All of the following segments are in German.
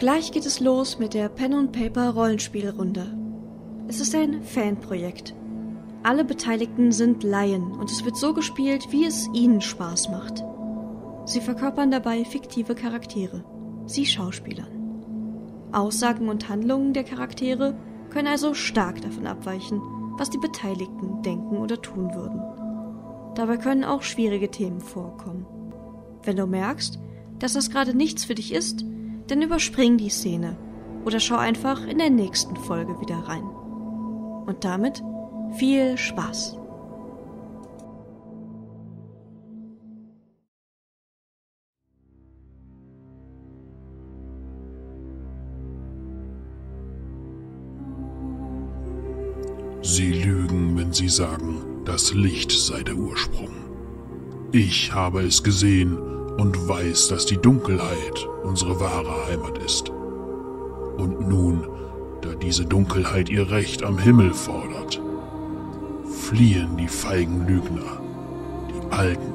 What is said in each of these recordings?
Gleich geht es los mit der Pen and Paper Rollenspielrunde. Es ist ein Fanprojekt. Alle Beteiligten sind Laien und es wird so gespielt, wie es ihnen Spaß macht. Sie verkörpern dabei fiktive Charaktere, sie Schauspielern. Aussagen und Handlungen der Charaktere können also stark davon abweichen, was die Beteiligten denken oder tun würden. Dabei können auch schwierige Themen vorkommen. Wenn du merkst, dass das gerade nichts für dich ist, dann überspring die Szene oder schau einfach in der nächsten Folge wieder rein. Und damit viel Spaß! Sie lügen, wenn Sie sagen, das Licht sei der Ursprung. Ich habe es gesehen und weiß, dass die Dunkelheit unsere wahre Heimat ist. Und nun, da diese Dunkelheit ihr Recht am Himmel fordert, fliehen die feigen Lügner, die Alten,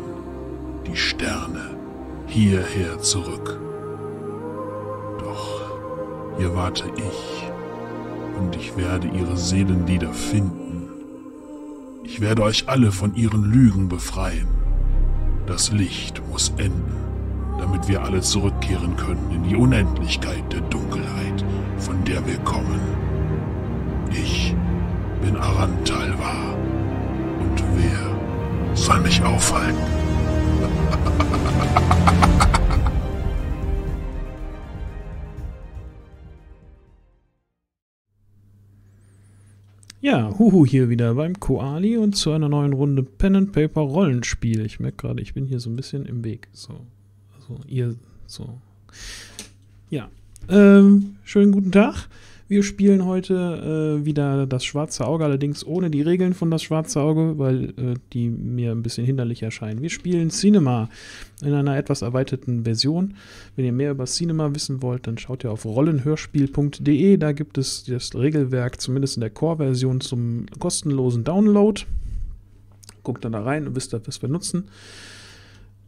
die Sterne, hierher zurück. Doch hier warte ich, und ich werde ihre Seelenlieder finden. Ich werde euch alle von ihren Lügen befreien. Das Licht muss enden, damit wir alle zurückkehren können in die Unendlichkeit der Dunkelheit, von der wir kommen. Ich bin Arantalwa. Und wer soll mich aufhalten? Ja, Huhu hier wieder beim Koali und zu einer neuen Runde Pen and Paper Rollenspiel. Ich merke gerade, ich bin hier so ein bisschen im Weg. So, also ihr so. Ja, ähm, schönen guten Tag. Wir spielen heute äh, wieder das Schwarze Auge, allerdings ohne die Regeln von das Schwarze Auge, weil äh, die mir ein bisschen hinderlich erscheinen. Wir spielen Cinema in einer etwas erweiterten Version. Wenn ihr mehr über Cinema wissen wollt, dann schaut ihr auf rollenhörspiel.de. Da gibt es das Regelwerk, zumindest in der Core-Version, zum kostenlosen Download. Guckt dann da rein und wisst, was wir nutzen.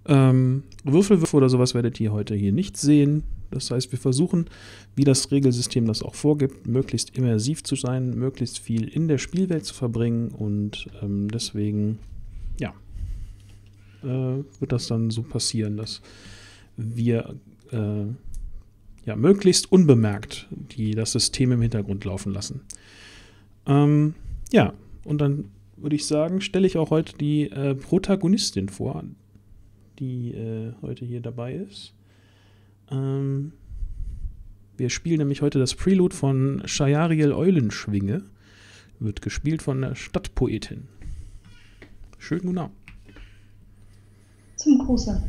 Ähm, Würfelwürfe oder sowas werdet ihr heute hier nicht sehen. Das heißt, wir versuchen, wie das Regelsystem das auch vorgibt, möglichst immersiv zu sein, möglichst viel in der Spielwelt zu verbringen und ähm, deswegen, ja, äh, wird das dann so passieren, dass wir äh, ja, möglichst unbemerkt die, das System im Hintergrund laufen lassen. Ähm, ja, und dann würde ich sagen, stelle ich auch heute die äh, Protagonistin vor, die äh, heute hier dabei ist. Ähm, wir spielen nämlich heute das Prelude von Shayariel Eulenschwinge. Wird gespielt von der Stadtpoetin. Schönen guten Abend. Zum Gruße.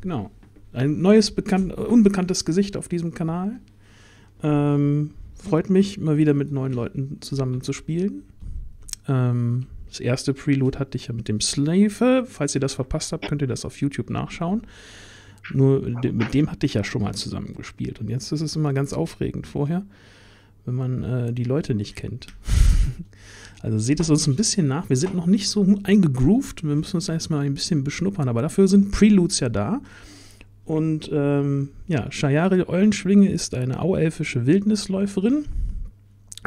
Genau. Ein neues, bekannt, unbekanntes Gesicht auf diesem Kanal. Ähm, freut mich, mal wieder mit neuen Leuten zusammen zu spielen. Ähm, das erste Prelude hatte ich ja mit dem Slave. Falls ihr das verpasst habt, könnt ihr das auf YouTube nachschauen. Nur mit dem hatte ich ja schon mal zusammen gespielt. Und jetzt ist es immer ganz aufregend vorher, wenn man äh, die Leute nicht kennt. also seht es uns ein bisschen nach. Wir sind noch nicht so eingegroovt. Wir müssen uns erstmal ein bisschen beschnuppern. Aber dafür sind Preludes ja da. Und ähm, ja, Shayari Eulenschwinge ist eine auelfische Wildnisläuferin.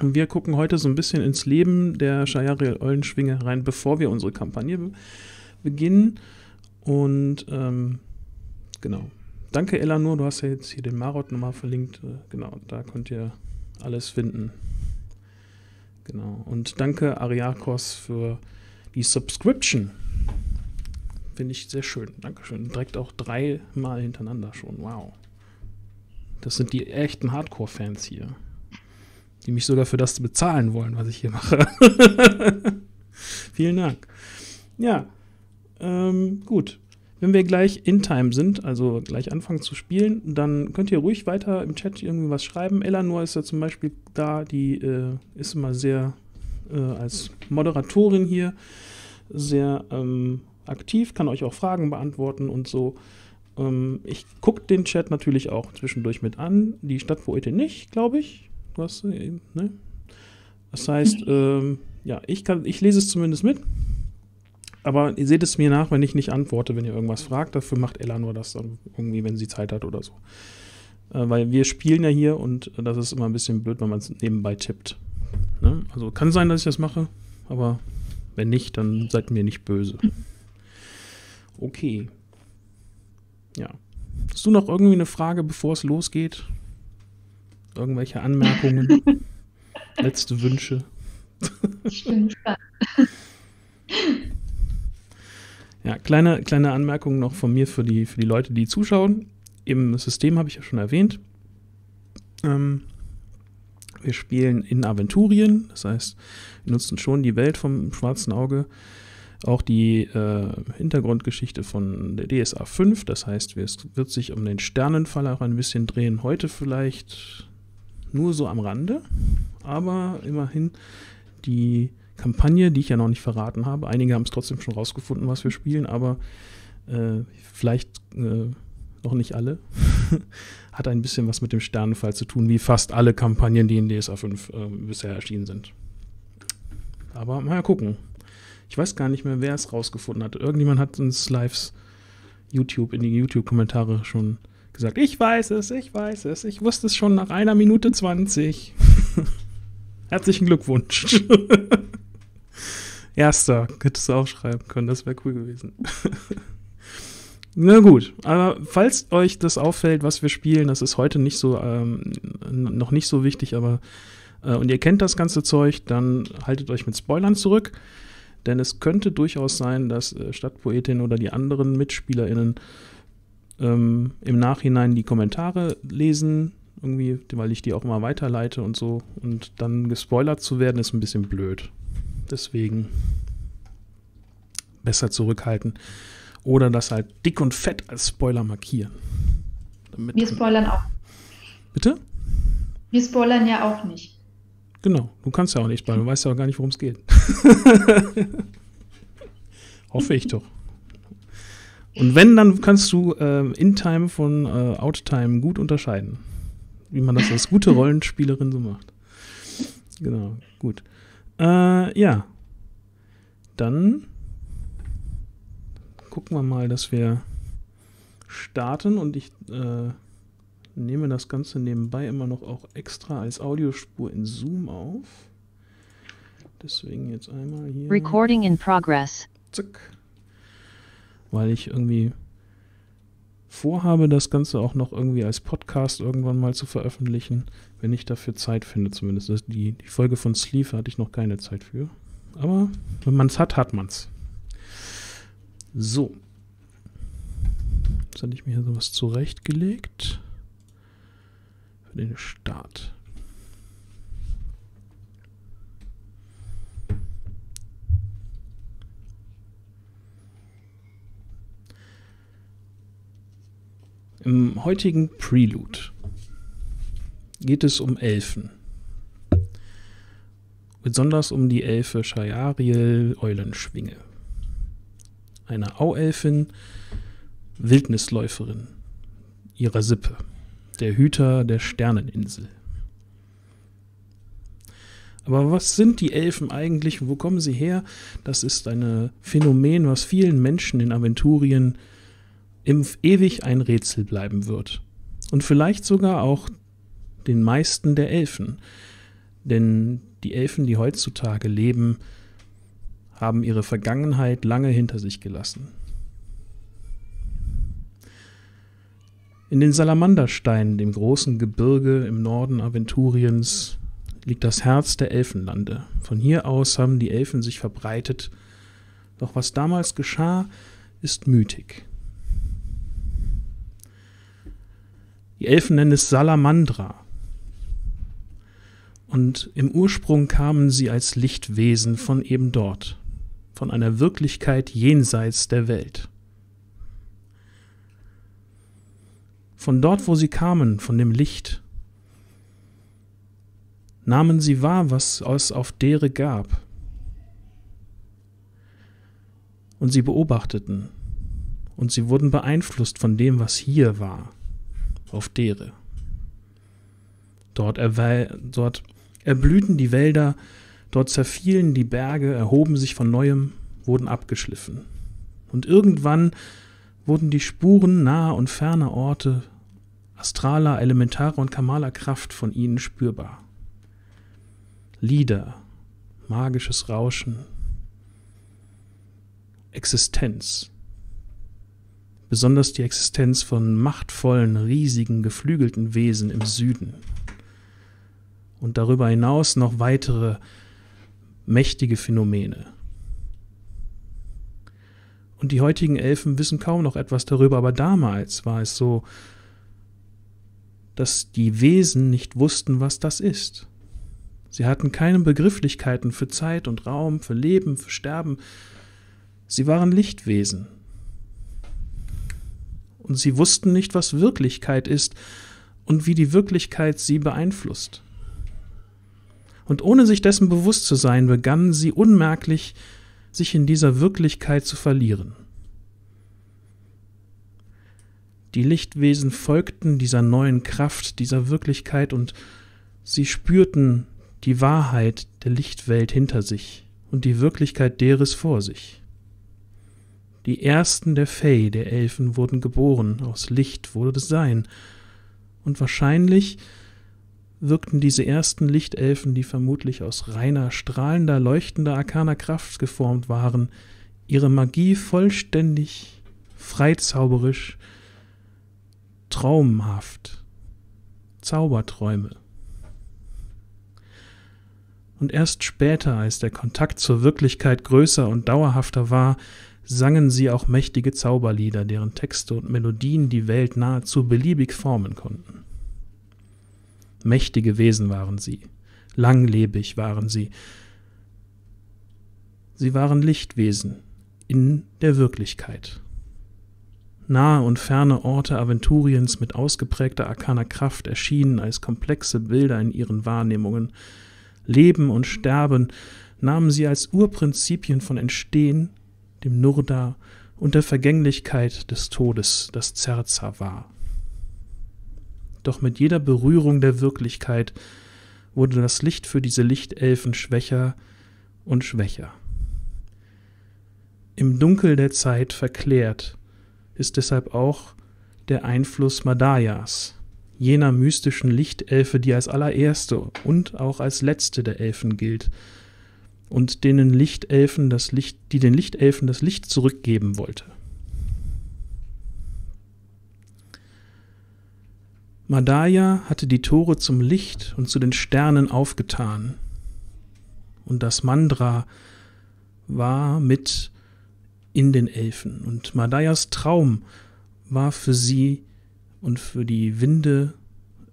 Wir gucken heute so ein bisschen ins Leben der Shayari Eulenschwinge rein, bevor wir unsere Kampagne be beginnen. Und ähm, genau. Danke, Elanur. Du hast ja jetzt hier den Marot nochmal verlinkt. Äh, genau, da könnt ihr alles finden. Genau. Und danke, Ariakos, für die Subscription. Finde ich sehr schön. Dankeschön. Direkt auch dreimal hintereinander schon. Wow. Das sind die echten Hardcore-Fans hier. Die mich sogar für das bezahlen wollen, was ich hier mache. Vielen Dank. Ja. Ähm, gut. Wenn wir gleich in Time sind, also gleich anfangen zu spielen, dann könnt ihr ruhig weiter im Chat irgendwie was schreiben. Eleanor ist ja zum Beispiel da, die äh, ist immer sehr äh, als Moderatorin hier sehr ähm, aktiv, kann euch auch Fragen beantworten und so. Ähm, ich gucke den Chat natürlich auch zwischendurch mit an. Die Stadtpoetin nicht, glaube ich. Was, äh, ne? Das heißt, ähm, ja, ich, kann, ich lese es zumindest mit. Aber ihr seht es mir nach, wenn ich nicht antworte, wenn ihr irgendwas fragt. Dafür macht Ella nur das dann irgendwie, wenn sie Zeit hat oder so. Äh, weil wir spielen ja hier und das ist immer ein bisschen blöd, wenn man es nebenbei tippt. Ne? Also kann sein, dass ich das mache, aber wenn nicht, dann seid mir nicht böse. Okay. Ja. Hast du noch irgendwie eine Frage, bevor es losgeht? Irgendwelche Anmerkungen? Letzte Wünsche? Ich bin gespannt. Ja, kleine, kleine Anmerkung noch von mir für die, für die Leute, die zuschauen. Im System habe ich ja schon erwähnt. Ähm, wir spielen in Aventurien, das heißt, wir nutzen schon die Welt vom schwarzen Auge, auch die äh, Hintergrundgeschichte von der DSA 5, das heißt, es wird sich um den Sternenfall auch ein bisschen drehen. Heute vielleicht nur so am Rande, aber immerhin die Kampagne, die ich ja noch nicht verraten habe. Einige haben es trotzdem schon rausgefunden, was wir spielen, aber äh, vielleicht äh, noch nicht alle. Hat ein bisschen was mit dem Sternenfall zu tun, wie fast alle Kampagnen, die in DSA 5 äh, bisher erschienen sind. Aber mal gucken. Ich weiß gar nicht mehr, wer es rausgefunden hat. Irgendjemand hat uns Lives YouTube in die YouTube-Kommentare schon gesagt, ich weiß es, ich weiß es, ich wusste es schon nach einer Minute 20. Herzlichen Glückwunsch. Erster, hättest du aufschreiben können, das wäre cool gewesen. Na gut, aber falls euch das auffällt, was wir spielen, das ist heute nicht so, ähm, noch nicht so wichtig, aber äh, und ihr kennt das ganze Zeug, dann haltet euch mit Spoilern zurück, denn es könnte durchaus sein, dass äh, Stadtpoetin oder die anderen MitspielerInnen ähm, im Nachhinein die Kommentare lesen, irgendwie, weil ich die auch immer weiterleite und so, und dann gespoilert zu werden, ist ein bisschen blöd. Deswegen besser zurückhalten. Oder das halt dick und fett als Spoiler markieren. Damit Wir spoilern auch. Bitte? Wir spoilern ja auch nicht. Genau, du kannst ja auch nicht spoilern, du weißt ja auch gar nicht, worum es geht. Hoffe ich doch. Und wenn, dann kannst du äh, In-Time von äh, Out-Time gut unterscheiden. Wie man das als gute Rollenspielerin so macht. Genau, gut. Äh, ja. Dann gucken wir mal, dass wir starten und ich äh, nehme das Ganze nebenbei immer noch auch extra als Audiospur in Zoom auf. Deswegen jetzt einmal hier. Recording in progress. Zack. Weil ich irgendwie vorhabe, das Ganze auch noch irgendwie als Podcast irgendwann mal zu veröffentlichen, wenn ich dafür Zeit finde zumindest. Die, die Folge von Sleeve hatte ich noch keine Zeit für. Aber wenn man es hat, hat man es. So. Jetzt hatte ich mir hier sowas zurechtgelegt. Für den Start. Im heutigen Prelude geht es um Elfen. Besonders um die Elfe Shayariel Eulenschwinge eine Auelfin, Wildnisläuferin ihrer Sippe, der Hüter der Sterneninsel. Aber was sind die Elfen eigentlich und wo kommen sie her? Das ist ein Phänomen, was vielen Menschen in Aventurien im ewig ein Rätsel bleiben wird. Und vielleicht sogar auch den meisten der Elfen. Denn die Elfen, die heutzutage leben, haben ihre Vergangenheit lange hinter sich gelassen. In den Salamandersteinen, dem großen Gebirge im Norden Aventuriens, liegt das Herz der Elfenlande. Von hier aus haben die Elfen sich verbreitet. Doch was damals geschah, ist mütig. Die Elfen nennen es Salamandra. Und im Ursprung kamen sie als Lichtwesen von eben dort von einer Wirklichkeit jenseits der Welt. Von dort, wo sie kamen, von dem Licht, nahmen sie wahr, was es auf Dere gab. Und sie beobachteten, und sie wurden beeinflusst von dem, was hier war, auf Dere. Dort, dort erblühten die Wälder Dort zerfielen die Berge, erhoben sich von neuem, wurden abgeschliffen. Und irgendwann wurden die Spuren naher und ferner Orte, astraler, elementarer und kamaler Kraft von ihnen spürbar. Lieder, magisches Rauschen, Existenz. Besonders die Existenz von machtvollen, riesigen, geflügelten Wesen im Süden. Und darüber hinaus noch weitere mächtige Phänomene. Und die heutigen Elfen wissen kaum noch etwas darüber, aber damals war es so, dass die Wesen nicht wussten, was das ist. Sie hatten keine Begrifflichkeiten für Zeit und Raum, für Leben, für Sterben. Sie waren Lichtwesen. Und sie wussten nicht, was Wirklichkeit ist und wie die Wirklichkeit sie beeinflusst. Und ohne sich dessen bewusst zu sein, begannen sie unmerklich, sich in dieser Wirklichkeit zu verlieren. Die Lichtwesen folgten dieser neuen Kraft, dieser Wirklichkeit und sie spürten die Wahrheit der Lichtwelt hinter sich und die Wirklichkeit deres vor sich. Die ersten der Fey, der Elfen, wurden geboren, aus Licht wurde das Sein, und wahrscheinlich wirkten diese ersten Lichtelfen, die vermutlich aus reiner, strahlender, leuchtender, arkaner Kraft geformt waren, ihre Magie vollständig, freizauberisch, traumhaft, Zauberträume. Und erst später, als der Kontakt zur Wirklichkeit größer und dauerhafter war, sangen sie auch mächtige Zauberlieder, deren Texte und Melodien die Welt nahezu beliebig formen konnten. Mächtige Wesen waren sie, langlebig waren sie. Sie waren Lichtwesen in der Wirklichkeit. Nahe und ferne Orte Aventuriens mit ausgeprägter arkaner Kraft erschienen als komplexe Bilder in ihren Wahrnehmungen. Leben und Sterben nahmen sie als Urprinzipien von Entstehen, dem Nurda und der Vergänglichkeit des Todes, das Zerza war. Doch mit jeder Berührung der Wirklichkeit wurde das Licht für diese Lichtelfen schwächer und schwächer. Im Dunkel der Zeit verklärt ist deshalb auch der Einfluss Madayas, jener mystischen Lichtelfe, die als allererste und auch als letzte der Elfen gilt und denen Lichtelfen das Licht, die den Lichtelfen das Licht zurückgeben wollte. Madaya hatte die Tore zum Licht und zu den Sternen aufgetan, und das Mandra war mit in den Elfen. Und Madayas Traum war für sie und für die Winde,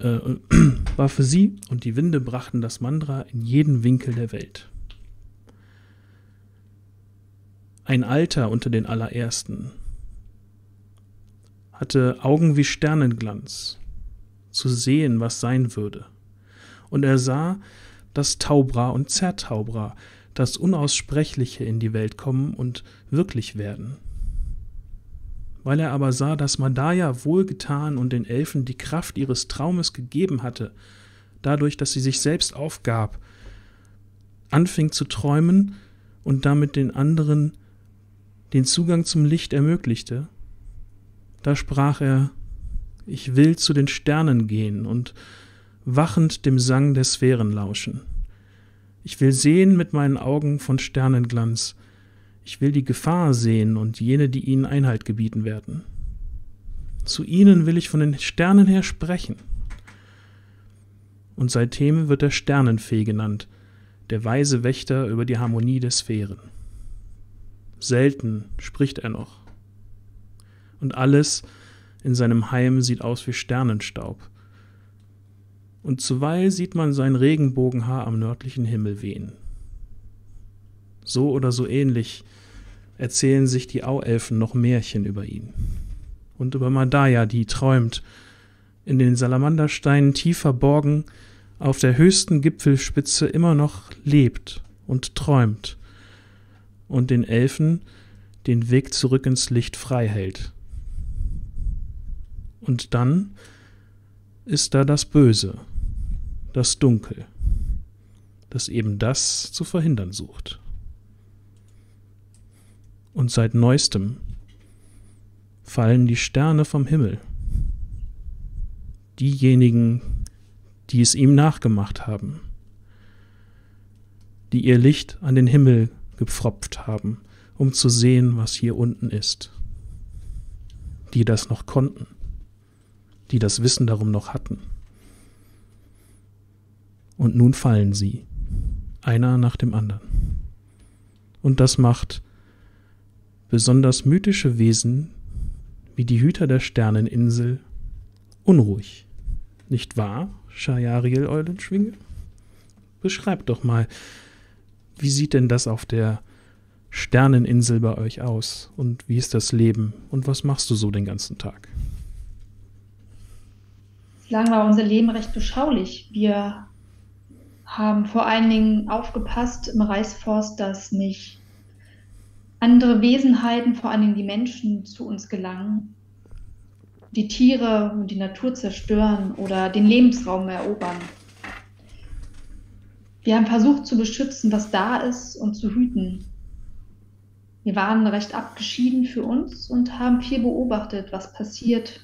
äh, war für sie und die Winde brachten das Mandra in jeden Winkel der Welt. Ein Alter unter den Allerersten hatte Augen wie Sternenglanz, zu sehen, was sein würde. Und er sah, dass Taubra und Zertaubra, das Unaussprechliche in die Welt kommen und wirklich werden. Weil er aber sah, dass Madaya wohlgetan und den Elfen die Kraft ihres Traumes gegeben hatte, dadurch, dass sie sich selbst aufgab, anfing zu träumen und damit den anderen den Zugang zum Licht ermöglichte, da sprach er, ich will zu den Sternen gehen und wachend dem Sang der Sphären lauschen. Ich will sehen mit meinen Augen von Sternenglanz. Ich will die Gefahr sehen und jene, die ihnen Einhalt gebieten werden. Zu ihnen will ich von den Sternen her sprechen. Und seitdem wird er Sternenfee genannt, der weise Wächter über die Harmonie der Sphären. Selten spricht er noch. Und alles in seinem Heim sieht aus wie Sternenstaub und zuweilen sieht man sein Regenbogenhaar am nördlichen Himmel wehen. So oder so ähnlich erzählen sich die Auelfen noch Märchen über ihn. Und über Madaya, die träumt, in den Salamandersteinen tief verborgen, auf der höchsten Gipfelspitze immer noch lebt und träumt und den Elfen den Weg zurück ins Licht frei hält. Und dann ist da das Böse, das Dunkel, das eben das zu verhindern sucht. Und seit neuestem fallen die Sterne vom Himmel. Diejenigen, die es ihm nachgemacht haben, die ihr Licht an den Himmel gepfropft haben, um zu sehen, was hier unten ist, die das noch konnten, die das Wissen darum noch hatten. Und nun fallen sie, einer nach dem anderen. Und das macht besonders mythische Wesen wie die Hüter der Sterneninsel unruhig. Nicht wahr, Schajariel Eulenschwinge? Beschreibt doch mal, wie sieht denn das auf der Sterneninsel bei euch aus? Und wie ist das Leben? Und was machst du so den ganzen Tag? Bislang war unser Leben recht beschaulich. Wir haben vor allen Dingen aufgepasst im Reichsforst, dass nicht andere Wesenheiten, vor allen Dingen die Menschen, zu uns gelangen, die Tiere und die Natur zerstören oder den Lebensraum erobern. Wir haben versucht zu beschützen, was da ist und zu hüten. Wir waren recht abgeschieden für uns und haben viel beobachtet, was passiert,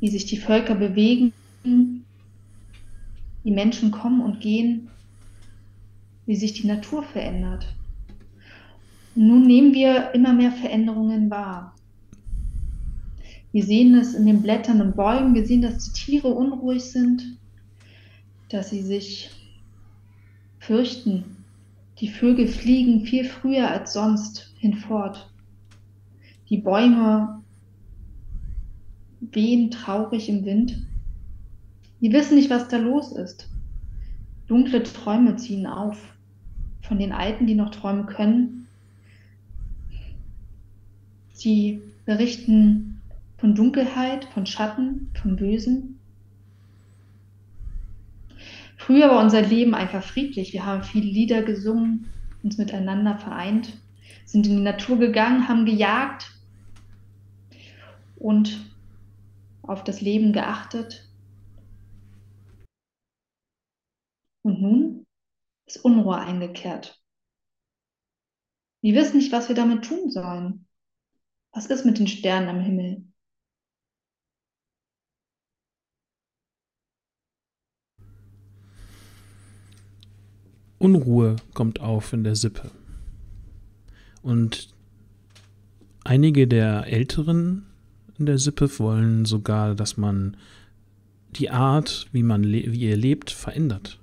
wie sich die Völker bewegen, wie Menschen kommen und gehen, wie sich die Natur verändert. nun nehmen wir immer mehr Veränderungen wahr. Wir sehen es in den Blättern und Bäumen, wir sehen, dass die Tiere unruhig sind, dass sie sich fürchten. Die Vögel fliegen viel früher als sonst hinfort. Die Bäume wehen traurig im Wind. Die wissen nicht, was da los ist. Dunkle Träume ziehen auf. Von den Alten, die noch träumen können. Sie berichten von Dunkelheit, von Schatten, vom Bösen. Früher war unser Leben einfach friedlich. Wir haben viele Lieder gesungen, uns miteinander vereint, sind in die Natur gegangen, haben gejagt und auf das Leben geachtet. Und nun ist Unruhe eingekehrt. Wir wissen nicht, was wir damit tun sollen. Was ist mit den Sternen am Himmel? Unruhe kommt auf in der Sippe. Und einige der Älteren in der Sippe wollen sogar, dass man die Art, wie man wie ihr lebt, verändert.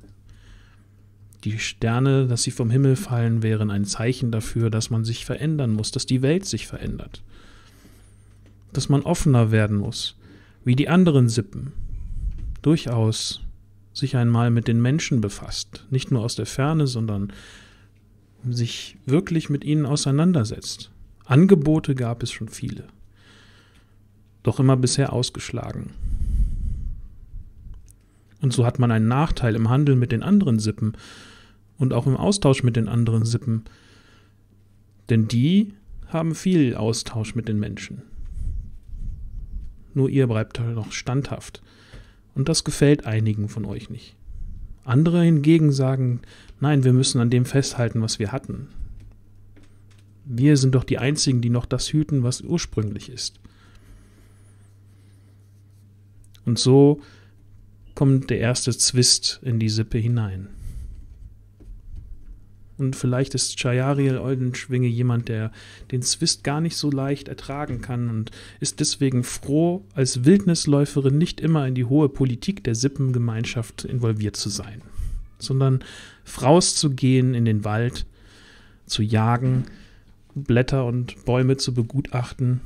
Die Sterne, dass sie vom Himmel fallen, wären ein Zeichen dafür, dass man sich verändern muss, dass die Welt sich verändert. Dass man offener werden muss, wie die anderen Sippen. Durchaus sich einmal mit den Menschen befasst, nicht nur aus der Ferne, sondern sich wirklich mit ihnen auseinandersetzt. Angebote gab es schon viele, doch immer bisher ausgeschlagen. Und so hat man einen Nachteil im Handel mit den anderen Sippen und auch im Austausch mit den anderen Sippen, denn die haben viel Austausch mit den Menschen. Nur ihr bleibt halt noch standhaft und das gefällt einigen von euch nicht. Andere hingegen sagen, nein, wir müssen an dem festhalten, was wir hatten. Wir sind doch die Einzigen, die noch das hüten, was ursprünglich ist. Und so kommt der erste Zwist in die Sippe hinein. Und vielleicht ist Chayariel Oldenschwinge jemand, der den Zwist gar nicht so leicht ertragen kann und ist deswegen froh, als Wildnisläuferin nicht immer in die hohe Politik der Sippengemeinschaft involviert zu sein, sondern rauszugehen in den Wald, zu jagen, Blätter und Bäume zu begutachten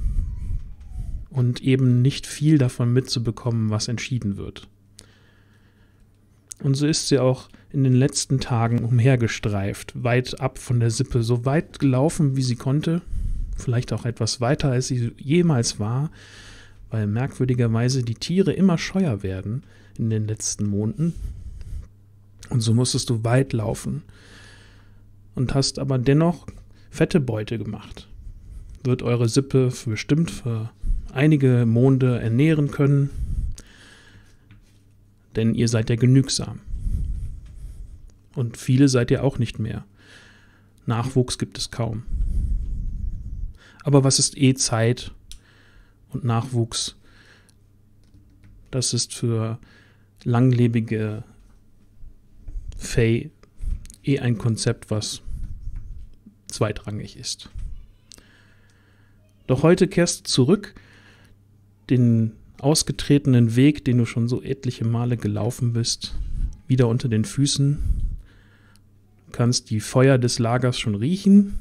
und eben nicht viel davon mitzubekommen, was entschieden wird. Und so ist sie auch in den letzten Tagen umhergestreift, weit ab von der Sippe, so weit gelaufen, wie sie konnte, vielleicht auch etwas weiter, als sie jemals war, weil merkwürdigerweise die Tiere immer scheuer werden in den letzten Monaten. Und so musstest du weit laufen und hast aber dennoch fette Beute gemacht. Wird eure Sippe für bestimmt für einige Monde ernähren können, denn ihr seid ja genügsam. Und viele seid ihr auch nicht mehr. Nachwuchs gibt es kaum. Aber was ist eh Zeit und Nachwuchs? Das ist für langlebige Fae eh ein Konzept, was zweitrangig ist. Doch heute kehrst du zurück, den ausgetretenen Weg, den du schon so etliche Male gelaufen bist, wieder unter den Füßen. Kannst die Feuer des Lagers schon riechen.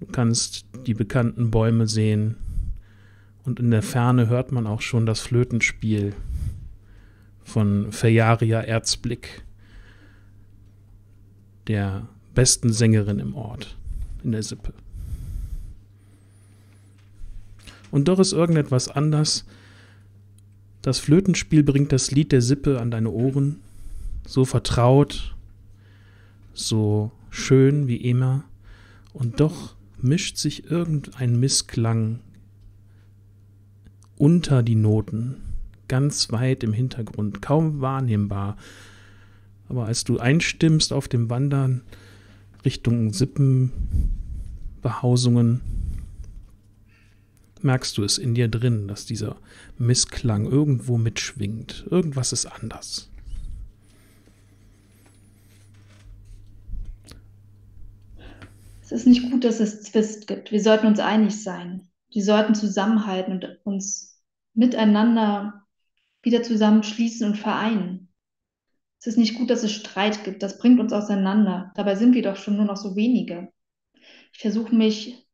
Du kannst die bekannten Bäume sehen. Und in der Ferne hört man auch schon das Flötenspiel von Fejaria Erzblick, der besten Sängerin im Ort, in der Sippe. Und doch ist irgendetwas anders. Das Flötenspiel bringt das Lied der Sippe an deine Ohren, so vertraut, so schön wie immer, und doch mischt sich irgendein Missklang unter die Noten, ganz weit im Hintergrund, kaum wahrnehmbar. Aber als du einstimmst auf dem Wandern Richtung Sippenbehausungen, merkst du es in dir drin, dass dieser Missklang irgendwo mitschwingt. Irgendwas ist anders. Es ist nicht gut, dass es Zwist gibt. Wir sollten uns einig sein. Wir sollten zusammenhalten und uns miteinander wieder zusammenschließen und vereinen. Es ist nicht gut, dass es Streit gibt. Das bringt uns auseinander. Dabei sind wir doch schon nur noch so wenige. Ich versuche mich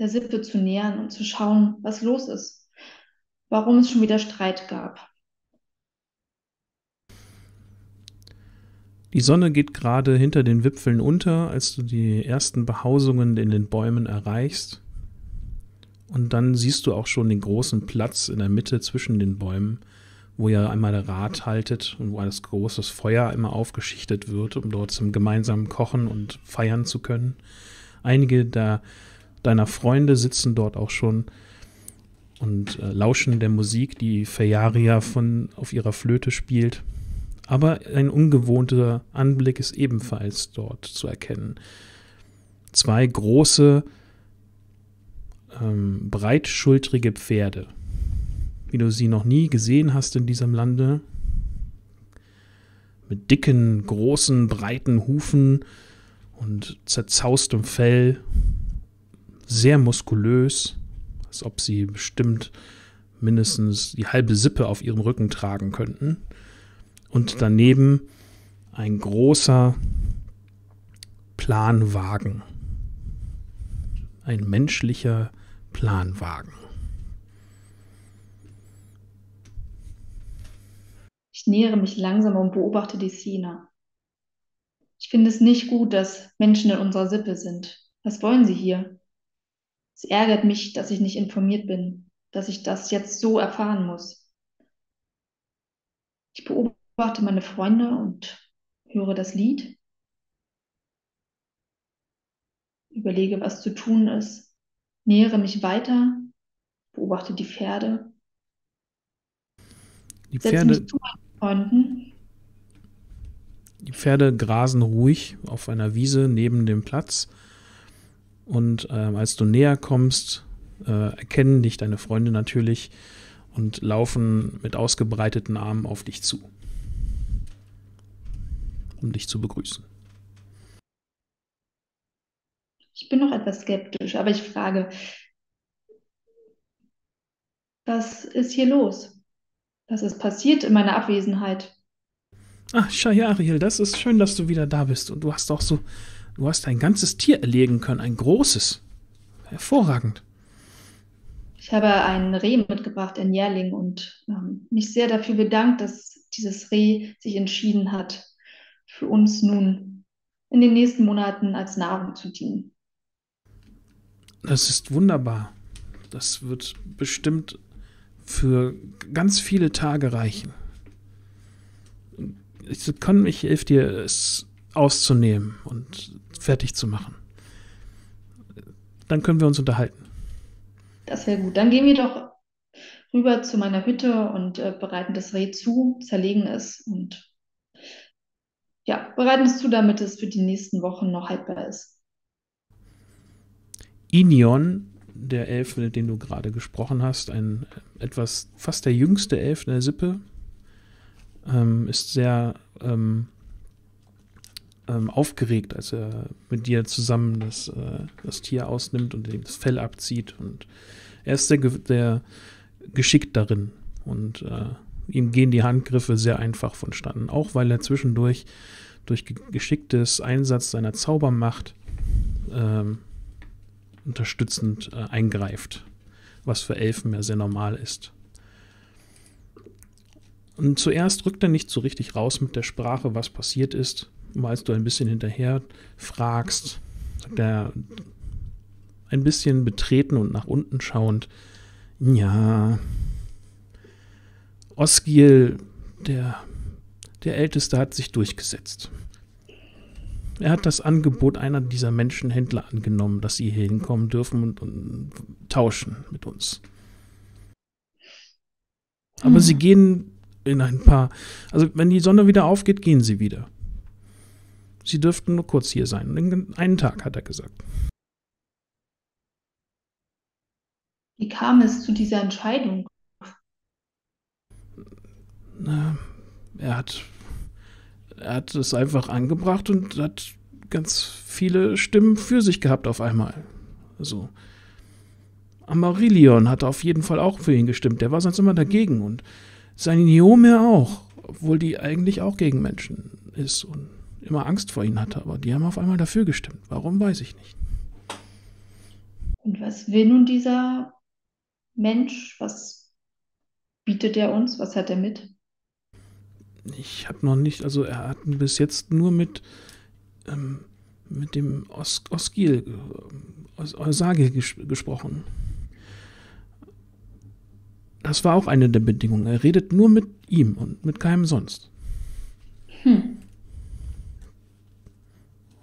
der Sippe zu nähern und zu schauen, was los ist, warum es schon wieder Streit gab. Die Sonne geht gerade hinter den Wipfeln unter, als du die ersten Behausungen in den Bäumen erreichst. Und dann siehst du auch schon den großen Platz in der Mitte zwischen den Bäumen, wo ihr einmal der Rad haltet und wo das große Feuer immer aufgeschichtet wird, um dort zum gemeinsamen Kochen und feiern zu können. Einige der deiner Freunde sitzen dort auch schon und äh, lauschen der Musik, die Fejaria von auf ihrer Flöte spielt. Aber ein ungewohnter Anblick ist ebenfalls dort zu erkennen. Zwei große, ähm, breitschultrige Pferde, wie du sie noch nie gesehen hast in diesem Lande, mit dicken, großen, breiten Hufen und zerzaustem Fell sehr muskulös, als ob sie bestimmt mindestens die halbe Sippe auf ihrem Rücken tragen könnten. Und daneben ein großer Planwagen. Ein menschlicher Planwagen. Ich nähere mich langsam und beobachte die Szene. Ich finde es nicht gut, dass Menschen in unserer Sippe sind. Was wollen sie hier? Es ärgert mich, dass ich nicht informiert bin, dass ich das jetzt so erfahren muss. Ich beobachte meine Freunde und höre das Lied, überlege, was zu tun ist, nähere mich weiter, beobachte die Pferde, die Pferde. Die Pferde grasen ruhig auf einer Wiese neben dem Platz. Und äh, als du näher kommst, äh, erkennen dich deine Freunde natürlich und laufen mit ausgebreiteten Armen auf dich zu, um dich zu begrüßen. Ich bin noch etwas skeptisch, aber ich frage, was ist hier los? Was ist passiert in meiner Abwesenheit? Ach, Shayariel, das ist schön, dass du wieder da bist. Und du hast auch so Du hast ein ganzes Tier erlegen können, ein großes. Hervorragend. Ich habe ein Reh mitgebracht, ein Jährling, und ähm, mich sehr dafür bedankt, dass dieses Reh sich entschieden hat, für uns nun in den nächsten Monaten als Nahrung zu dienen. Das ist wunderbar. Das wird bestimmt für ganz viele Tage reichen. Ich kann, ich helfe dir, es auszunehmen und fertig zu machen. Dann können wir uns unterhalten. Das wäre gut. Dann gehen wir doch rüber zu meiner Hütte und äh, bereiten das Reh zu, zerlegen es und ja, bereiten es zu, damit es für die nächsten Wochen noch haltbar ist. Inion, der Elf, mit dem du gerade gesprochen hast, ein etwas fast der jüngste Elf in der Sippe, ähm, ist sehr ähm, ähm, aufgeregt, als er mit dir zusammen das, äh, das Tier ausnimmt und ihm das Fell abzieht. Und er ist sehr, sehr geschickt darin. Und äh, ihm gehen die Handgriffe sehr einfach vonstatten. Auch weil er zwischendurch durch geschicktes Einsatz seiner Zaubermacht ähm, unterstützend äh, eingreift. Was für Elfen ja sehr normal ist. Und zuerst rückt er nicht so richtig raus mit der Sprache, was passiert ist. Als du ein bisschen hinterher fragst, sagt er ein bisschen betreten und nach unten schauend, ja, Oskil, der, der Älteste, hat sich durchgesetzt. Er hat das Angebot einer dieser Menschenhändler angenommen, dass sie hier hinkommen dürfen und, und tauschen mit uns. Aber hm. sie gehen in ein paar. Also, wenn die Sonne wieder aufgeht, gehen sie wieder. Sie dürften nur kurz hier sein. Einen Tag, hat er gesagt. Wie kam es zu dieser Entscheidung? Na, er hat, er hat es einfach angebracht und hat ganz viele Stimmen für sich gehabt auf einmal. Also, Amarillion hat auf jeden Fall auch für ihn gestimmt. Der war sonst immer dagegen und seine Niome auch, obwohl die eigentlich auch gegen Menschen ist und immer Angst vor ihnen hatte. Aber die haben auf einmal dafür gestimmt. Warum, weiß ich nicht. Und was will nun dieser Mensch? Was bietet er uns? Was hat er mit? Ich habe noch nicht, also er hat bis jetzt nur mit, ähm, mit dem Os Oskil, Os Osage ges gesprochen. Das war auch eine der Bedingungen. Er redet nur mit ihm und mit keinem sonst. Hm.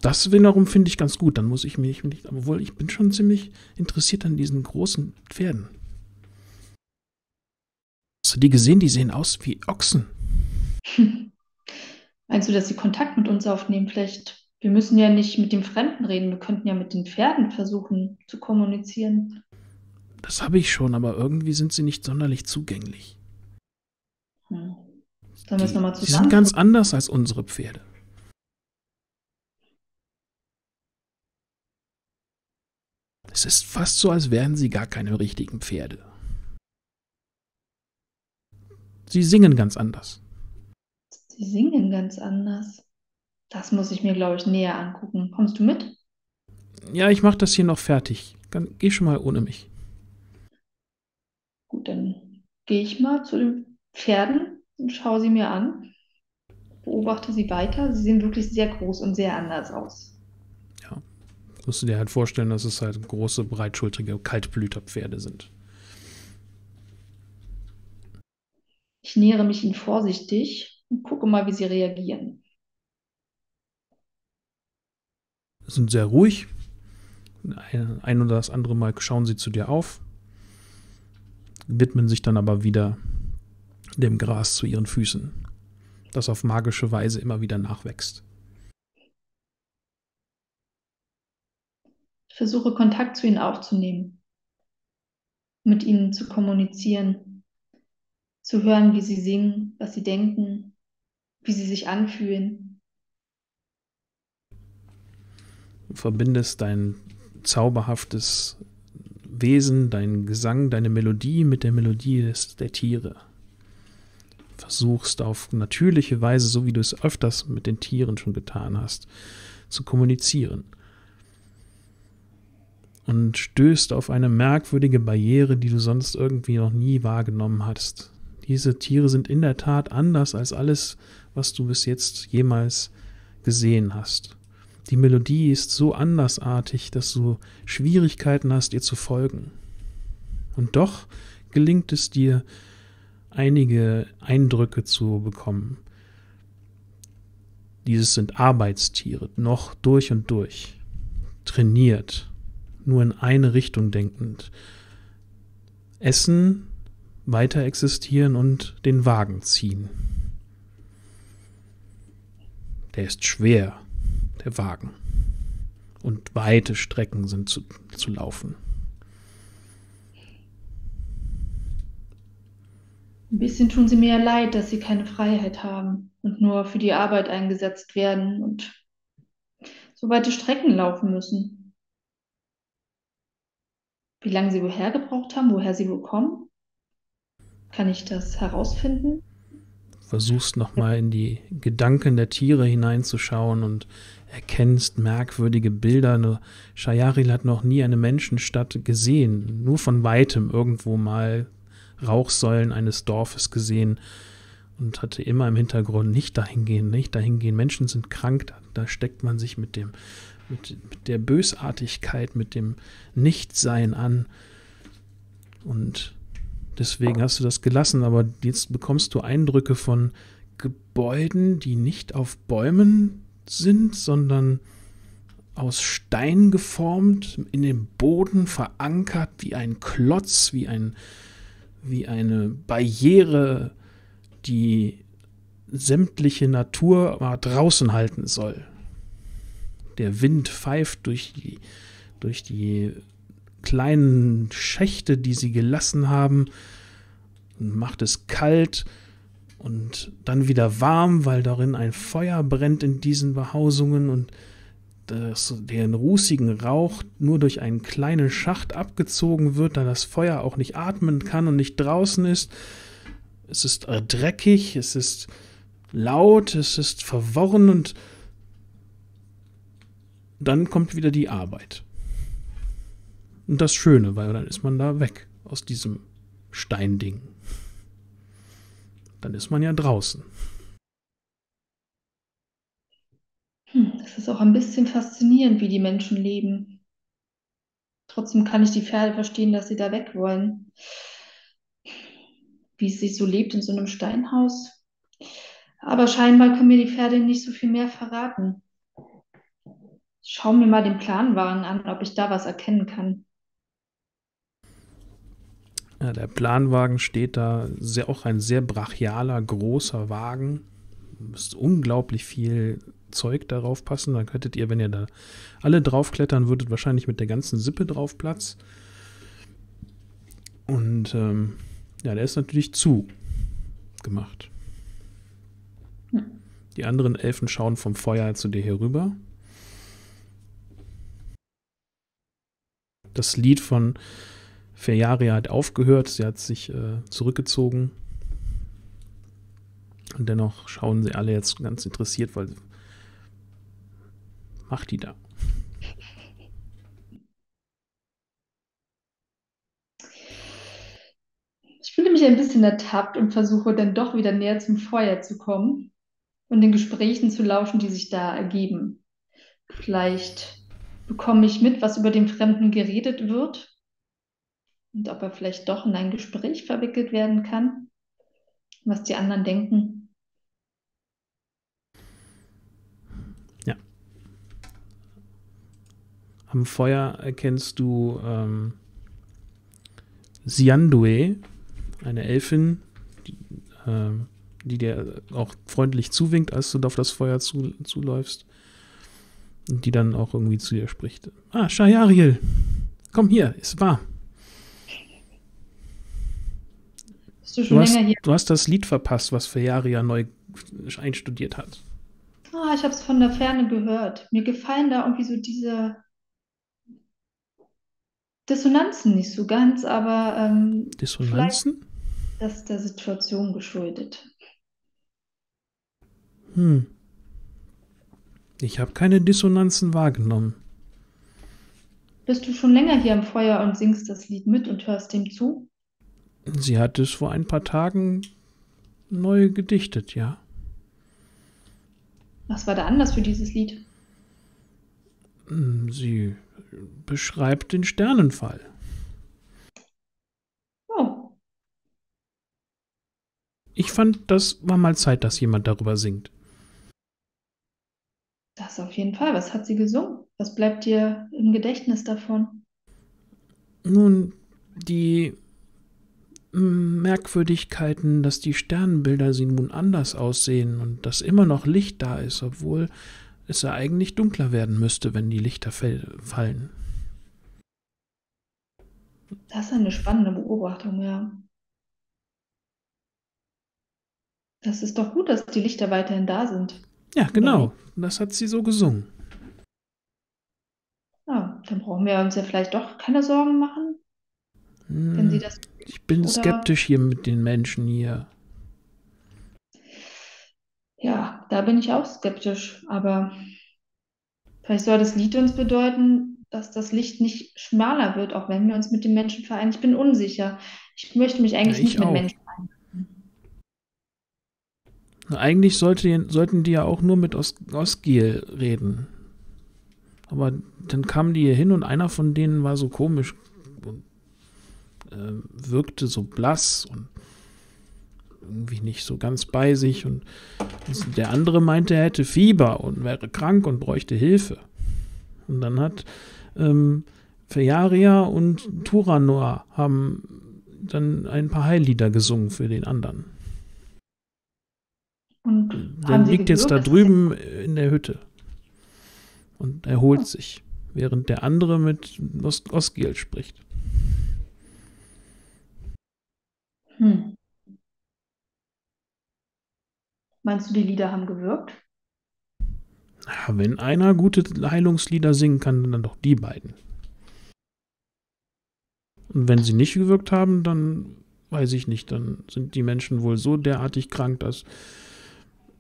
Das wiederum finde ich ganz gut. Dann muss ich mich nicht, obwohl ich bin schon ziemlich interessiert an diesen großen Pferden. Hast du die gesehen? Die sehen aus wie Ochsen. Meinst du, dass sie Kontakt mit uns aufnehmen? Vielleicht, wir müssen ja nicht mit dem Fremden reden, wir könnten ja mit den Pferden versuchen zu kommunizieren. Das habe ich schon, aber irgendwie sind sie nicht sonderlich zugänglich. Hm. Sollen wir es nochmal zusammen? Sie sind ganz anders als unsere Pferde. Es ist fast so, als wären sie gar keine richtigen Pferde. Sie singen ganz anders. Sie singen ganz anders. Das muss ich mir, glaube ich, näher angucken. Kommst du mit? Ja, ich mache das hier noch fertig. Geh schon mal ohne mich. Gut, dann gehe ich mal zu den Pferden und schaue sie mir an. Beobachte sie weiter. Sie sehen wirklich sehr groß und sehr anders aus. Ja. Musst du dir halt vorstellen, dass es halt große, breitschultrige Kaltblüterpferde sind. Ich nähere mich ihnen vorsichtig und gucke mal, wie sie reagieren. Sind sehr ruhig. Ein oder das andere Mal schauen sie zu dir auf, widmen sich dann aber wieder dem Gras zu ihren Füßen, das auf magische Weise immer wieder nachwächst. Ich versuche Kontakt zu ihnen aufzunehmen, mit ihnen zu kommunizieren, zu hören, wie sie singen, was sie denken, wie sie sich anfühlen. Du verbindest dein zauberhaftes Wesen, dein Gesang, deine Melodie mit der Melodie des, der Tiere. Versuchst auf natürliche Weise, so wie du es öfters mit den Tieren schon getan hast, zu kommunizieren. Und stößt auf eine merkwürdige Barriere, die du sonst irgendwie noch nie wahrgenommen hast. Diese Tiere sind in der Tat anders als alles, was du bis jetzt jemals gesehen hast. Die Melodie ist so andersartig, dass du Schwierigkeiten hast, ihr zu folgen. Und doch gelingt es dir, einige Eindrücke zu bekommen. Dieses sind Arbeitstiere, noch durch und durch, trainiert, nur in eine Richtung denkend. Essen, weiter existieren und den Wagen ziehen. Der ist schwer, der Wagen. und weite Strecken sind zu, zu laufen. Ein bisschen tun sie mir ja leid, dass sie keine Freiheit haben und nur für die Arbeit eingesetzt werden und so weite Strecken laufen müssen. Wie lange sie woher gebraucht haben, woher sie wo kommen? Kann ich das herausfinden? Versuchst nochmal in die Gedanken der Tiere hineinzuschauen und erkennst merkwürdige Bilder. Shayaril hat noch nie eine Menschenstadt gesehen, nur von weitem irgendwo mal Rauchsäulen eines Dorfes gesehen und hatte immer im Hintergrund nicht dahin gehen, nicht dahin gehen. Menschen sind krank, da, da steckt man sich mit dem, mit, mit der Bösartigkeit, mit dem Nichtsein an. Und deswegen hast du das gelassen, aber jetzt bekommst du Eindrücke von Gebäuden, die nicht auf Bäumen sind, sondern aus Stein geformt, in den Boden verankert, wie ein Klotz, wie ein wie eine Barriere, die sämtliche Natur mal draußen halten soll. Der Wind pfeift durch die, durch die kleinen Schächte, die sie gelassen haben, und macht es kalt und dann wieder warm, weil darin ein Feuer brennt in diesen Behausungen und dass den rußigen Rauch nur durch einen kleinen Schacht abgezogen wird, da das Feuer auch nicht atmen kann und nicht draußen ist. Es ist dreckig, es ist laut, es ist verworren und dann kommt wieder die Arbeit. Und das Schöne, weil dann ist man da weg aus diesem Steinding. Dann ist man ja draußen. Hm, es ist auch ein bisschen faszinierend, wie die Menschen leben. Trotzdem kann ich die Pferde verstehen, dass sie da weg wollen. Wie es sich so lebt in so einem Steinhaus. Aber scheinbar können mir die Pferde nicht so viel mehr verraten. Schau mir mal den Planwagen an, ob ich da was erkennen kann. Ja, der Planwagen steht da, sehr, auch ein sehr brachialer, großer Wagen. Ist unglaublich viel Zeug darauf passen. Dann könntet ihr, wenn ihr da alle draufklettern würdet, wahrscheinlich mit der ganzen Sippe drauf Platz. Und ähm, ja, der ist natürlich zu gemacht. Die anderen Elfen schauen vom Feuer zu dir herüber. Das Lied von Ferjaria hat aufgehört, sie hat sich äh, zurückgezogen. Und dennoch schauen sie alle jetzt ganz interessiert, weil macht die da? Ich fühle mich ein bisschen ertappt und versuche dann doch wieder näher zum Feuer zu kommen und den Gesprächen zu lauschen, die sich da ergeben. Vielleicht bekomme ich mit, was über den Fremden geredet wird und ob er vielleicht doch in ein Gespräch verwickelt werden kann, was die anderen denken. Am Feuer erkennst du ähm, Siandue, eine Elfin, die, äh, die, dir auch freundlich zuwinkt, als du auf das Feuer zu, zuläufst. Und die dann auch irgendwie zu dir spricht. Ah, Shayariel, komm hier, ist warm. Bist du schon du hast, länger hier? Du hast das Lied verpasst, was Fejaria neu einstudiert hat. Ah, ich habe es von der Ferne gehört. Mir gefallen da irgendwie so diese Dissonanzen nicht so ganz, aber ähm, Dissonanzen? Das ist der Situation geschuldet. Hm. Ich habe keine Dissonanzen wahrgenommen. Bist du schon länger hier am Feuer und singst das Lied mit und hörst dem zu? Sie hat es vor ein paar Tagen neu gedichtet, ja. Was war da anders für dieses Lied? Hm, sie beschreibt den Sternenfall. Oh. Ich fand, das war mal Zeit, dass jemand darüber singt. Das auf jeden Fall. Was hat sie gesungen? Was bleibt dir im Gedächtnis davon? Nun, die Merkwürdigkeiten, dass die Sternbilder sie nun anders aussehen und dass immer noch Licht da ist, obwohl es ja eigentlich dunkler werden müsste, wenn die Lichter fallen. Das ist eine spannende Beobachtung, ja. Das ist doch gut, dass die Lichter weiterhin da sind. Ja, genau. Das hat sie so gesungen. Ja, dann brauchen wir uns ja vielleicht doch keine Sorgen machen. Hm, Wenn sie das. ich bin oder- skeptisch hier mit den Menschen hier. Ja, da bin ich auch skeptisch, aber vielleicht soll das Lied uns bedeuten, dass das Licht nicht schmaler wird, auch wenn wir uns mit den Menschen vereinen. Ich bin unsicher. Ich möchte mich eigentlich Ja, ich nicht mit auch. Menschen. Eigentlich sollte, sollten die ja auch nur mit Os Osgiel reden. Aber dann kamen die hier hin und einer von denen war so komisch äh, wirkte so blass und irgendwie nicht so ganz bei sich. Und der andere meinte, er hätte Fieber und wäre krank und bräuchte Hilfe. Und dann hat ähm, Fejaria und Turanor haben dann ein paar Heillieder gesungen für den anderen. Und Der liegt jetzt da drüben in der Hütte und erholt sich, während der andere mit Os Osgiel spricht. Hm. Meinst du, die Lieder haben gewirkt? Ja, wenn einer gute Heilungslieder singen kann, dann doch die beiden. Und wenn sie nicht gewirkt haben, dann weiß ich nicht, dann sind die Menschen wohl so derartig krank, dass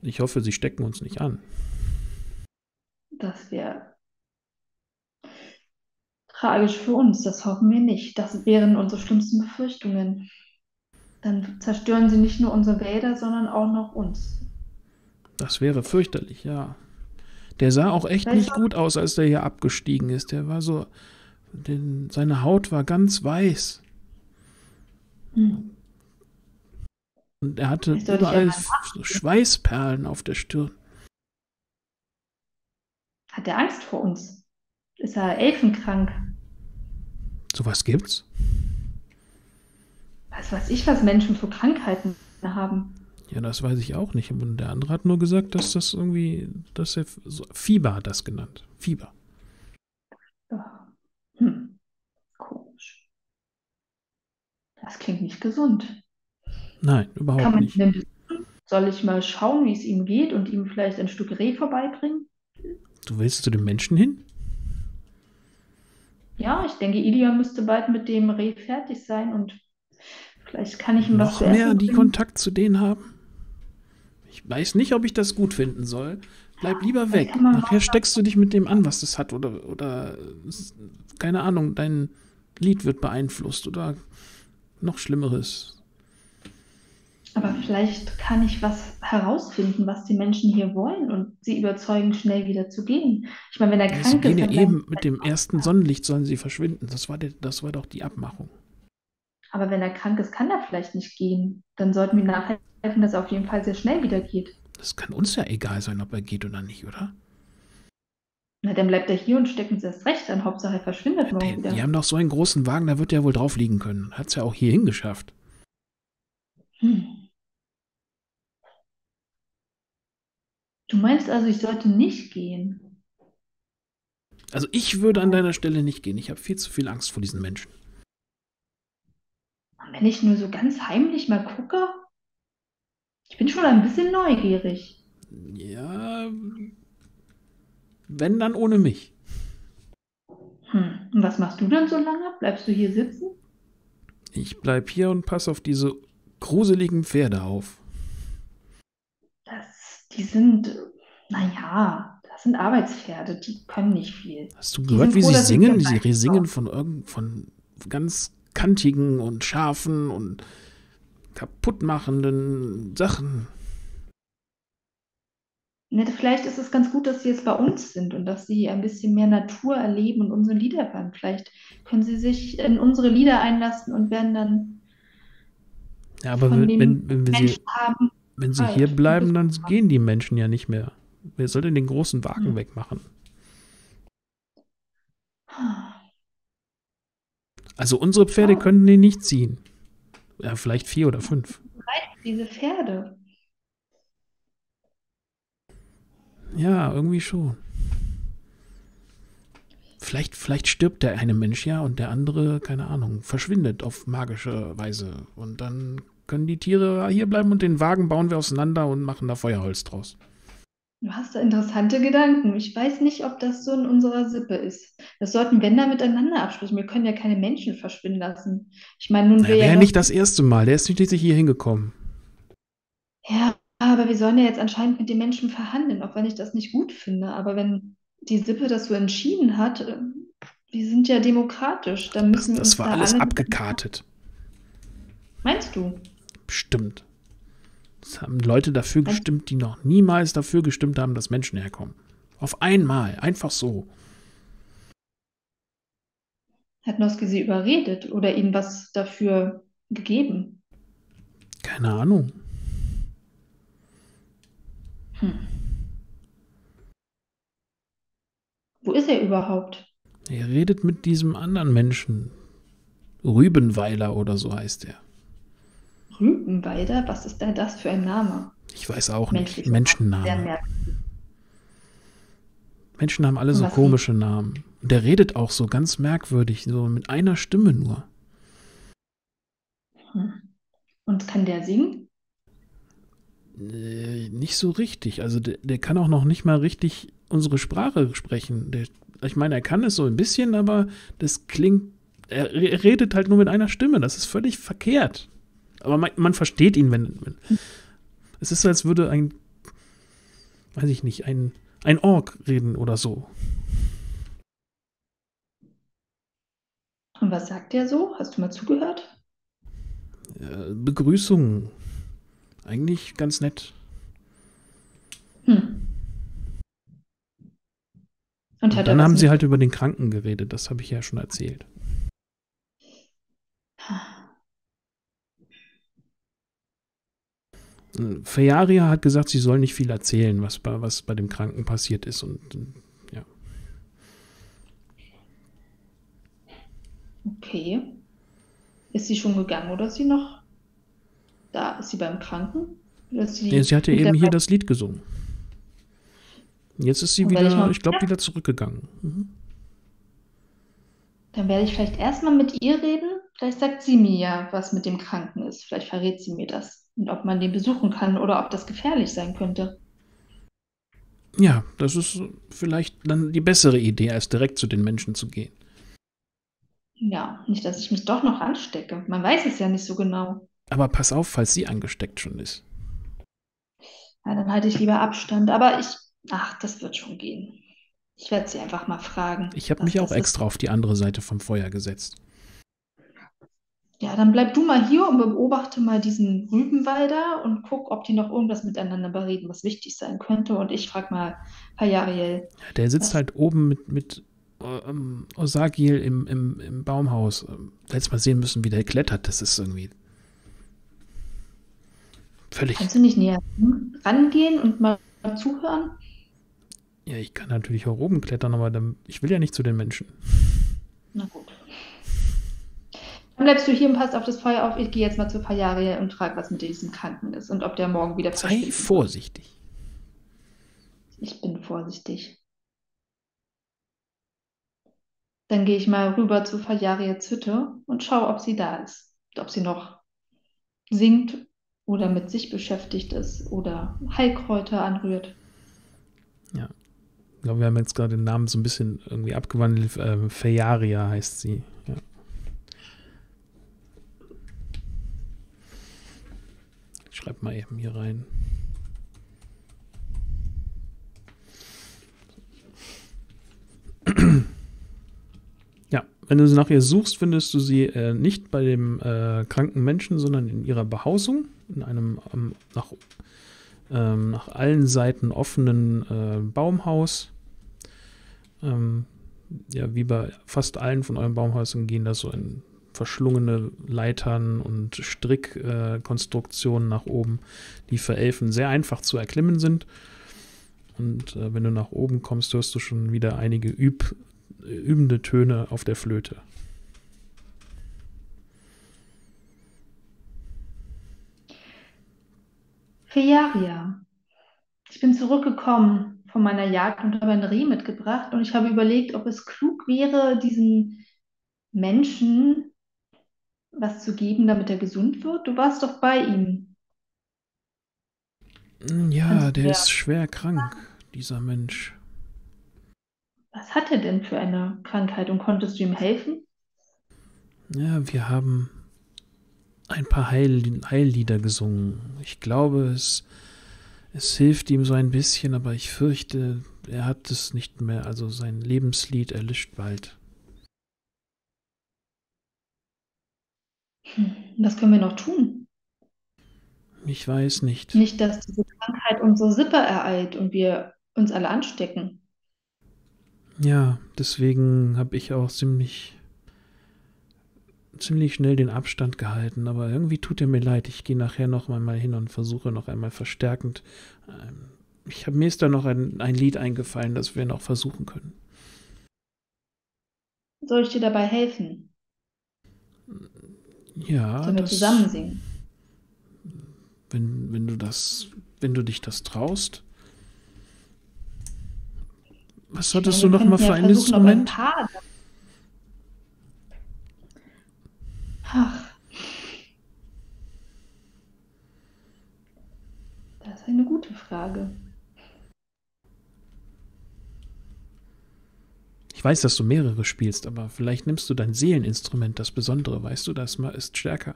ich hoffe, sie stecken uns nicht an. Das wäre tragisch für uns, das hoffen wir nicht. Das wären unsere schlimmsten Befürchtungen. Dann zerstören sie nicht nur unsere Wälder, sondern auch noch uns. Das wäre fürchterlich, ja. Der sah auch echt Vielleicht nicht gut aus, als der hier abgestiegen ist. Der war so, den, seine Haut war ganz weiß. Hm. Und er hatte überall Schweißperlen auf der Stirn. Hat er Angst vor uns? Ist er elfenkrank? Sowas gibt's? Was weiß ich, was Menschen für Krankheiten haben. Ja, das weiß ich auch nicht. Und der andere hat nur gesagt, dass das irgendwie, dass er Fieber hat das genannt. Fieber. Ja. Hm. Komisch. Das klingt nicht gesund. Nein, Kann überhaupt nicht. denn? Soll ich mal schauen, wie es ihm geht und ihm vielleicht ein Stück Reh vorbeibringen? Du willst zu dem Menschen hin? Ja, ich denke, Ilion müsste bald mit dem Reh fertig sein und vielleicht kann ich ihm was Noch zu mehr die bringen. Kontakt zu denen haben? Ich weiß nicht, ob ich das gut finden soll. Bleib lieber weg. Nachher steckst du dich mit dem an, was das hat. Oder, oder keine Ahnung, dein Lied wird beeinflusst oder noch Schlimmeres. Aber vielleicht kann ich was herausfinden, was die Menschen hier wollen und sie überzeugen, schnell wieder zu gehen. Ich meine, wenn er Sie krank gehen ist, ja dann bleiben eben sie mit dem ersten. Sonnenlicht sollen sie verschwinden. Das war, der, das war doch die Abmachung. Aber wenn er krank ist, kann er vielleicht nicht gehen. Dann sollten wir nachhelfen, dass er auf jeden Fall sehr schnell wieder geht. Das kann uns ja egal sein, ob er geht oder nicht, oder? Na, dann bleibt er hier und steckt uns erst recht an. Hauptsache, er verschwindet morgen Die, wieder. die haben doch so einen großen Wagen, da wird er wohl drauf liegen können. Hat es ja auch hierhin geschafft. Hm. Du meinst also, ich sollte nicht gehen? Also ich würde an deiner Stelle nicht gehen. Ich habe viel zu viel Angst vor diesen Menschen. Und wenn ich nur so ganz heimlich mal gucke? Ich bin schon ein bisschen neugierig. Ja, wenn dann ohne mich. Hm. Und was machst du dann so lange? Bleibst du hier sitzen? Ich bleib hier und pass auf diese gruseligen Pferde auf. Das, die sind, naja, das sind Arbeitspferde, die können nicht viel. Hast du gehört, wie froh, sie singen? Sie singen von irgend von ganz kantigen und scharfen und kaputtmachenden Sachen. Ne, vielleicht ist es ganz gut, dass sie jetzt bei uns sind und dass sie ein bisschen mehr Natur erleben und unsere Lieder hören. Vielleicht können sie sich in unsere Lieder einlassen und werden dann Ja, aber wenn, wenn, wenn, wir sie, haben. wenn sie Halt. hier bleiben, dann gehen die Menschen ja nicht mehr. Wer soll denn den großen Wagen Hm. wegmachen? Also unsere Pferde können den nicht ziehen. Ja, vielleicht vier oder fünf. Diese Pferde. Ja, irgendwie schon. Vielleicht, vielleicht stirbt der eine Mensch ja und der andere, keine Ahnung, verschwindet auf magische Weise. Und dann können die Tiere hier bleiben und den Wagen bauen wir auseinander und machen da Feuerholz draus. Du hast da interessante Gedanken. Ich weiß nicht, ob das so in unserer Sippe ist. Das sollten Wender miteinander absprechen. Wir können ja keine Menschen verschwinden lassen. Ich meine, nun wäre wäre ja nicht das erste Mal. Der ist schließlich hier hingekommen. Ja, aber wir sollen ja jetzt anscheinend mit den Menschen verhandeln, auch wenn ich das nicht gut finde. Aber wenn die Sippe das so entschieden hat, äh, wir sind ja demokratisch, dann Das, müssen wir das uns war da alles alle. abgekartet. Meinst du? Bestimmt. Es haben Leute dafür gestimmt, die noch niemals dafür gestimmt haben, dass Menschen herkommen. Auf einmal. Einfach so. Hat Noski sie überredet oder ihnen was dafür gegeben? Keine Ahnung. Hm. Wo ist er überhaupt? Er redet mit diesem anderen Menschen. Rübenweiler oder so heißt er. Rübenweider? Was ist denn das für ein Name? Ich weiß auch nicht. Menschlich. Sehr Menschennamen. Menschen haben alle so komische Namen. Und der redet auch so ganz merkwürdig, so mit einer Stimme nur. Hm. Und kann der singen? Äh, nicht so richtig. Also der, der kann auch noch nicht mal richtig unsere Sprache sprechen. Der, ich meine, er kann es so ein bisschen, aber das klingt. Er, er redet halt nur mit einer Stimme. Das ist völlig verkehrt. Aber man, man versteht ihn, wenn, wenn. Es ist, als würde ein. Weiß ich nicht, ein, ein Ork reden oder so. Und was sagt der so? Hast du mal zugehört? Begrüßung. Eigentlich ganz nett. Hm. Und Und dann haben sie halt über den Kranken geredet. Das habe ich ja schon erzählt. Fejaria hat gesagt, sie soll nicht viel erzählen, was bei, was bei dem Kranken passiert ist. Und ja. Okay. Ist sie schon gegangen oder ist sie noch da? Ist sie beim Kranken? Sie Ja, sie hatte eben hier das Lied gesungen. Jetzt ist sie ich wieder, mal- ich glaube, wieder zurückgegangen. Mhm. Dann werde ich vielleicht erstmal mit ihr reden. Vielleicht sagt sie mir ja, was mit dem Kranken ist. Vielleicht verrät sie mir das. Und ob man den besuchen kann oder ob das gefährlich sein könnte. Ja, das ist vielleicht dann die bessere Idee, als direkt zu den Menschen zu gehen. Ja, nicht, dass ich mich doch noch anstecke. Man weiß es ja nicht so genau. Aber pass auf, falls sie angesteckt schon ist. Ja, dann halte ich lieber Abstand. Aber ich, ach, das wird schon gehen. Ich werde sie einfach mal fragen. Ich habe mich auch das ist. extra auf die andere Seite vom Feuer gesetzt. Ja, dann bleib du mal hier und beobachte mal diesen Rübenwalder und guck, ob die noch irgendwas miteinander bereden, was wichtig sein könnte. Und ich frage mal Hayariel. Der sitzt Was? halt oben mit, mit ähm, Osagil im, im, im Baumhaus. Ähm, Hättest mal sehen müssen, wie der klettert. Das ist irgendwie völlig. Kannst du nicht näher rangehen und mal zuhören? Ja, ich kann natürlich auch oben klettern, aber dann, ich will ja nicht zu den Menschen. Na gut. Bleibst du hier und passt auf das Feuer auf. Ich gehe jetzt mal zu Hayariel und frage, was mit diesem Kranken ist und ob der morgen wieder Sei verschwinden wird. vorsichtig. Ich bin vorsichtig. Dann gehe ich mal rüber zu Fajariets Hütte und schaue, ob sie da ist. Ob sie noch singt oder mit sich beschäftigt ist oder Heilkräuter anrührt. Ich glaube, wir haben jetzt gerade den Namen so ein bisschen irgendwie abgewandelt. Ähm, Fejaria heißt sie. Ja. Ich schreibe mal eben hier rein. Ja, wenn du nach ihr suchst, findest du sie äh, nicht bei dem äh, kranken Menschen, sondern in ihrer Behausung, in einem ähm, nach, ähm, nach allen Seiten offenen äh, Baumhaus. Ähm, ja, wie bei fast allen von euren Baumhäusern gehen da so in verschlungene Leitern und Strickkonstruktionen äh, nach oben, die für Elfen sehr einfach zu erklimmen sind. Und äh, wenn du nach oben kommst, hörst du schon wieder einige üb übende Töne auf der Flöte. Fejaria, ich bin zurückgekommen von meiner Jagd und habe ein Reh mitgebracht. Und ich habe überlegt, ob es klug wäre, diesen Menschen was zu geben, damit er gesund wird. Du warst doch bei ihm. Ja, Kannst du der ist schwer krank, dieser Mensch. Was hat er denn für eine Krankheit und konntest du ihm helfen? Ja, wir haben ein paar Heil Heillieder gesungen. Ich glaube, es, es hilft ihm so ein bisschen, aber ich fürchte, er hat es nicht mehr. Also sein Lebenslied erlischt bald. Was können wir noch tun? Ich weiß nicht. Nicht, dass diese Krankheit unsere Sippe ereilt und wir uns alle anstecken. Ja, deswegen habe ich auch ziemlich ziemlich schnell den Abstand gehalten, aber irgendwie tut er mir leid. Ich gehe nachher noch einmal hin und versuche noch einmal verstärkend. Ähm, Ich habe mir ist da noch ein, ein Lied eingefallen, das wir noch versuchen können. Soll ich dir dabei helfen? Ja, Sollen wir zusammen singen? wenn, wenn du das, wenn du dich das traust. Was hattest Ja, du noch mal für ja ein ein Instrument? Ach. Das ist eine gute Frage. Ich weiß, dass du mehrere spielst, aber vielleicht nimmst du dein Seeleninstrument, das Besondere, weißt du, das ist stärker.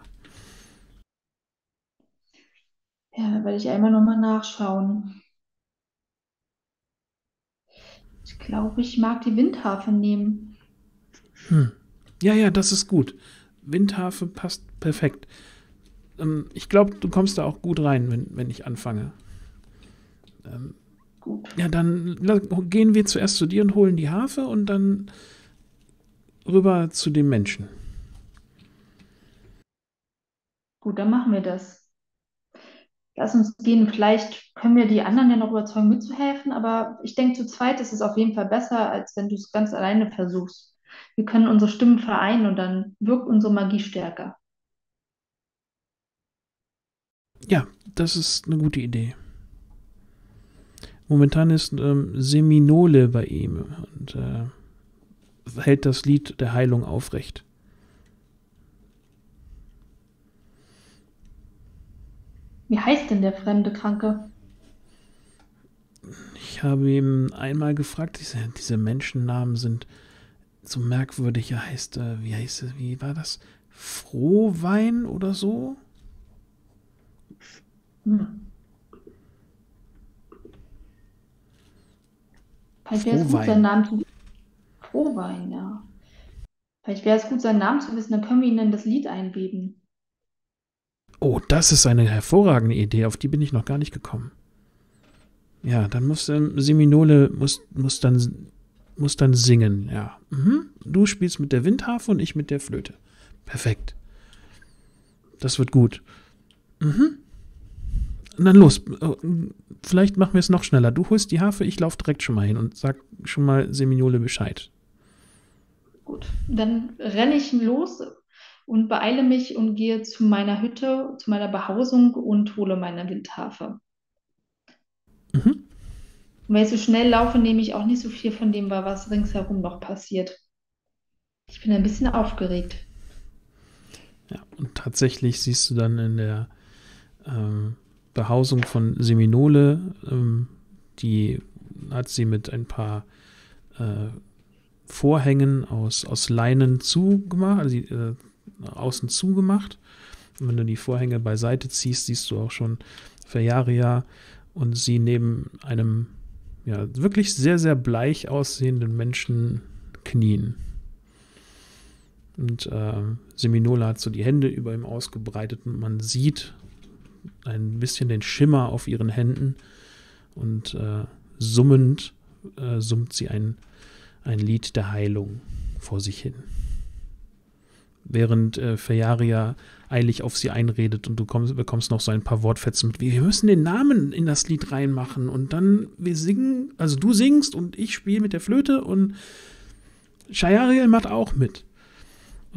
Ja, da werde ich einmal nochmal nachschauen. Ich glaube, ich mag die Windharfe nehmen. Hm. Ja, ja, das ist gut. Windharfe passt perfekt. Ähm, ich glaube, du kommst da auch gut rein, wenn, wenn ich anfange. Ähm, Gut. ja, dann gehen wir zuerst zu dir und holen die Harfe und dann rüber zu dem Menschen. Gut, dann machen wir das. Lass uns gehen. Vielleicht können wir die anderen ja noch überzeugen, mitzuhelfen, aber ich denke, zu zweit ist es auf jeden Fall besser, als wenn du es ganz alleine versuchst. Wir können unsere Stimmen vereinen und dann wirkt unsere Magie stärker. Ja, das ist eine gute Idee. Momentan ist ähm, Seminole bei ihm und äh, hält das Lied der Heilung aufrecht. Wie heißt denn der fremde Kranke? Ich habe ihm einmal gefragt, diese, diese Menschennamen sind so merkwürdig. Er heißt, äh, wie heißt es, wie war das? Frohwein oder so? Hm. Vielleicht wäre es gut, seinen Namen zu Frohwein, ja. Vielleicht wäre es gut, seinen Namen zu wissen, dann können wir ihn in das Lied einweben. Oh, das ist eine hervorragende Idee, auf die bin ich noch gar nicht gekommen. Ja, dann muss ähm, Seminole muss, muss, dann, muss dann singen, ja. Mhm. Du spielst mit der Windharfe und ich mit der Flöte. Perfekt. Das wird gut. Mhm. Dann los. Vielleicht machen wir es noch schneller. Du holst die Harfe, ich laufe direkt schon mal hin und sag schon mal Seminole Bescheid. Gut, dann renne ich los und beeile mich und gehe zu meiner Hütte, zu meiner Behausung und hole meine Windharfe. Mhm. Und wenn ich so schnell laufe, nehme ich auch nicht so viel von dem wahr, was ringsherum noch passiert. Ich bin ein bisschen aufgeregt. Ja, und tatsächlich siehst du dann in der ähm, Behausung von Seminole, ähm, die hat sie mit ein paar äh, Vorhängen aus, aus Leinen zugemacht, also äh, außen zugemacht. Und wenn du die Vorhänge beiseite ziehst, siehst du auch schon Ferjaria und sie neben einem ja, wirklich sehr, sehr bleich aussehenden Menschen knien. Und äh, Seminola hat so die Hände über ihm ausgebreitet und man sieht ein bisschen den Schimmer auf ihren Händen und äh, summend äh, summt sie ein, ein Lied der Heilung vor sich hin. Während äh, Fejaria eilig auf sie einredet und du kommst, bekommst noch so ein paar Wortfetzen mit, wir müssen den Namen in das Lied reinmachen und dann wir singen, also du singst und ich spiele mit der Flöte und Shayariel macht auch mit.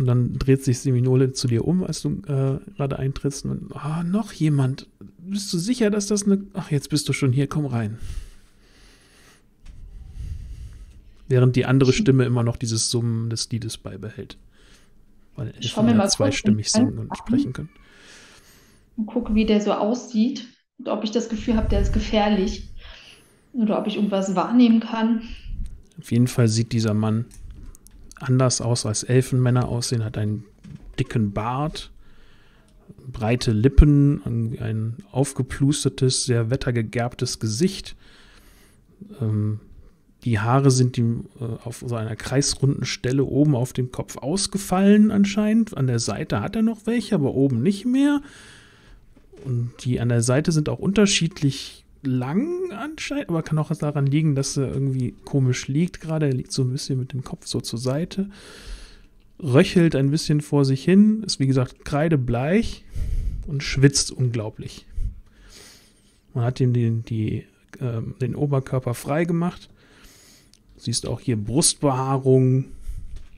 Und dann dreht sich Seminole zu dir um, als du äh, gerade eintrittst. Und ah, noch jemand. Bist du sicher, dass das eine. Ach, jetzt bist du schon hier, komm rein. Während die andere Stimme immer noch dieses Summen des Liedes beibehält. Weil Elfen ja zweistimmig singen und sprechen können. Und gucke, wie der so aussieht. Und ob ich das Gefühl habe, der ist gefährlich. Oder ob ich irgendwas wahrnehmen kann. Auf jeden Fall sieht dieser Mann anders aus, als Elfenmänner aussehen, hat einen dicken Bart, breite Lippen, ein aufgeplustertes, sehr wettergegerbtes Gesicht. Ähm, die Haare sind ihm äh, auf so einer kreisrunden Stelle oben auf dem Kopf ausgefallen anscheinend. An der Seite hat er noch welche, aber oben nicht mehr. Und die an der Seite sind auch unterschiedlich lang anscheinend, aber kann auch daran liegen, dass er irgendwie komisch liegt gerade. Er liegt so ein bisschen mit dem Kopf so zur Seite, röchelt ein bisschen vor sich hin, ist wie gesagt kreidebleich und schwitzt unglaublich. Man hat ihm den, die, äh, den Oberkörper frei gemacht Siehst auch hier Brustbehaarung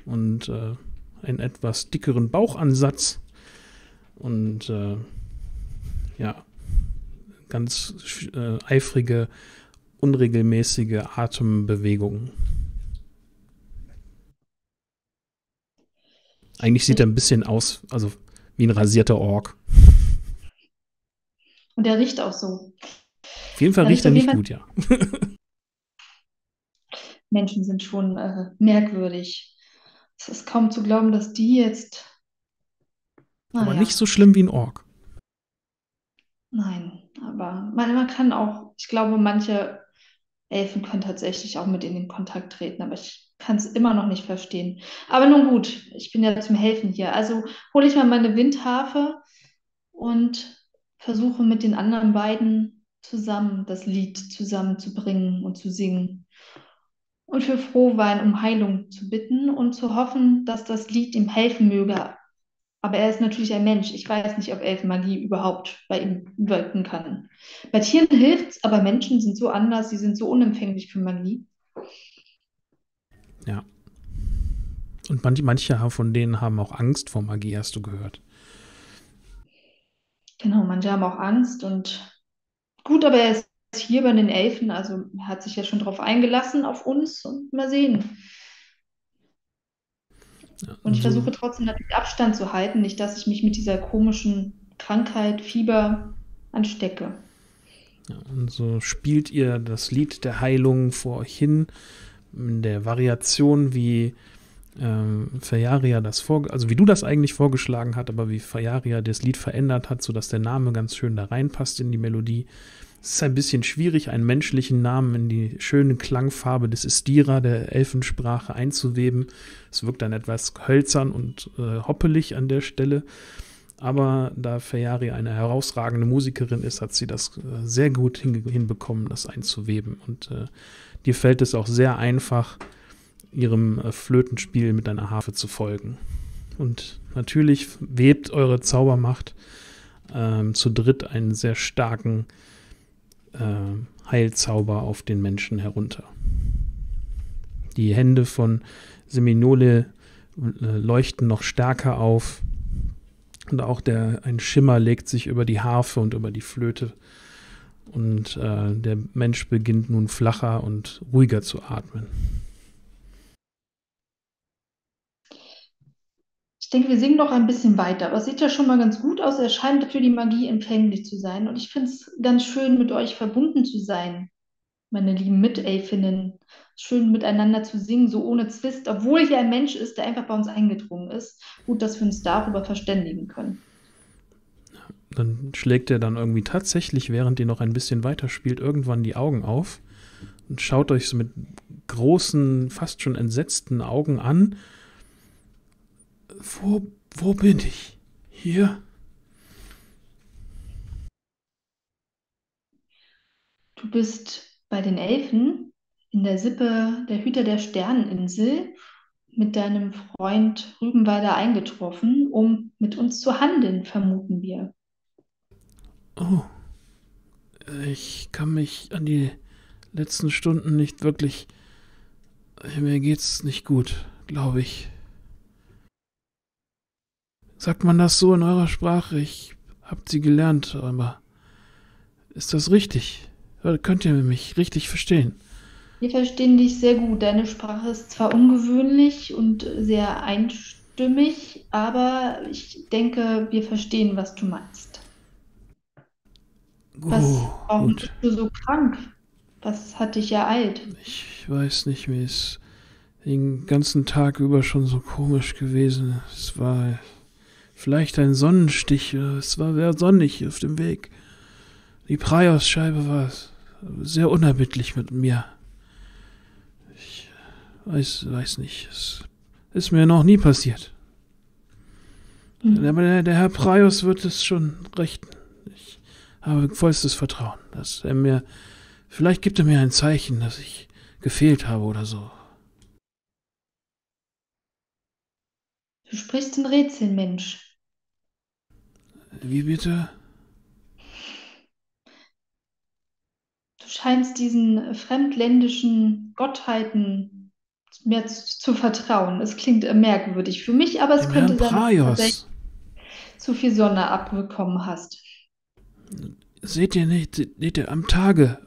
und äh, einen etwas dickeren Bauchansatz. Und äh, ja, ganz äh, eifrige, unregelmäßige Atembewegungen. Eigentlich sieht er ein bisschen aus, also wie ein rasierter Ork. Und er riecht auch so. Auf jeden Fall riecht er nicht gut, ja. Menschen sind schon äh, merkwürdig. Es ist kaum zu glauben, dass die jetzt. Aber ja. nicht so schlimm wie ein Ork. Nein, aber man, man kann auch, ich glaube, manche Elfen können tatsächlich auch mit in den Kontakt treten, aber ich kann es immer noch nicht verstehen. Aber nun gut, ich bin ja zum Helfen hier. Also hole ich mal meine Windharfe und versuche mit den anderen beiden zusammen das Lied zusammenzubringen und zu singen und für Frohwein um Heilung zu bitten und zu hoffen, dass das Lied ihm helfen möge. Aber er ist natürlich ein Mensch. Ich weiß nicht, ob Elfenmagie überhaupt bei ihm wirken kann. Bei Tieren hilft es, aber Menschen sind so anders, sie sind so unempfänglich für Magie. Ja. Und manche, manche von denen haben auch Angst vor Magie, hast du gehört. Genau, manche haben auch Angst und gut, aber er ist hier bei den Elfen, also hat sich ja schon darauf eingelassen, auf uns und mal sehen. Ja, und ich so versuche trotzdem natürlich Abstand zu halten, nicht, dass ich mich mit dieser komischen Krankheit, Fieber anstecke. Ja, und so spielt ihr das Lied der Heilung vor euch hin, in der Variation, wie ähm, Fajaria das vor, also wie du das eigentlich vorgeschlagen hast, aber wie Fajaria das Lied verändert hat, sodass der Name ganz schön da reinpasst in die Melodie. Es ist ein bisschen schwierig, einen menschlichen Namen in die schöne Klangfarbe des Istira, der Elfensprache, einzuweben. Es wirkt dann etwas hölzern und äh, hoppelig an der Stelle. Aber da Ferrari eine herausragende Musikerin ist, hat sie das äh, sehr gut hinbekommen, das einzuweben. Und äh, dir fällt es auch sehr einfach, ihrem äh, Flötenspiel mit einer Harfe zu folgen. Und natürlich webt eure Zaubermacht ähm, zu dritt einen sehr starken äh, Heilzauber auf den Menschen herunter. Die Hände von Seminole äh, leuchten noch stärker auf und auch der, ein Schimmer legt sich über die Harfe und über die Flöte und äh, der Mensch beginnt nun flacher und ruhiger zu atmen. Denke, wir singen noch ein bisschen weiter. Aber es sieht ja schon mal ganz gut aus. Er scheint für die Magie empfänglich zu sein. Und ich finde es ganz schön, mit euch verbunden zu sein, meine lieben Mitelfinnen. Schön miteinander zu singen, so ohne Zwist, obwohl hier ein Mensch ist, der einfach bei uns eingedrungen ist. Gut, dass wir uns darüber verständigen können. Dann schlägt er dann irgendwie tatsächlich, während ihr noch ein bisschen weiterspielt, irgendwann die Augen auf und schaut euch so mit großen, fast schon entsetzten Augen an wo, wo bin ich? Hier? Du bist bei den Elfen in der Sippe der Hüter der Sterneninsel mit deinem Freund Rübenweider eingetroffen, um mit uns zu handeln, vermuten wir. Oh, ich kann mich an die letzten Stunden nicht wirklich. Mir geht's nicht gut, glaube ich. Sagt man das so in eurer Sprache? Ich hab sie gelernt, aber ist das richtig? Könnt ihr mich richtig verstehen? Wir verstehen dich sehr gut. Deine Sprache ist zwar ungewöhnlich und sehr einstimmig, aber ich denke, wir verstehen, was du meinst. Was, Oh, warum gut. bist du so krank? Was hat dich ereilt? Ich weiß nicht, mir ist den ganzen Tag über schon so komisch gewesen. Es war vielleicht ein Sonnenstich. oder Es war sehr sonnig auf dem Weg. Die Praios-Scheibe war sehr unerbittlich mit mir. Ich weiß, weiß nicht. Es ist mir noch nie passiert. Hm. Aber der, der Herr Praios wird es schon richten. Ich habe vollstes Vertrauen, dass er mir. Vielleicht gibt er mir ein Zeichen, dass ich gefehlt habe oder so. Du sprichst in Rätseln, Mensch. Wie bitte? Du scheinst diesen fremdländischen Gottheiten mehr zu, zu vertrauen. Es klingt merkwürdig für mich, aber es Dem könnte sein, dass du zu viel Sonne abbekommen hast. Seht ihr nicht, seht ihr, am Tage,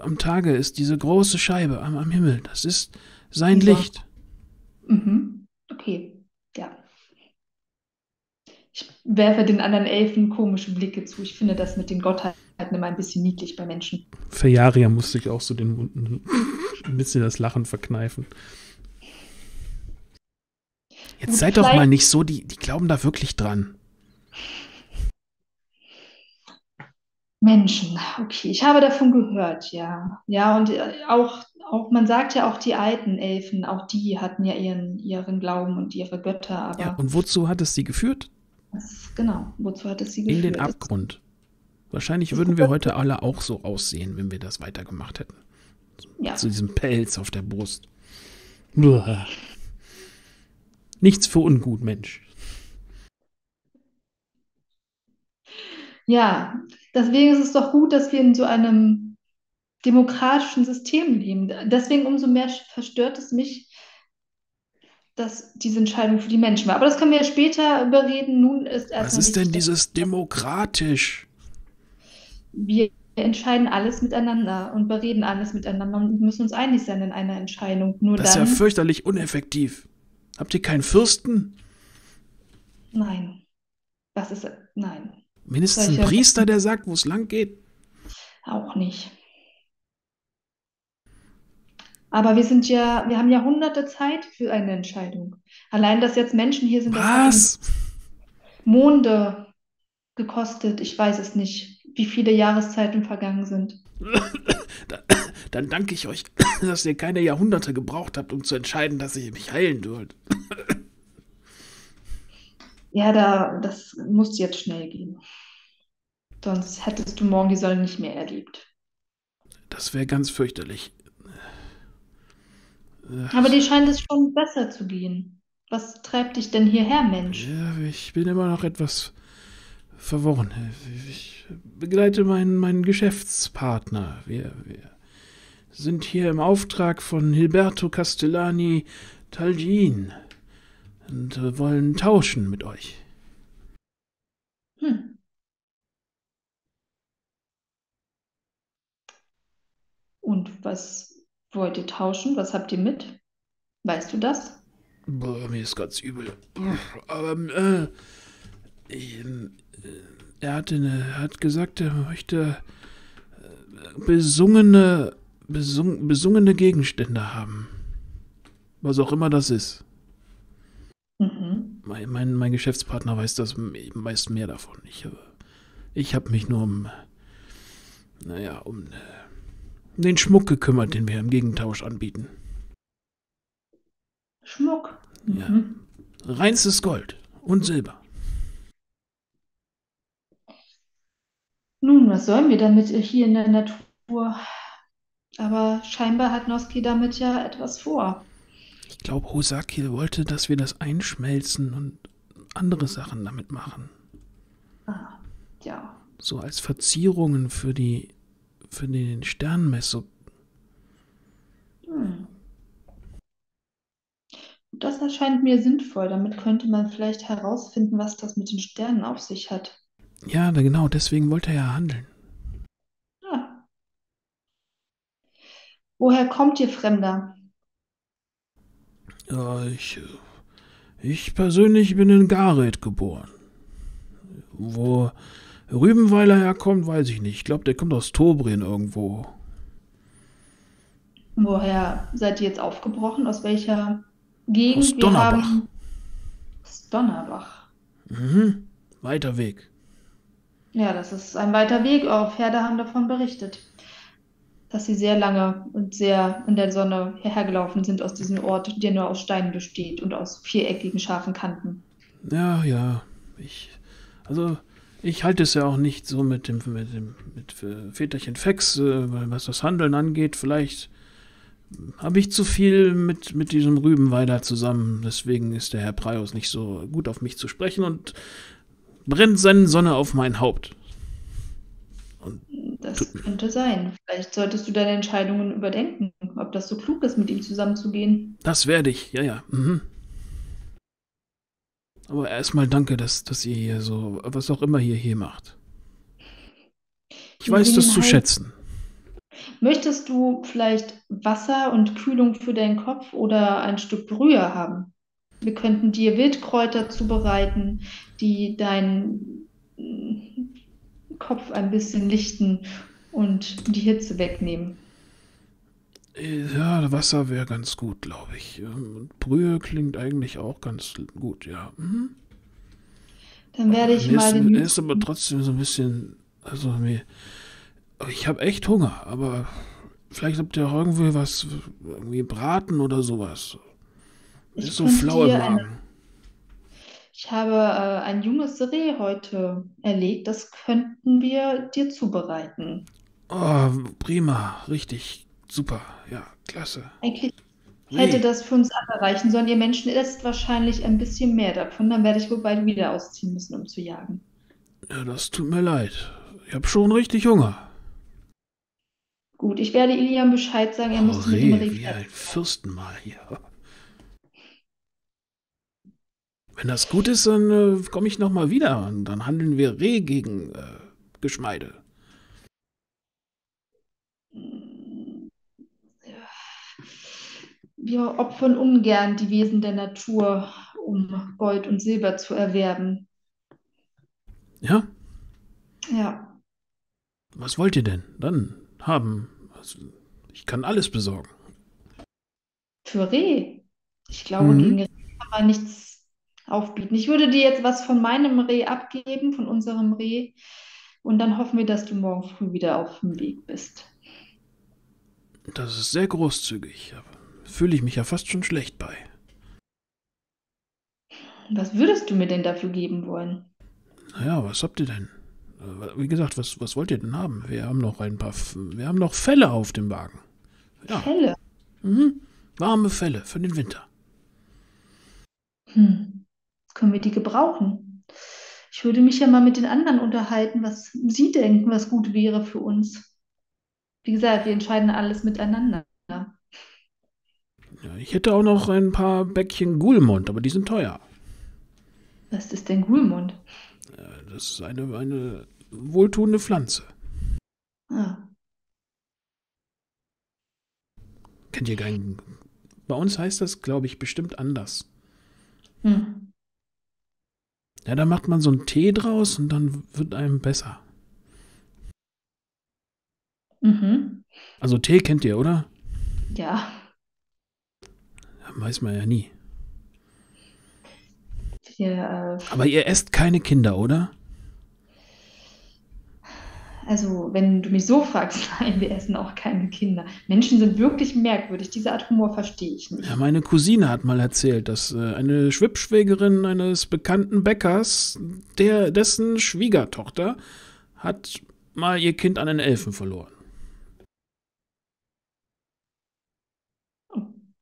am Tage ist diese große Scheibe am, am Himmel. Das ist sein Sonne. Licht. Mhm. Okay, ja. Ich werfe den anderen Elfen komische Blicke zu. Ich finde das mit den Gottheiten immer ein bisschen niedlich bei Menschen. Für Jaria musste ich auch so den Mund ein bisschen das Lachen verkneifen. Jetzt seid doch mal nicht so, die, die glauben da wirklich dran. Menschen, okay, ich habe davon gehört, ja. Ja, und äh, auch, auch, man sagt ja auch die alten Elfen, auch die hatten ja ihren, ihren Glauben und ihre Götter, aber Ja, und wozu hat es sie geführt? Das, genau, wozu hat es sie In den geführt? Abgrund. Wahrscheinlich würden wir heute alle auch so aussehen, wenn wir das weitergemacht hätten. Ja, Zu diesem Pelz auf der Brust. Uah. Nichts für ungut, Mensch. ja, deswegen ist es doch gut, dass wir in so einem demokratischen System leben. Deswegen umso mehr verstört es mich, dass diese Entscheidung für die Menschen war. Aber das können wir ja später überreden. Nun ist Was erstmal ist denn dieses demokratisch? wir entscheiden alles miteinander und bereden alles miteinander und müssen uns einig sein in einer Entscheidung. Nur Das ist ja fürchterlich uneffektiv. Habt ihr keinen Fürsten? nein. Was ist, nein, Mindestens ein Priester, der sagt, wo es lang geht? auch nicht. Aber wir sind ja, wir haben Jahrhunderte Zeit für eine Entscheidung. Allein, dass jetzt Menschen hier sind, Was? Monde gekostet. Ich weiß es nicht, wie viele Jahreszeiten vergangen sind. Da- Dann danke ich euch, dass ihr keine Jahrhunderte gebraucht habt, um zu entscheiden, dass ich mich heilen sollt. Ja, da, das muss jetzt schnell gehen. Sonst hättest du morgen die Sonne nicht mehr erlebt. Das wäre ganz fürchterlich. Äh, Aber dir scheint es schon besser zu gehen. Was treibt dich denn hierher, Mensch? Ja, ich bin immer noch etwas verworren. Ich begleite meinen, meinen Geschäftspartner. Wir, wir sind hier im Auftrag von Hilberto Castellani Talgin und wollen tauschen mit euch. Hm. Und was wollt ihr tauschen? Was habt ihr mit? Weißt du das? Boah, mir ist ganz übel. Aber äh, ich, äh, er, hatte eine, hat gesagt, er möchte äh, besungene, besung, besungene Gegenstände haben. Was auch immer das ist. Mhm. Mein, mein, mein Geschäftspartner weiß das meist mehr davon. Ich, äh, ich habe mich nur um, naja, um äh, den Schmuck gekümmert, den wir im Gegentausch anbieten. Schmuck. Ja. Mhm. Reinstes Gold und Silber. Nun, was sollen wir damit hier in der Natur? Aber scheinbar hat Noski damit ja etwas vor. Ich glaube, Hosaki wollte, dass wir das einschmelzen und andere Sachen damit machen. Ah, ja. So als Verzierungen für die für den Sternmessung. Hm. Das erscheint mir sinnvoll. Damit könnte man vielleicht herausfinden, was das mit den Sternen auf sich hat. Ja, genau, deswegen wollte er ja handeln. Ah. Woher kommt ihr Fremder? Ja, ich, ich persönlich bin in Gareth geboren. Wo Rübenweiler herkommt, weiß ich nicht. Ich glaube, der kommt aus Tobrien irgendwo. Woher seid ihr jetzt aufgebrochen? Aus welcher Gegend? Aus Wir Donnerbach. haben aus Donnerbach. Mhm. Weiter Weg. Ja, das ist ein weiter Weg. Eure Pferde haben davon berichtet, dass sie sehr lange und sehr in der Sonne hierher gelaufen sind aus diesem Ort, der nur aus Steinen besteht und aus viereckigen, scharfen Kanten. Ja, ja. Ich, also, ich halte es ja auch nicht so mit dem, mit dem, mit Väterchen Fex, äh, was das Handeln angeht. Vielleicht habe ich zu viel mit, mit diesem Rübenweiler zusammen. Deswegen ist der Herr Praios nicht so gut auf mich zu sprechen und brennt seine Sonne auf mein Haupt. Das könnte sein. Vielleicht solltest du deine Entscheidungen überdenken, ob das so klug ist, mit ihm zusammenzugehen. Das werde ich, ja, ja. Mhm. Aber erstmal danke, dass, dass ihr hier so, was auch immer ihr hier macht. Ich weiß das zu schätzen. Möchtest du vielleicht Wasser und Kühlung für deinen Kopf oder ein Stück Brühe haben? Wir könnten dir Wildkräuter zubereiten, die deinen mm, Kopf ein bisschen lichten und die Hitze wegnehmen. Äh, Ja, Wasser wäre ganz gut, glaube ich. Ähm, Brühe klingt eigentlich auch ganz gut, ja. Mhm. Dann werde ich Mir mal ist, den mir ist aber trotzdem so ein bisschen, also mir, ich habe echt Hunger, aber vielleicht habt ihr auch irgendwie was, irgendwie Braten oder sowas. Ich ist so flau im Magen. Ich habe äh, ein junges Reh heute erlegt. Das könnten wir dir zubereiten. Oh, prima, richtig, super, ja, klasse. Eigentlich hätte das für uns alle reichen sollen. Ihr Menschen esst wahrscheinlich ein bisschen mehr davon. Dann werde ich wohl bald wieder ausziehen müssen, um zu jagen. Ja, das tut mir leid. Ich habe schon richtig Hunger. Gut, ich werde Iliam Bescheid sagen. Er Oh, müsste mit dem Reh, wie ein. Fürstenmahl hier. Wenn das gut ist, dann äh, komme ich nochmal wieder und dann handeln wir Reh gegen äh, Geschmeide. Wir opfern ungern die Wesen der Natur, um Gold und Silber zu erwerben. Ja? Ja, Was wollt ihr denn? Dann haben. Also, ich kann alles besorgen. für Reh. Ich glaube, Mhm. gegen Reh kann man nichts aufbieten. Ich würde dir jetzt was von meinem Reh abgeben, von unserem Reh. Und dann hoffen wir, dass du morgen früh wieder auf dem Weg bist. Das ist sehr großzügig. aber Fühle ich mich ja fast schon schlecht bei. Was würdest du mir denn dafür geben wollen? Naja, was habt ihr denn? Wie gesagt, was, was wollt ihr denn haben? Wir haben noch ein paar. F wir haben noch Felle auf dem Wagen. Ja. Felle. Mhm. Warme Felle für den Winter. Hm. Können wir die gebrauchen? Ich würde mich ja mal mit den anderen unterhalten, was sie denken, was gut wäre für uns. Wie gesagt, wir entscheiden alles miteinander. Ja, ich hätte auch noch ein paar Bäckchen Gulmund, aber die sind teuer. Was ist denn Gulmund? Das ist eine, eine wohltuende Pflanze. Ah, Kennt ihr keinen? Bei uns heißt das, glaube ich, bestimmt anders. hm. Ja, da macht man so einen Tee draus und dann wird einem besser. Mhm. Also Tee kennt ihr, oder? Ja, weiß man ja nie. wir, äh, Aber ihr esst keine Kinder, oder? also wenn du mich so fragst, nein, wir essen auch keine Kinder. Menschen sind wirklich merkwürdig. Diese Art Humor verstehe ich nicht. Ja, meine Cousine hat mal erzählt, dass äh, eine Schwippschwägerin eines bekannten Bäckers, der, dessen Schwiegertochter, hat mal ihr Kind an einen Elfen verloren.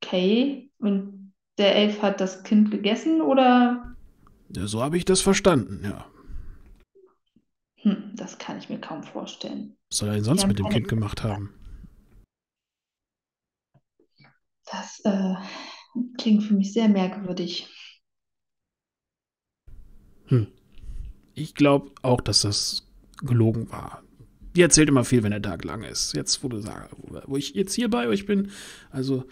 Okay, und der Elf hat das Kind gegessen oder? Ja, so habe ich das verstanden, ja. Hm, das kann ich mir kaum vorstellen. Was soll er denn sonst mit dem Kind gemacht haben? Das äh, klingt für mich sehr merkwürdig. Ich glaube auch, dass das gelogen war. Die erzählt immer viel, wenn der Tag lang ist. Jetzt, wo du sagst, wo ich jetzt hier bei euch bin, also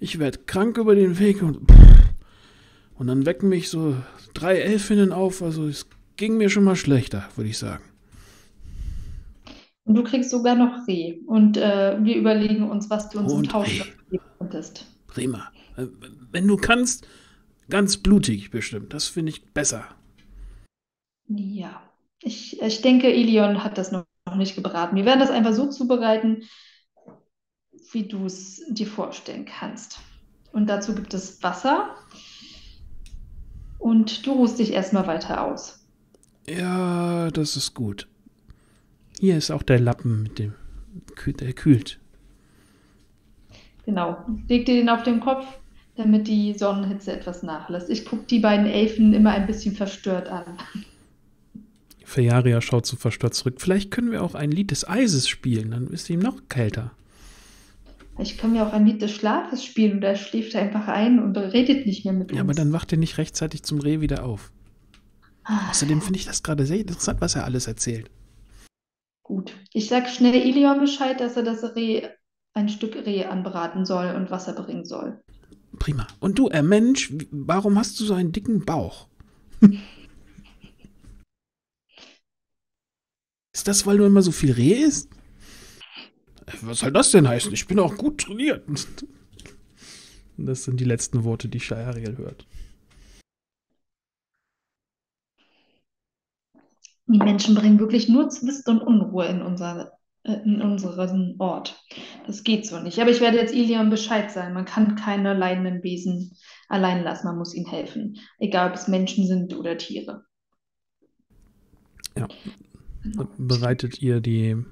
ich werde krank über den Weg und und dann wecken mich so drei Elfinnen auf. Also es ging mir schon mal schlechter, würde ich sagen. Und du kriegst sogar noch Reh. Und äh, wir überlegen uns, was du uns Und im Tausch geben könntest. Prima. Äh, Wenn du kannst, ganz blutig bestimmt. Das finde ich besser. Ja, ich, ich denke, Ilion hat das noch nicht gebraten. Wir werden das einfach so zubereiten, wie du es dir vorstellen kannst. Und dazu gibt es Wasser. Und du ruhst dich erstmal weiter aus. Ja, das ist gut. Hier ist auch der Lappen mit dem, der kühlt. Genau. Leg dir den auf den Kopf, damit die Sonnenhitze etwas nachlässt. Ich gucke die beiden Elfen immer ein bisschen verstört an. Fejaria schaut so verstört zurück. Vielleicht können wir auch ein Lied des Eises spielen, dann ist ihm noch kälter. Ich kann mir auch ein Lied des Schlafes spielen und er schläft einfach ein und redet nicht mehr mit Ja, aber uns. dann wacht er nicht rechtzeitig zum Reh wieder auf. Ah, Außerdem finde ich das gerade sehr interessant, was er alles erzählt. Gut. Ich sag schnell Ilion Bescheid, dass er das Reh, ein Stück Reh anbraten soll und Wasser bringen soll. Prima. Und du, äh Mensch, warum hast du so einen dicken Bauch? ist das, weil du immer so viel Reh isst? Was soll das denn heißen? Ich bin auch gut trainiert. Das sind die letzten Worte, die Shahariel hört. Die Menschen bringen wirklich nur Zwist und Unruhe in unser, äh, in unseren Ort. Das geht so nicht. Aber ich werde jetzt Ilion Bescheid sagen. Man kann keine leidenden Wesen allein lassen. Man muss ihnen helfen. Egal, ob es Menschen sind oder Tiere. Ja. Bereitet ihr die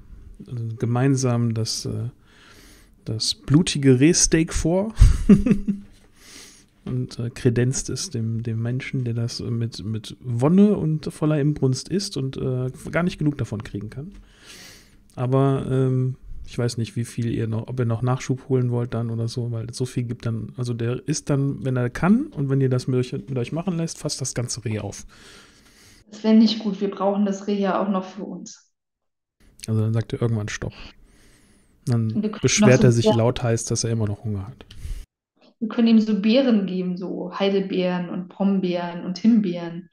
gemeinsam das, äh, das blutige Rehsteak vor und äh, kredenzt es dem, dem Menschen, der das mit, mit Wonne und voller Inbrunst isst und äh, gar nicht genug davon kriegen kann. Aber ähm, ich weiß nicht, wie viel ihr noch, ob ihr noch Nachschub holen wollt dann oder so, weil so viel gibt dann, also der isst dann, wenn er kann und wenn ihr das mit euch, mit euch machen lässt, fast das ganze Reh auf. Das wäre nicht gut. Wir brauchen das Reh ja auch noch für uns. Also dann sagt er irgendwann Stopp. Dann beschwert er sich Beeren- lautheiß, dass er immer noch Hunger hat. Wir können ihm so Beeren geben, so Heidelbeeren und Brombeeren und Himbeeren.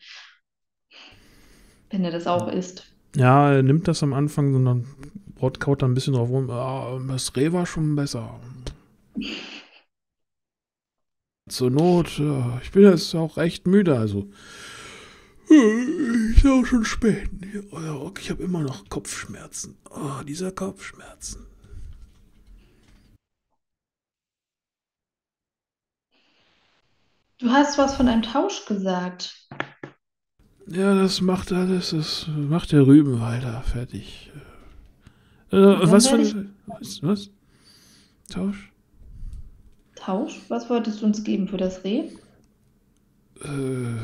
Wenn er das auch isst. Ja, er nimmt das am Anfang und dann brot kaut er ein bisschen drauf rum. Ah, das Reh war schon besser. Zur Not, ich bin jetzt auch echt müde, also. Ist ja auch schon spät. Oh ja, Ich habe immer noch Kopfschmerzen. Oh, dieser Kopfschmerzen. Du hast was von einem Tausch gesagt. Ja, das macht alles, das macht der Rübenwalder fertig. Äh, was für werde was, was? Tausch? Tausch? Was wolltest du uns geben für das Reh? Äh,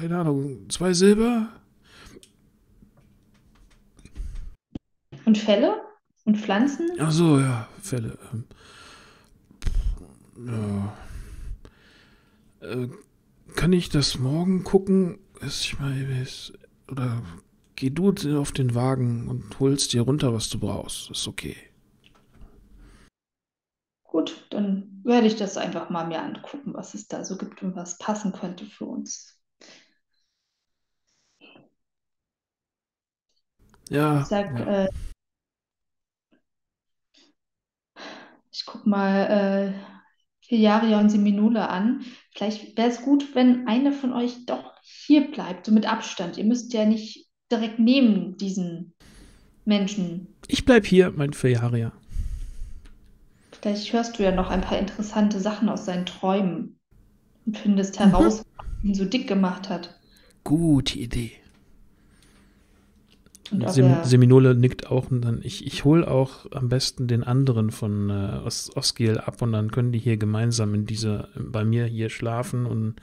keine Ahnung, zwei Silber? Und Felle? Und Pflanzen? Ach so, ja, Fälle. Ähm, ja. Äh, kann ich das morgen gucken? Ich meine, oder geh du auf den Wagen und holst dir runter, was du brauchst. Ist okay. Gut, dann werde ich das einfach mal mir angucken, was es da so gibt und was passen könnte für uns. Ja. Ich sag, ja. äh, ich guck mal äh, Hilaria und Seminole an. Vielleicht wäre es gut, wenn eine von euch doch hier bleibt, so mit Abstand. Ihr müsst ja nicht direkt neben diesen Menschen. Ich bleib hier, mein Fejaria. Vielleicht hörst du ja noch ein paar interessante Sachen aus seinen Träumen und findest heraus, was ihn so dick gemacht hat. Gute Idee. Sem Seminole nickt auch und dann, ich, ich hole auch am besten den anderen von äh, Os Osgiel ab und dann können die hier gemeinsam in dieser, bei mir hier schlafen und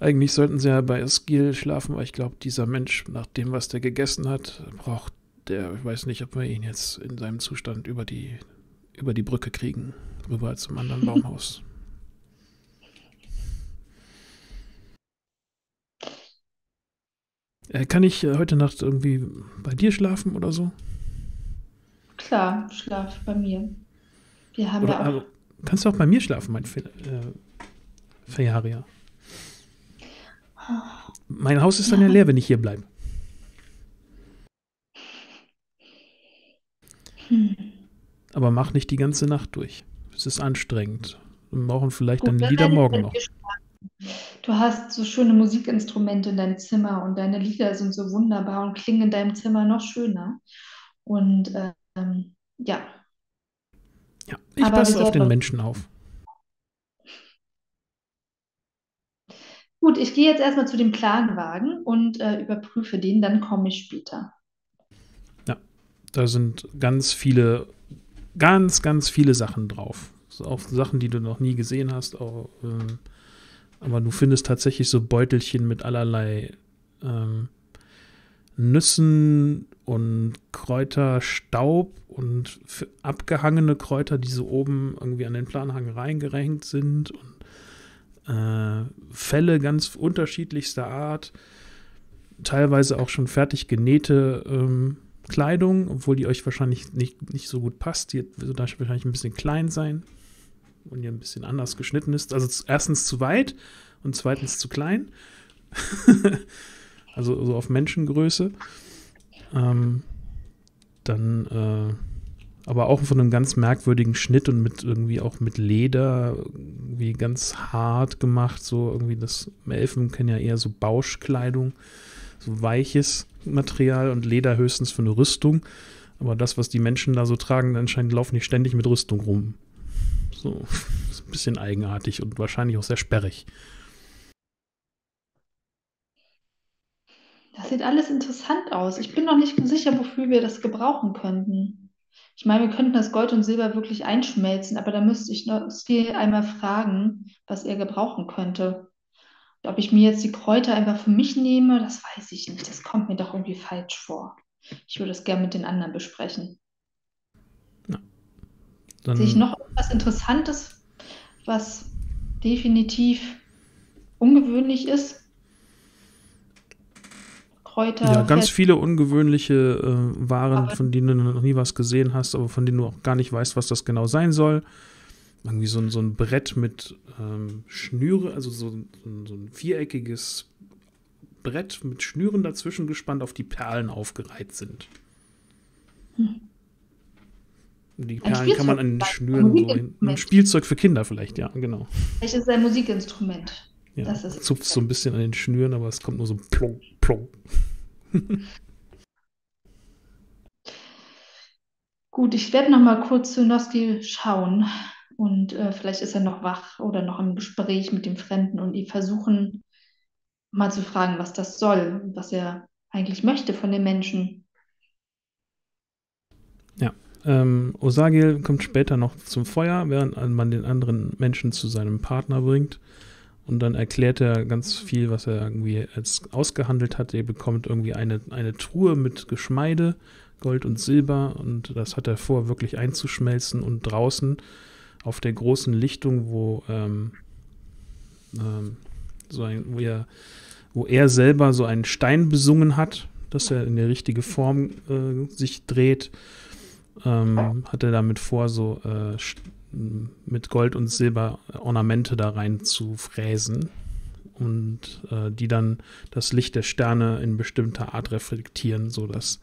eigentlich sollten sie ja bei Osgiel schlafen, weil ich glaube, dieser Mensch, nach dem, was der gegessen hat, braucht der, ich weiß nicht, ob wir ihn jetzt in seinem Zustand über die, über die Brücke kriegen, rüber zum anderen Baumhaus. Äh, kann ich äh, heute Nacht irgendwie bei dir schlafen oder so? Klar, schlaf bei mir. Wir haben Oder ja auch. also, kannst du auch bei mir schlafen, mein Fe äh, Fejaria? Mein Haus ist dann ja Ja. leer, wenn ich hier bleibe. Hm. Aber mach nicht die ganze Nacht durch. Es ist anstrengend. Wir brauchen vielleicht Gut, dann Lieder morgen noch. Du hast so schöne Musikinstrumente in deinem Zimmer und deine Lieder sind so wunderbar und klingen in deinem Zimmer noch schöner. Und ähm, ja, Ja, ich aber passe auf den Menschen auf. gut, ich gehe jetzt erstmal zu dem Planwagen und äh, überprüfe den, dann komme ich später. Da sind ganz viele, ganz, ganz viele Sachen drauf. So auch Sachen, die du noch nie gesehen hast. Auch, ähm, aber du findest tatsächlich so Beutelchen mit allerlei ähm, Nüssen und Kräuterstaub und abgehangene Kräuter, die so oben irgendwie an den Planhang reingerängt sind und äh, Felle ganz unterschiedlichster Art, teilweise auch schon fertig genähte ähm, Kleidung, obwohl die euch wahrscheinlich nicht, nicht so gut passt. Die wird wahrscheinlich ein bisschen klein sein und ihr ein bisschen anders geschnitten ist. Also erstens zu weit und zweitens zu klein. also so auf Menschengröße. Ähm, dann äh, aber auch von einem ganz merkwürdigen Schnitt und mit irgendwie auch mit Leder, irgendwie ganz hart gemacht. So irgendwie das Elfen kennen ja eher so Bauschkleidung, so weiches Material und Leder höchstens für eine Rüstung. Aber das, was die Menschen da so tragen, anscheinend laufen die ständig mit Rüstung rum. So, ist ein bisschen eigenartig und wahrscheinlich auch sehr sperrig. Das sieht alles interessant aus. Ich bin noch nicht sicher, wofür wir das gebrauchen könnten. Ich meine, wir könnten das Gold und Silber wirklich einschmelzen, aber da müsste ich noch Stil einmal fragen, was er gebrauchen könnte. Ob ich mir jetzt die Kräuter einfach für mich nehme, das weiß ich nicht. Das kommt mir doch irgendwie falsch vor. Ich würde es gerne mit den anderen besprechen. Dann, Sehe ich noch etwas Interessantes, was definitiv ungewöhnlich ist? Kräuter, ja, ganz Fett- viele ungewöhnliche äh, Waren, Aber- von denen du noch nie was gesehen hast, aber von denen du auch gar nicht weißt, was das genau sein soll. Irgendwie so ein, so ein Brett mit ähm, Schnüre, also so, so, ein- so ein viereckiges Brett mit Schnüren dazwischen gespannt, auf die Perlen aufgereiht sind. Hm. Die Perlen kann man an den Schnüren so hin, ein. Spielzeug für Kinder vielleicht, ja, genau. Vielleicht ist es ein Musikinstrument. Ja, Das ist- zupft so ein bisschen an den Schnüren, aber es kommt nur so plong, plong. Gut, ich werde noch mal kurz zu Noski schauen und äh, vielleicht ist er noch wach oder noch im Gespräch mit dem Fremden und die versuchen mal zu fragen, was das soll, was er eigentlich möchte von den Menschen. Ähm, Osagil kommt später noch zum Feuer, während man den anderen Menschen zu seinem Partner bringt. Und dann erklärt er ganz viel, was er irgendwie als ausgehandelt hat. Er bekommt irgendwie eine, eine Truhe mit Geschmeide, Gold und Silber. Und das hat er vor, wirklich einzuschmelzen. Und draußen auf der großen Lichtung, wo, ähm, ähm, so ein, wo, er, wo er selber so einen Stein besungen hat, dass er in die richtige Form äh, sich dreht, ähm, hat er damit vor, so äh, mit Gold und Silber Ornamente da rein zu fräsen und äh, die dann das Licht der Sterne in bestimmter Art reflektieren, sodass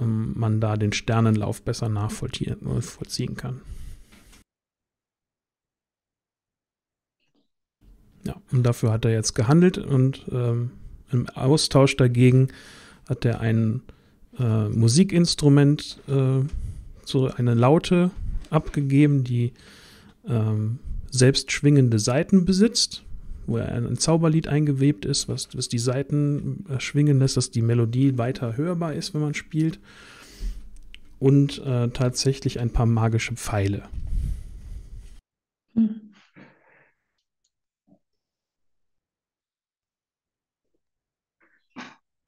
ähm, man da den Sternenlauf besser nachvollziehen vollziehen kann. Ja, und dafür hat er jetzt gehandelt und ähm, im Austausch dagegen hat er ein äh, Musikinstrument, äh, so eine Laute abgegeben, die ähm, selbst schwingende Saiten besitzt, wo er ein Zauberlied eingewebt ist, was, was die Saiten schwingen lässt, dass die Melodie weiter hörbar ist, wenn man spielt. Und äh, tatsächlich ein paar magische Pfeile. Hm.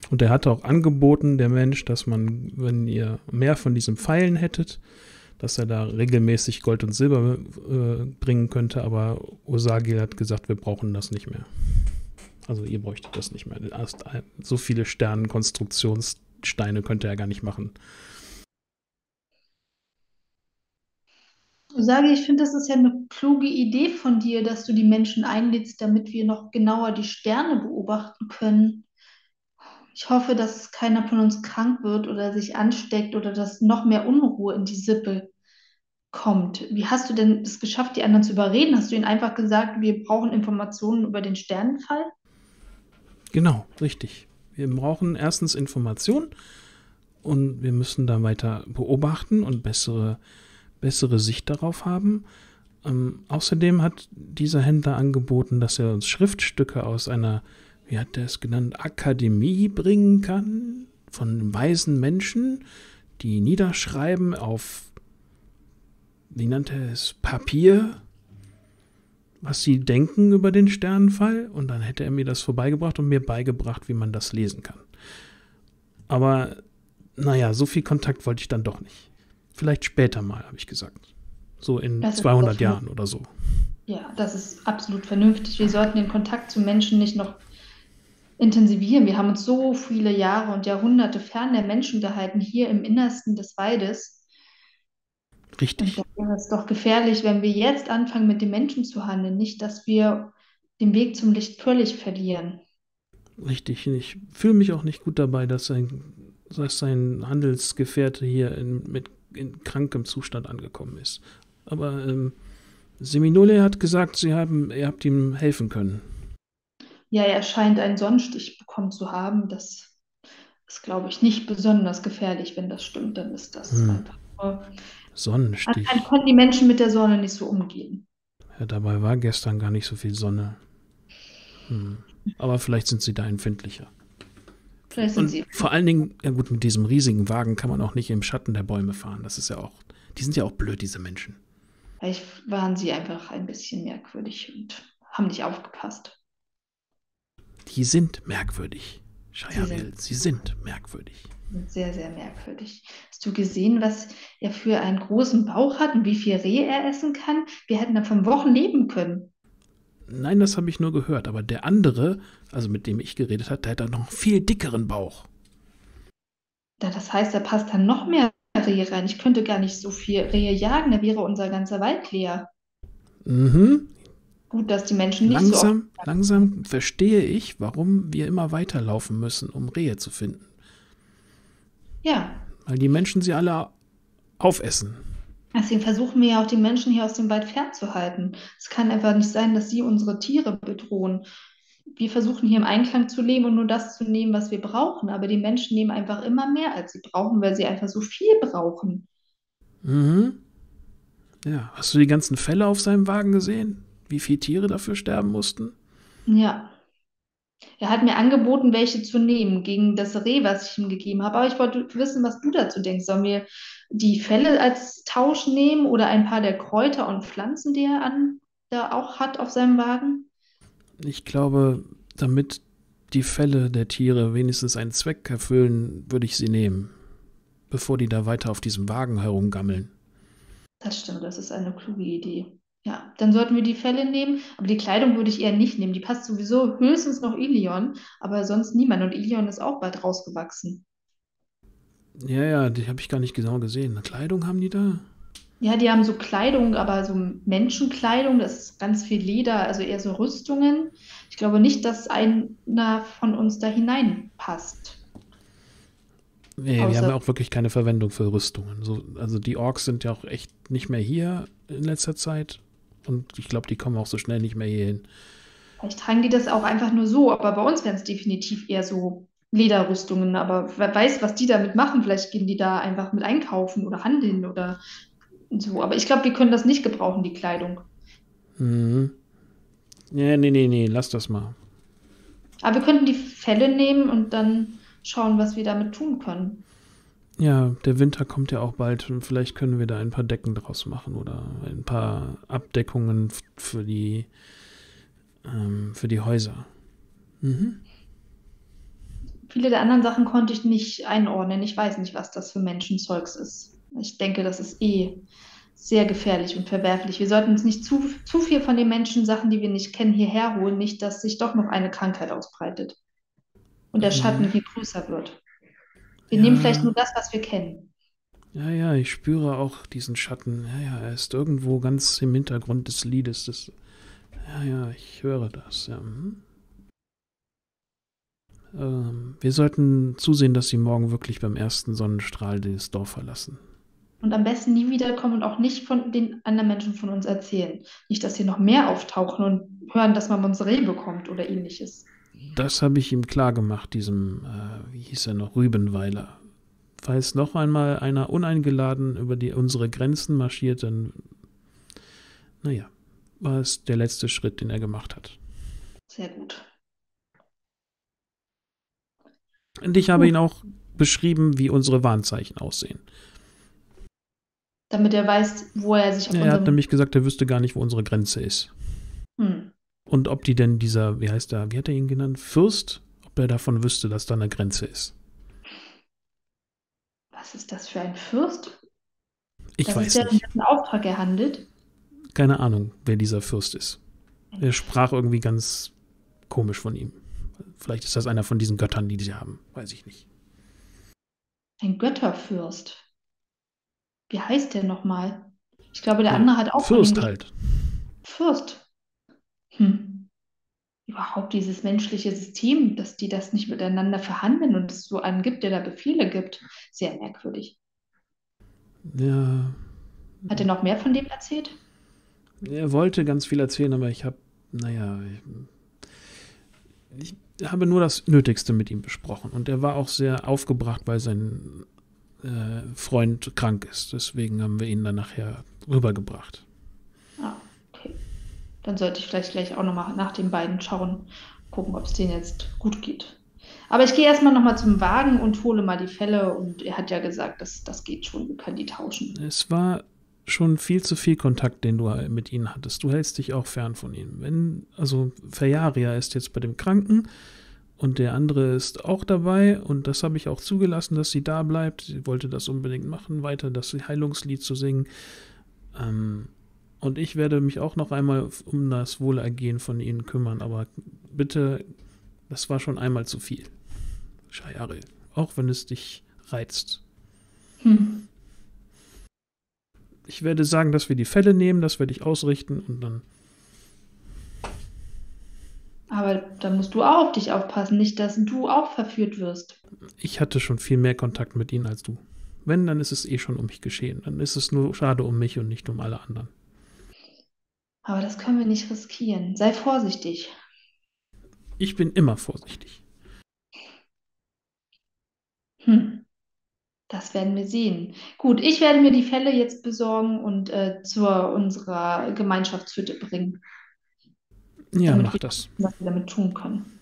Und er hatte auch angeboten, der Mensch, dass man, wenn ihr mehr von diesen Pfeilen hättet, dass er da regelmäßig Gold und Silber äh, bringen könnte, aber Osagil hat gesagt, wir brauchen das nicht mehr. Also ihr bräuchtet das nicht mehr. So viele Sternenkonstruktionssteine könnt ihr ja gar nicht machen. Sage, ich finde, das ist ja eine kluge Idee von dir, dass du die Menschen einlädst, damit wir noch genauer die Sterne beobachten können. Ich hoffe, dass keiner von uns krank wird oder sich ansteckt oder dass noch mehr Unruhe in die Sippe kommt. Wie hast du denn es geschafft, die anderen zu überreden? Hast du ihnen einfach gesagt, wir brauchen Informationen über den Sternenfall? Genau, richtig. Wir brauchen erstens Informationen und wir müssen da weiter beobachten und bessere, bessere Sicht darauf haben. Ähm, außerdem hat dieser Händler angeboten, dass er uns Schriftstücke aus einer, wie hat er es genannt, Akademie bringen kann von weisen Menschen, die niederschreiben auf wie nannte er es, Papier, was sie denken über den Sternenfall. Und dann hätte er mir das vorbeigebracht und mir beigebracht, wie man das lesen kann. Aber naja, so viel Kontakt wollte ich dann doch nicht. Vielleicht später mal, habe ich gesagt. So in 200 Jahren oder so. Ja, das ist absolut vernünftig. Wir sollten den Kontakt zu Menschen nicht noch intensivieren. Wir haben uns so viele Jahre und Jahrhunderte fern der Menschen gehalten, hier im Innersten des Waldes. Richtig. Und da wäre es doch gefährlich, wenn wir jetzt anfangen, mit den Menschen zu handeln, nicht, dass wir den Weg zum Licht völlig verlieren. Richtig. Ich fühle mich auch nicht gut dabei, dass sein, dass sein Handelsgefährte hier in, mit in krankem Zustand angekommen ist. Aber ähm, Seminole hat gesagt, sie haben, ihr habt ihm helfen können. Ja, er scheint einen Sonnenstich bekommen zu haben. Das ist, glaube ich, nicht besonders gefährlich. Wenn das stimmt, dann ist das hm. einfach nur Sonnenstich. Anscheinend konnten die Menschen mit der Sonne nicht so umgehen. Ja, dabei war gestern gar nicht so viel Sonne. Hm. Aber vielleicht sind sie da empfindlicher. Vielleicht sind Und sie. Vor allen Dingen, ja gut, mit diesem riesigen Wagen kann man auch nicht im Schatten der Bäume fahren. Das ist ja auch, die sind ja auch blöd, diese Menschen. Vielleicht waren sie einfach ein bisschen merkwürdig und haben nicht aufgepasst. Die sind merkwürdig. Shire sie sind merkwürdig sehr, sehr merkwürdig. Hast du gesehen, was er für einen großen Bauch hat und wie viel Rehe er essen kann? Wir hätten davon Wochen leben können. Nein, das habe ich nur gehört. Aber der andere, also mit dem ich geredet habe, der hat noch einen viel dickeren Bauch. Das heißt, da passt dann noch mehr Rehe rein. Ich könnte gar nicht so viel Rehe jagen, da wäre unser ganzer Wald leer. Mhm. Gut, dass die Menschen nicht langsam, so. Langsam verstehe ich, warum wir immer weiterlaufen müssen, um Rehe zu finden. Ja. Weil die Menschen sie alle aufessen. Deswegen versuchen wir ja auch die Menschen hier aus dem Wald fernzuhalten. Es kann einfach nicht sein, dass sie unsere Tiere bedrohen. Wir versuchen hier im Einklang zu leben und nur das zu nehmen, was wir brauchen. Aber die Menschen nehmen einfach immer mehr, als sie brauchen, weil sie einfach so viel brauchen. Mhm. Ja, hast du die ganzen Fälle auf seinem Wagen gesehen? Wie viele Tiere dafür sterben mussten? Ja. Er hat mir angeboten, welche zu nehmen gegen das Reh, was ich ihm gegeben habe. Aber ich wollte wissen, was du dazu denkst. Sollen wir die Felle als Tausch nehmen oder ein paar der Kräuter und Pflanzen, die er an, da auch hat auf seinem Wagen? Ich glaube, damit die Felle der Tiere wenigstens einen Zweck erfüllen, würde ich sie nehmen, bevor die da weiter auf diesem Wagen herumgammeln. Das stimmt, das ist eine kluge Idee. Ja, dann sollten wir die Felle nehmen, aber die Kleidung würde ich eher nicht nehmen. Die passt sowieso höchstens noch Ilion, aber sonst niemand. Und Ilion ist auch bald rausgewachsen. Ja, ja, die habe ich gar nicht genau gesehen. Eine Kleidung haben die da? Ja, die haben so Kleidung, aber so Menschenkleidung, das ist ganz viel Leder, also eher so Rüstungen. Ich glaube nicht, dass einer von uns da hineinpasst. Nee, Außer wir haben ja auch wirklich keine Verwendung für Rüstungen. So, also die Orks sind ja auch echt nicht mehr hier in letzter Zeit. Und ich glaube, die kommen auch so schnell nicht mehr hier hin. Vielleicht tragen die das auch einfach nur so, aber bei uns wären es definitiv eher so Lederrüstungen. Aber wer weiß, was die damit machen. Vielleicht gehen die da einfach mit einkaufen oder handeln oder so. Aber ich glaube, wir können das nicht gebrauchen, die Kleidung. Mhm. Ja, nee, nee, nee, lass das mal. Aber wir könnten die Felle nehmen und dann schauen, was wir damit tun können. Ja, der Winter kommt ja auch bald und vielleicht können wir da ein paar Decken draus machen oder ein paar Abdeckungen für die, ähm, für die Häuser. Mhm. Viele der anderen Sachen konnte ich nicht einordnen. Ich weiß nicht, was das für Menschenzeugs ist. Ich denke, das ist eh sehr gefährlich und verwerflich. Wir sollten uns nicht zu, zu viel von den Menschen, Sachen, die wir nicht kennen, hierher holen, nicht, dass sich doch noch eine Krankheit ausbreitet und der Mhm. Schatten viel größer wird. Wir Ja. nehmen vielleicht nur das, was wir kennen. Ja, ja, ich spüre auch diesen Schatten. Ja, ja, er ist irgendwo ganz im Hintergrund des Liedes. Das, ja, ja, ich höre das. Ja. mhm. Ähm, wir sollten zusehen, dass sie morgen wirklich beim ersten Sonnenstrahl das Dorf verlassen. Und am besten nie wiederkommen und auch nicht von den anderen Menschen von uns erzählen. Nicht, dass hier noch mehr auftauchen und hören, dass man Monseré bekommt oder ähnliches. Das habe ich ihm klar gemacht, diesem, äh, wie hieß er noch, Rübenweiler. Falls noch einmal einer uneingeladen über die, unsere Grenzen marschiert, dann, naja, war es der letzte Schritt, den er gemacht hat. Sehr gut. Und ich habe Gut. ihn auch beschrieben, wie unsere Warnzeichen aussehen. Damit er weiß, wo er sich auf Er hat nämlich gesagt, er wüsste gar nicht, wo unsere Grenze ist. Hm. Und ob die denn dieser, wie heißt er, wie hat er ihn genannt, Fürst, ob er davon wüsste, dass da eine Grenze ist. Was ist das für ein Fürst? Ich das weiß ist der, nicht. dessen Auftrag er handelt. Keine Ahnung, wer dieser Fürst ist. Er sprach irgendwie ganz komisch von ihm. Vielleicht ist das einer von diesen Göttern, die sie haben. Weiß ich nicht. Ein Götterfürst. Wie heißt der nochmal? Ich glaube, der Ja, andere hat auch Fürst halt. Fürst. Hm. Überhaupt dieses menschliche System, dass die das nicht miteinander verhandeln und es so einen gibt, der da Befehle gibt. Sehr merkwürdig. Ja, Hat er noch mehr von dem erzählt? er wollte ganz viel erzählen, aber ich habe, naja, ich, ich habe nur das Nötigste mit ihm besprochen. Und er war auch sehr aufgebracht, weil sein äh, Freund krank ist. Deswegen haben wir ihn dann nachher rübergebracht. Dann sollte ich vielleicht gleich auch nochmal nach den beiden schauen, gucken, ob es denen jetzt gut geht. Aber ich gehe erstmal nochmal zum Wagen und hole mal die Felle und er hat ja gesagt, das, das geht schon, wir können die tauschen. Es war schon viel zu viel Kontakt, den du mit ihnen hattest. Du hältst dich auch fern von ihnen. Wenn, also Ferjaria ist jetzt bei dem Kranken und der andere ist auch dabei und das habe ich auch zugelassen, dass sie da bleibt. Sie wollte das unbedingt machen, weiter das Heilungslied zu singen. Ähm, und ich werde mich auch noch einmal um das Wohlergehen von ihnen kümmern, aber bitte, das war schon einmal zu viel. Shayari, auch wenn es dich reizt. Hm. Ich werde sagen, dass wir die Fälle nehmen, das werde ich ausrichten und dann. Aber dann musst du auch auf dich aufpassen, nicht, dass du auch verführt wirst. Ich hatte schon viel mehr Kontakt mit ihnen als du. Wenn, dann ist es eh schon um mich geschehen. Dann ist es nur schade um mich und nicht um alle anderen. Aber das können wir nicht riskieren. Sei vorsichtig. Ich bin immer vorsichtig. Hm. Das werden wir sehen. Gut, ich werde mir die Fälle jetzt besorgen und äh, zu unserer Gemeinschaftshütte bringen, Ja, mach das. was wir damit tun können.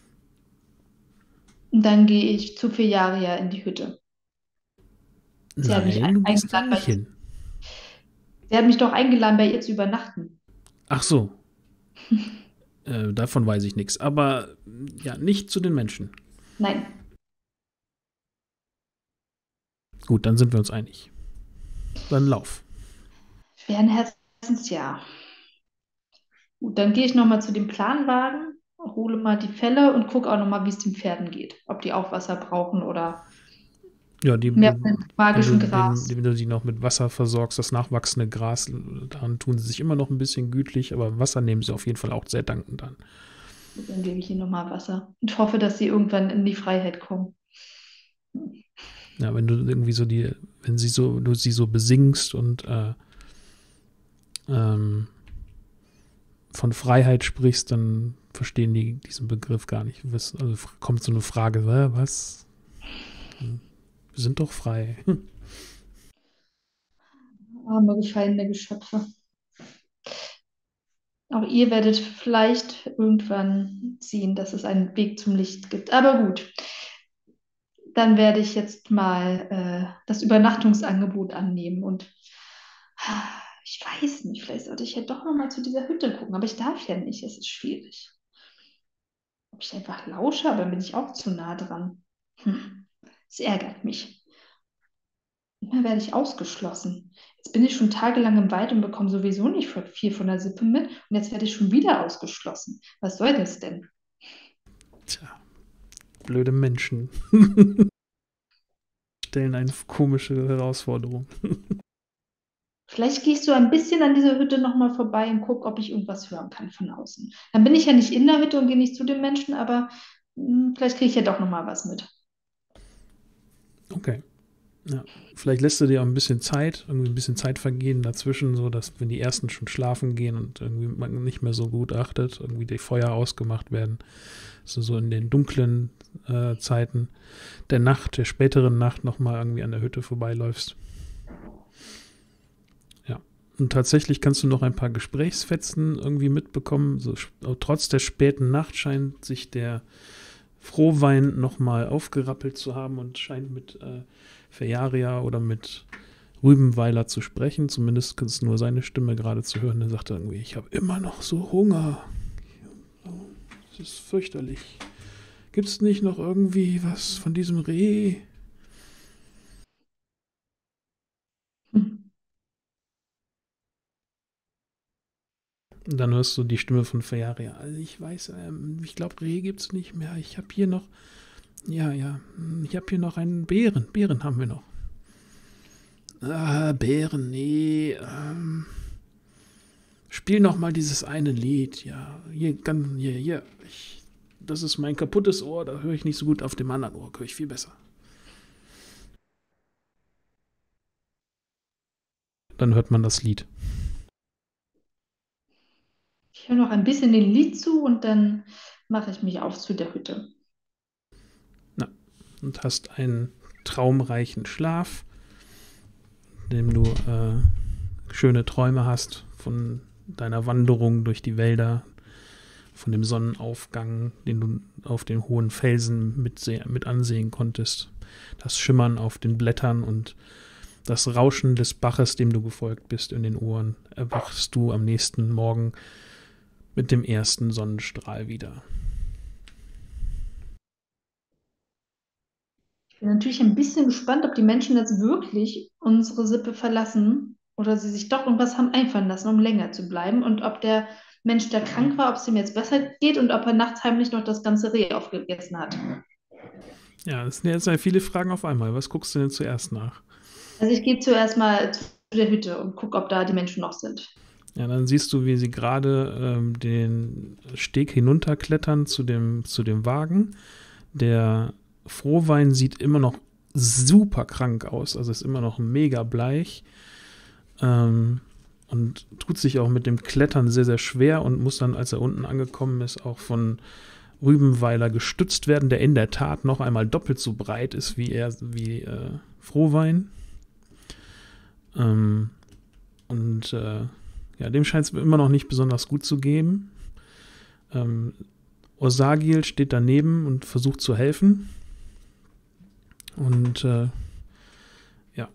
Und dann gehe ich zu Fejaria in die Hütte. Sie hat mich Nein, gehst da eingeladen, weil- hin. Sie hat mich doch eingeladen, bei ihr zu übernachten. Ach so. äh, davon weiß ich nichts. Aber ja, nicht zu den Menschen. Nein, Gut, dann sind wir uns einig. Dann lauf. schweren Herzens ja. Gut, dann gehe ich nochmal zu dem Planwagen, hole mal die Felle und gucke auch nochmal, wie es den Pferden geht. Ob die auch Wasser brauchen oder Ja, die, mehr wenn magischen du, Gras. Wenn, wenn du sie noch mit Wasser versorgst, das nachwachsende Gras, daran tun sie sich immer noch ein bisschen gütlich, aber Wasser nehmen sie auf jeden Fall auch sehr dankend an. Dann gebe ich ihnen nochmal Wasser und hoffe, dass sie irgendwann in die Freiheit kommen. Ja, wenn du irgendwie so die, wenn sie so, du sie so besingst und äh, ähm, von Freiheit sprichst, dann verstehen die diesen Begriff gar nicht. Also kommt so eine Frage, "Hä, was? Wir sind doch frei. Hm. Arme gefallene Geschöpfe. Auch ihr werdet vielleicht irgendwann sehen, dass es einen Weg zum Licht gibt. Aber gut, dann werde ich jetzt mal äh, das Übernachtungsangebot annehmen und ich weiß nicht, vielleicht sollte ich ja doch noch mal zu dieser Hütte gucken, aber ich darf ja nicht, es ist schwierig. Ob ich einfach lausche, aber bin ich auch zu nah dran. Hm, es ärgert mich. Immer werde ich ausgeschlossen. Jetzt bin ich schon tagelang im Wald und bekomme sowieso nicht viel von der Sippe mit und jetzt werde ich schon wieder ausgeschlossen. Was soll das denn? Tja, blöde Menschen stellen eine komische Herausforderung. Vielleicht gehst du ein bisschen an dieser Hütte nochmal vorbei und guck, ob ich irgendwas hören kann von außen. Dann bin ich ja nicht in der Hütte und gehe nicht zu den Menschen, aber mh, hm, vielleicht kriege ich ja doch nochmal was mit. Okay. Ja. Vielleicht lässt du dir auch ein bisschen Zeit, irgendwie ein bisschen Zeit vergehen dazwischen, so dass wenn die ersten schon schlafen gehen und irgendwie man nicht mehr so gut achtet, irgendwie die Feuer ausgemacht werden, so, so in den dunklen äh, Zeiten der Nacht, der späteren Nacht nochmal irgendwie an der Hütte vorbeiläufst. Ja. Und tatsächlich kannst du noch ein paar Gesprächsfetzen irgendwie mitbekommen. So, trotz der späten Nacht scheint sich der Frohwein nochmal aufgerappelt zu haben und scheint mit äh, Ferjaria oder mit Rübenweiler zu sprechen. Zumindest ist nur seine Stimme gerade zu hören. Er sagt irgendwie, ich habe immer noch so Hunger. Das ist fürchterlich. Gibt es nicht noch irgendwie was von diesem Reh? Und dann hörst du die Stimme von Ferraria. Also ich weiß, ähm, ich glaube, Reh gibt es nicht mehr. Ich habe hier noch, ja, ja, ich habe hier noch einen Bären. Bären haben wir noch. Ah, Bären, nee. Ähm, spiel noch mal dieses eine Lied. Ja, hier, ganz, hier, hier. Ich, das ist mein kaputtes Ohr. Da höre ich nicht so gut. Auf dem anderen Ohr höre ich viel besser. Dann hört man das Lied. Ich höre noch ein bisschen den Lied zu und dann mache ich mich auf zu der Hütte. Na, und hast einen traumreichen Schlaf, in dem du äh, schöne Träume hast von deiner Wanderung durch die Wälder, von dem Sonnenaufgang, den du auf den hohen Felsen mit, mit ansehen konntest, das Schimmern auf den Blättern und das Rauschen des Baches, dem du gefolgt bist, in den Ohren, erwachst du am nächsten Morgen mit dem ersten Sonnenstrahl wieder. Ich bin natürlich ein bisschen gespannt, ob die Menschen jetzt wirklich unsere Sippe verlassen oder sie sich doch irgendwas haben einfallen lassen, um länger zu bleiben und ob der Mensch, der krank war, ob es ihm jetzt besser geht und ob er nachts heimlich noch das ganze Reh aufgegessen hat. Ja, das sind jetzt viele Fragen auf einmal. Was guckst du denn zuerst nach? Also ich gehe zuerst mal zu der Hütte und gucke, ob da die Menschen noch sind. Ja, dann siehst du, wie sie gerade ähm, den Steg hinunterklettern zu dem, zu dem Wagen. Der Frohwein sieht immer noch super krank aus, also ist immer noch mega bleich. Ähm, und tut sich auch mit dem Klettern sehr, sehr schwer und muss dann, als er unten angekommen ist, auch von Rübenweiler gestützt werden, der in der Tat noch einmal doppelt so breit ist wie er, wie äh, Frohwein. Ähm, und äh, ja, dem scheint es immer noch nicht besonders gut zu gehen. Ähm, Osagil steht daneben und versucht zu helfen. Und äh, ja,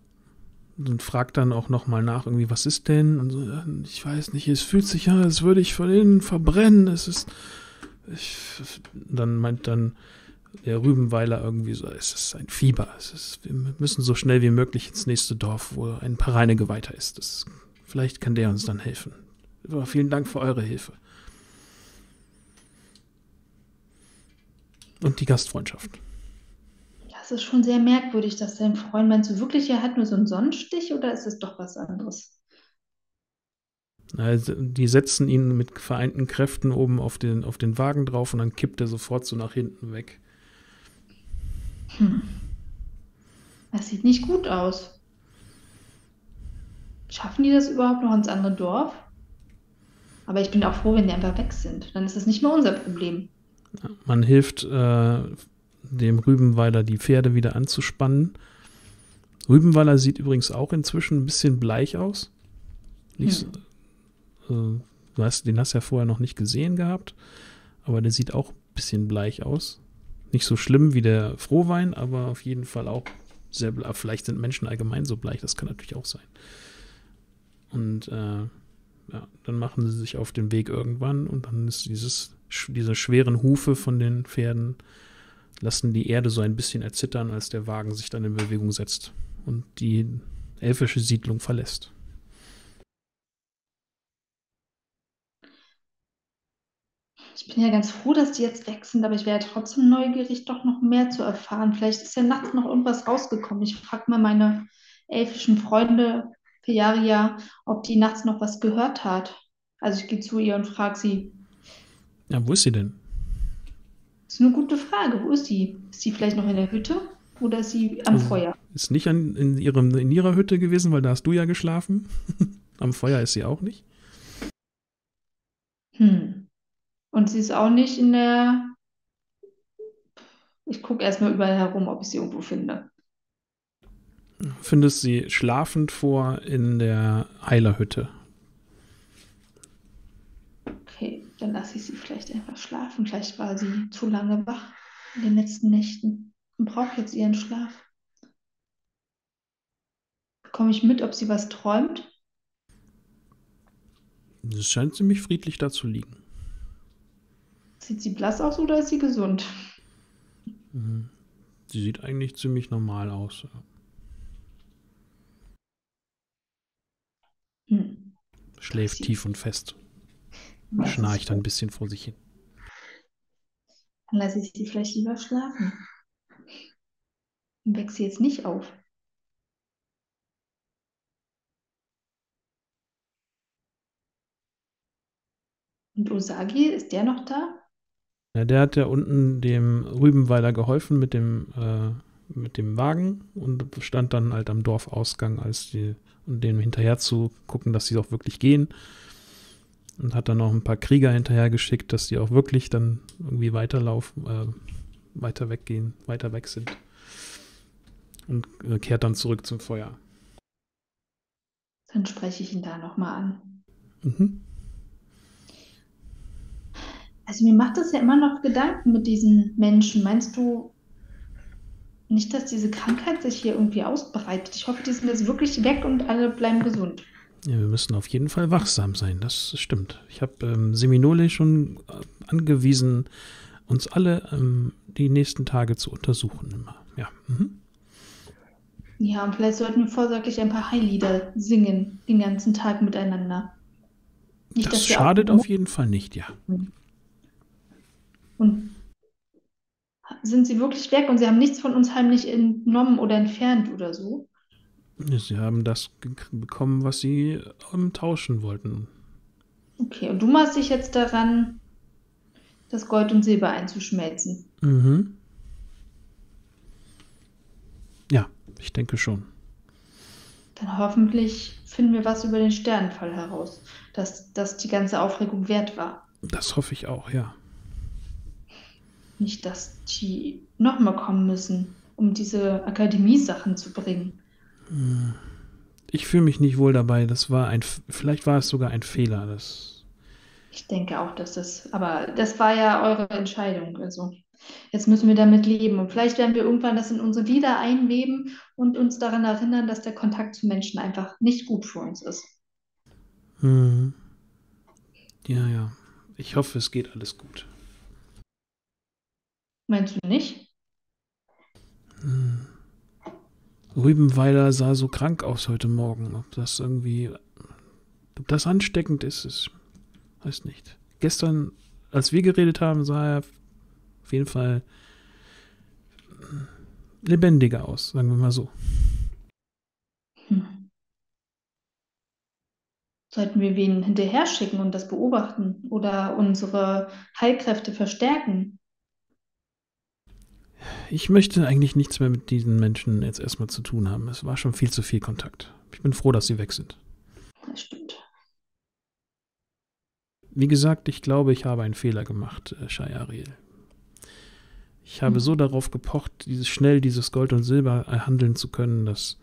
und fragt dann auch nochmal nach, irgendwie, was ist denn? Und so, ich weiß nicht, es fühlt sich an, als würde ich von innen verbrennen. Es ist. Ich, dann meint dann der Rübenweiler irgendwie so, es ist ein Fieber. Es ist, wir müssen so schnell wie möglich ins nächste Dorf, wo ein paar Reinige weiter ist. Das Vielleicht kann der uns dann helfen. Aber vielen Dank für eure Hilfe. Und die Gastfreundschaft. Das ist schon sehr merkwürdig, dass dein Freund meinst du wirklich, er hat nur so einen Sonnenstich oder ist es doch was anderes? Also, die setzen ihn mit vereinten Kräften oben auf den, auf den Wagen drauf und dann kippt er sofort so nach hinten weg. Hm. Das sieht nicht gut aus. Schaffen die das überhaupt noch ins andere Dorf? Aber ich bin auch froh, wenn die einfach weg sind. Dann ist es nicht mehr unser Problem. Man hilft äh, dem Rübenweiler, die Pferde wieder anzuspannen. Rübenweiler sieht übrigens auch inzwischen ein bisschen bleich aus. Nicht, hm. äh, du hast, den hast du ja vorher noch nicht gesehen gehabt, aber der sieht auch ein bisschen bleich aus. Nicht so schlimm wie der Frohwein, aber auf jeden Fall auch sehr bleich. Vielleicht sind Menschen allgemein so bleich, das kann natürlich auch sein. Und äh, ja, dann machen sie sich auf den Weg irgendwann und dann ist dieses, diese schweren Hufe von den Pferden lassen die Erde so ein bisschen erzittern, als der Wagen sich dann in Bewegung setzt und die elfische Siedlung verlässt. Ich bin ja ganz froh, dass die jetzt weg sind, aber ich wäre ja trotzdem neugierig, doch noch mehr zu erfahren. Vielleicht ist ja nachts noch irgendwas rausgekommen. Ich frage mal meine elfischen Freunde, Pejaria, ob die nachts noch was gehört hat. Also ich gehe zu ihr und frage sie. Ja, wo ist sie denn? Das ist eine gute Frage. Wo ist sie? Ist sie vielleicht noch in der Hütte oder ist sie am Also, Feuer? Ist nicht an, in, ihrem, in ihrer Hütte gewesen, weil da hast du ja geschlafen. Am Feuer ist sie auch nicht. Hm. Und sie ist auch nicht in der. Ich gucke erstmal überall herum, ob ich sie irgendwo finde. Findest sie schlafend vor in der Heilerhütte. Okay, dann lasse ich sie vielleicht einfach schlafen. Vielleicht war sie zu lange wach in den letzten Nächten und braucht jetzt ihren Schlaf. Bekomme ich mit, ob sie was träumt? Es scheint ziemlich friedlich da zu liegen. Sieht sie blass aus oder ist sie gesund? Mhm. Sie sieht eigentlich ziemlich normal aus. Schläft tief und fest. Schnarcht ein bisschen vor sich hin. Dann lasse ich sie vielleicht lieber schlafen. Und wecke sie jetzt nicht auf. Und Usagi, ist der noch da? Ja, der hat ja unten dem Rübenweiler geholfen mit dem, äh, mit dem Wagen und stand dann halt am Dorfausgang, als die, um denen hinterher zu gucken, dass sie auch wirklich gehen. Und hat dann noch ein paar Krieger hinterher geschickt, dass die auch wirklich dann irgendwie weiterlaufen, äh, weiter weggehen, weiter weg sind. Und äh, kehrt dann zurück zum Feuer. Dann spreche ich ihn da nochmal an. Mhm. Also mir macht das ja immer noch Gedanken mit diesen Menschen. Meinst du nicht, dass diese Krankheit sich hier irgendwie ausbreitet? Ich hoffe, die sind jetzt wirklich weg und alle bleiben gesund. Ja, wir müssen auf jeden Fall wachsam sein, das stimmt. Ich habe ähm, Seminole schon äh, angewiesen, uns alle ähm, die nächsten Tage zu untersuchen immer. Ja. Mhm. Ja, und vielleicht sollten wir vorsorglich ein paar Heilieder singen den ganzen Tag miteinander. Nicht, Das schadet auf jeden Fall nicht, ja. Und sind sie wirklich weg und sie haben nichts von uns heimlich entnommen oder entfernt oder so? Sie haben das bekommen, was sie ähm, tauschen wollten. Okay, und du machst dich jetzt daran, das Gold und Silber einzuschmelzen. Mhm. Ja, ich denke schon. Dann hoffentlich finden wir was über den Sternenfall heraus, dass das die ganze Aufregung wert war. Das hoffe ich auch, ja. Nicht, dass die nochmal kommen müssen, um diese Akademie-Sachen zu bringen. Ich fühle mich nicht wohl dabei. Das war ein, vielleicht war es sogar ein Fehler. Das, Ich denke auch, dass das, aber das war ja eure Entscheidung. Also jetzt müssen wir damit leben. Und vielleicht werden wir irgendwann das in unsere Lieder einweben und uns daran erinnern, dass der Kontakt zu Menschen einfach nicht gut für uns ist. Mhm. Ja, ja. Ich hoffe, es geht alles gut. Meinst du nicht? Rübenweiler sah so krank aus heute Morgen. Ob das irgendwie, ob das ansteckend ist, ist, weiß nicht. Gestern, als wir geredet haben, sah er auf jeden Fall lebendiger aus, sagen wir mal so. Hm. Sollten wir wen hinterher schicken und das beobachten oder unsere Heilkräfte verstärken? Ich möchte eigentlich nichts mehr mit diesen Menschen jetzt erstmal zu tun haben. Es war schon viel zu viel Kontakt. Ich bin froh, dass sie weg sind. Das stimmt. Wie gesagt, ich glaube, ich habe einen Fehler gemacht, äh, Shai Ariel. Ich habe Hm. so darauf gepocht, dieses, schnell dieses Gold und Silber erhandeln zu können, dass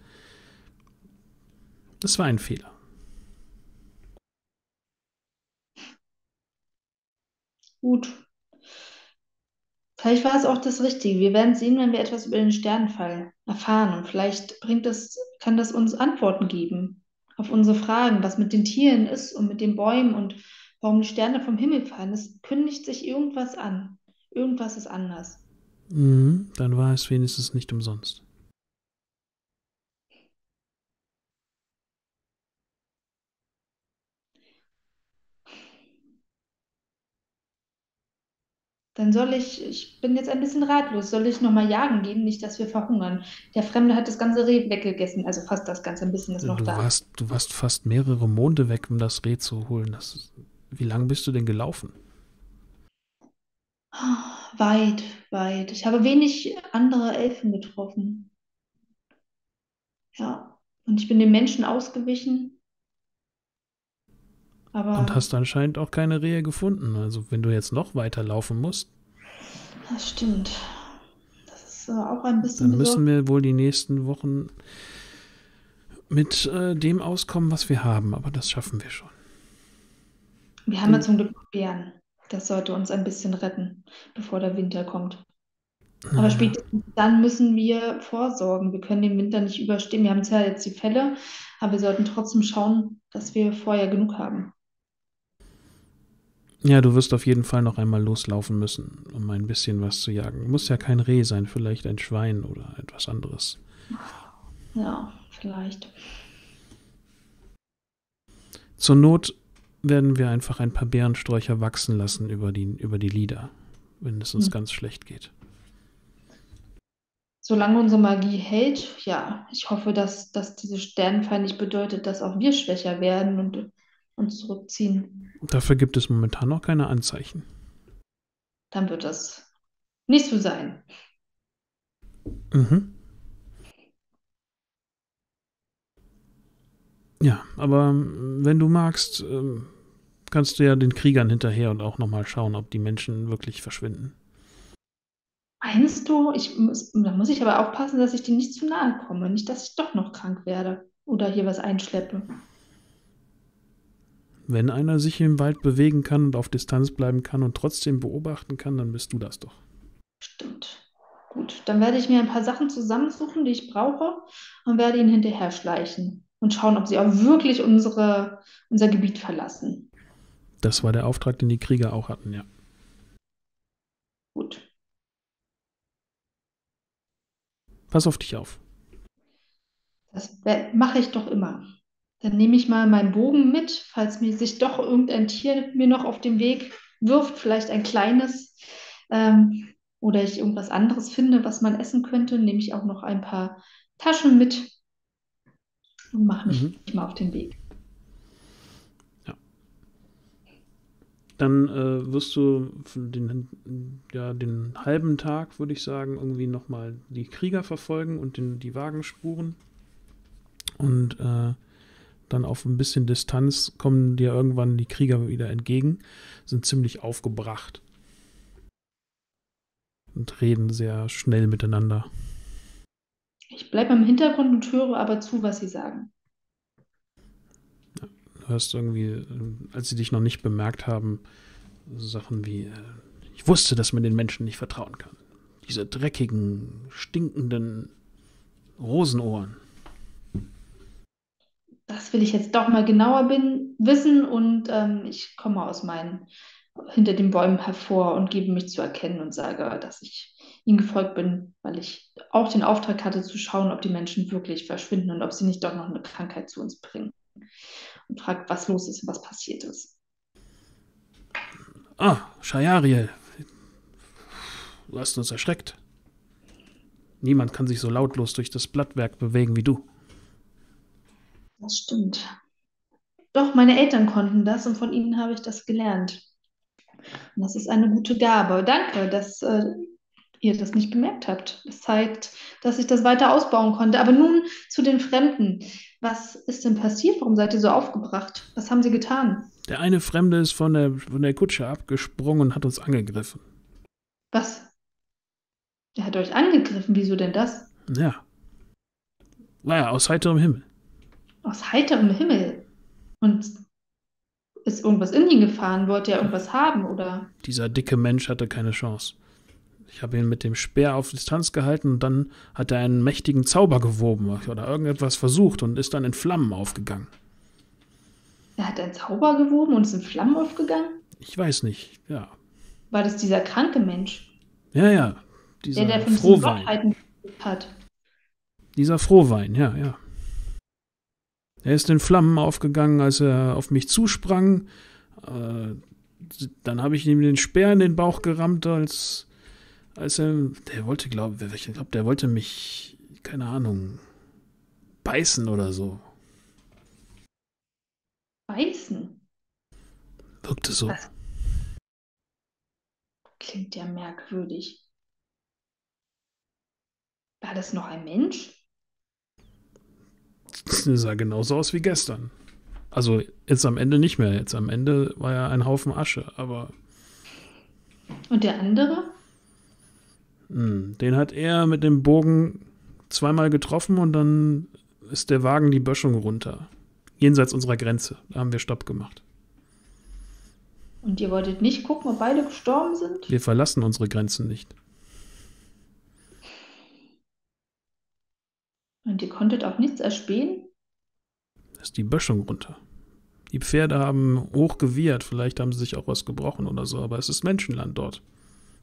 das war ein Fehler. Gut. Vielleicht war es auch das Richtige. Wir werden sehen, wenn wir etwas über den Sternenfall erfahren. Und vielleicht bringt das, kann das uns Antworten geben auf unsere Fragen, was mit den Tieren ist und mit den Bäumen und warum die Sterne vom Himmel fallen. Es kündigt sich irgendwas an. Irgendwas ist anders. Mhm, dann war es wenigstens nicht umsonst. Dann soll ich, ich bin jetzt ein bisschen ratlos, soll ich nochmal jagen gehen, nicht, dass wir verhungern. Der Fremde hat das ganze Reh weggegessen, also fast das ganze, ein bisschen ist noch du, da. warst, du warst fast mehrere Monde weg, um das Reh zu holen. Das, wie lange bist du denn gelaufen? Weit, weit. Ich habe wenig andere Elfen getroffen. Ja, und ich bin den Menschen ausgewichen. Aber Und hast anscheinend auch keine Rehe gefunden. Also wenn du jetzt noch weiter laufen musst, das stimmt. Das ist äh, auch ein bisschen dann müssen wir wohl die nächsten Wochen mit äh, dem auskommen, was wir haben. Aber das schaffen wir schon. Wir haben ja zum Glück Bären. Das sollte uns ein bisschen retten, bevor der Winter kommt. Aber Ja. spätestens dann müssen wir vorsorgen. Wir können den Winter nicht überstehen. Wir haben zwar jetzt die Fälle, aber wir sollten trotzdem schauen, dass wir vorher genug haben. Ja, du wirst auf jeden Fall noch einmal loslaufen müssen, um ein bisschen was zu jagen. Muss ja kein Reh sein, vielleicht ein Schwein oder etwas anderes. Ja, vielleicht. Zur Not werden wir einfach ein paar Beerensträucher wachsen lassen über die, über die Lieder, wenn es uns Hm. ganz schlecht geht. Solange unsere Magie hält, ja, ich hoffe, dass, dass diese Sternenfall nicht bedeutet, dass auch wir schwächer werden und uns zurückziehen. Dafür gibt es momentan noch keine Anzeichen. Dann wird das nicht so sein. Mhm. Ja, aber ähm, wenn du magst, ähm, kannst du ja den Kriegern hinterher und auch nochmal schauen, ob die Menschen wirklich verschwinden. Meinst du, ich muss, da muss ich aber aufpassen, dass ich denen nicht zu nahe komme, nicht, dass ich doch noch krank werde oder hier was einschleppe. Wenn einer sich im Wald bewegen kann und auf Distanz bleiben kann und trotzdem beobachten kann, dann bist du das doch. Stimmt. Gut, dann werde ich mir ein paar Sachen zusammensuchen, die ich brauche und werde ihnen hinterher schleichen und schauen, ob sie auch wirklich unsere, unser Gebiet verlassen. Das war der Auftrag, den die Krieger auch hatten, ja. Gut. Pass auf dich auf. Das mache ich doch immer. Dann nehme ich mal meinen Bogen mit, falls mir sich doch irgendein Tier mir noch auf den Weg wirft, vielleicht ein kleines, ähm, oder ich irgendwas anderes finde, was man essen könnte, nehme ich auch noch ein paar Taschen mit und mache mich Mhm. mal auf den Weg. Dann äh, wirst du den, ja, den halben Tag, würde ich sagen, irgendwie nochmal die Krieger verfolgen und den, die Wagenspuren. Und äh, dann auf ein bisschen Distanz kommen dir irgendwann die Krieger wieder entgegen, sind ziemlich aufgebracht und reden sehr schnell miteinander. Ich bleibe im Hintergrund und höre aber zu, was sie sagen. Du hörst irgendwie, äh, als sie dich noch nicht bemerkt haben, Sachen wie, äh, ich wusste, dass man den Menschen nicht vertrauen kann. Diese dreckigen, stinkenden Rosenohren. Das will ich jetzt doch mal genauer bin, wissen und ähm, ich komme aus meinen hinter den Bäumen hervor und gebe mich zu erkennen und sage, dass ich ihnen gefolgt bin, weil ich auch den Auftrag hatte zu schauen, ob die Menschen wirklich verschwinden und ob sie nicht doch noch eine Krankheit zu uns bringen. Und fragt, was los ist und was passiert ist. Ah, Shayariel. Du hast uns erschreckt. Niemand kann sich so lautlos durch das Blattwerk bewegen wie du. Das stimmt. Doch, meine Eltern konnten das und von ihnen habe ich das gelernt. Und das ist eine gute Gabe. Danke, dass äh, ihr das nicht bemerkt habt. Es zeigt, dass ich das weiter ausbauen konnte. Aber nun zu den Fremden. Was ist denn passiert? Warum seid ihr so aufgebracht? Was haben sie getan? Der eine Fremde ist von der, von der Kutsche abgesprungen und hat uns angegriffen. Was? Der hat euch angegriffen. Wieso denn das? Ja. War ja aus heiterem Himmel. Aus heiterem Himmel. Und ist irgendwas in ihn gefahren? Wollte er irgendwas haben? Oder? Dieser dicke Mensch hatte keine Chance. Ich habe ihn mit dem Speer auf Distanz gehalten und dann hat er einen mächtigen Zauber gewoben oder irgendetwas versucht und ist dann in Flammen aufgegangen. Er hat einen Zauber gewoben und ist in Flammen aufgegangen? Ich weiß nicht, ja. War das dieser kranke Mensch, Ja, ja. Dieser der, der von Frohwein. Hat? Dieser Frohwein, ja, ja. Er ist in Flammen aufgegangen, als er auf mich zusprang. Äh, dann habe ich ihm den Speer in den Bauch gerammt, als, als er, der wollte, glaube ich, glaube, der wollte mich, keine Ahnung, beißen oder so. Beißen? Wirkte so. Was? Klingt ja merkwürdig. War das noch ein Mensch? Sah genauso aus wie gestern. Also jetzt am Ende nicht mehr. Jetzt am Ende war ja ein Haufen Asche, aber. Und der andere? Hm, den hat er mit dem Bogen zweimal getroffen und dann ist der Wagen die Böschung runter. Jenseits unserer Grenze. Da haben wir Stopp gemacht. Und ihr wolltet nicht gucken, ob beide gestorben sind? Wir verlassen unsere Grenzen nicht. Und ihr konntet auch nichts erspähen? Da ist die Böschung runter. Die Pferde haben hoch gewehrt, vielleicht haben sie sich auch was gebrochen oder so, aber es ist Menschenland dort.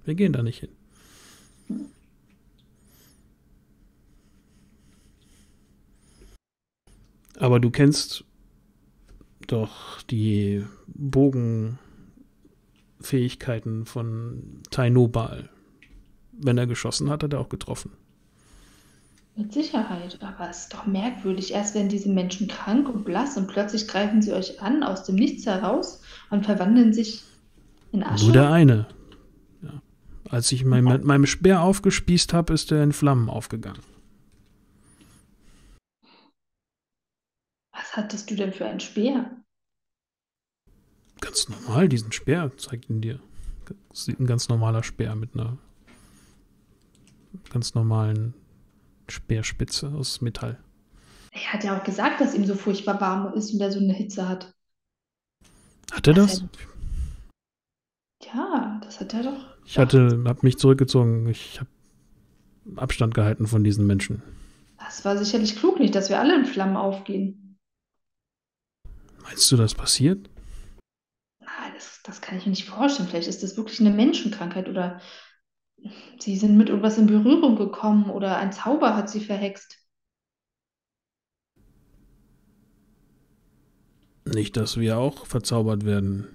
Wir gehen da nicht hin. Aber du kennst doch die Bogenfähigkeiten von Tainobal. Wenn er geschossen hat, hat er auch getroffen. Mit Sicherheit, aber es ist doch merkwürdig. Erst werden diese Menschen krank und blass und plötzlich greifen sie euch an aus dem Nichts heraus und verwandeln sich in Asche. Nur der eine. Ja. Als ich mein, mit meinem Speer aufgespießt habe, ist er in Flammen aufgegangen. Was hattest du denn für einen Speer? Ganz normal, diesen Speer, zeigt ihn dir. Das ein ganz normaler Speer mit einer ganz normalen Speerspitze aus Metall. Er hat ja auch gesagt, dass ihm so furchtbar warm ist und er so eine Hitze hat. Hat er das? Ja, das hat er doch. Ich hatte, habe mich zurückgezogen. Ich habe Abstand gehalten von diesen Menschen. Das war sicherlich klug nicht, dass wir alle in Flammen aufgehen. Meinst du, das passiert? Nein, das, das kann ich mir nicht vorstellen. Vielleicht ist das wirklich eine Menschenkrankheit oder Sie sind mit irgendwas in Berührung gekommen oder ein Zauber hat sie verhext. Nicht, dass wir auch verzaubert werden.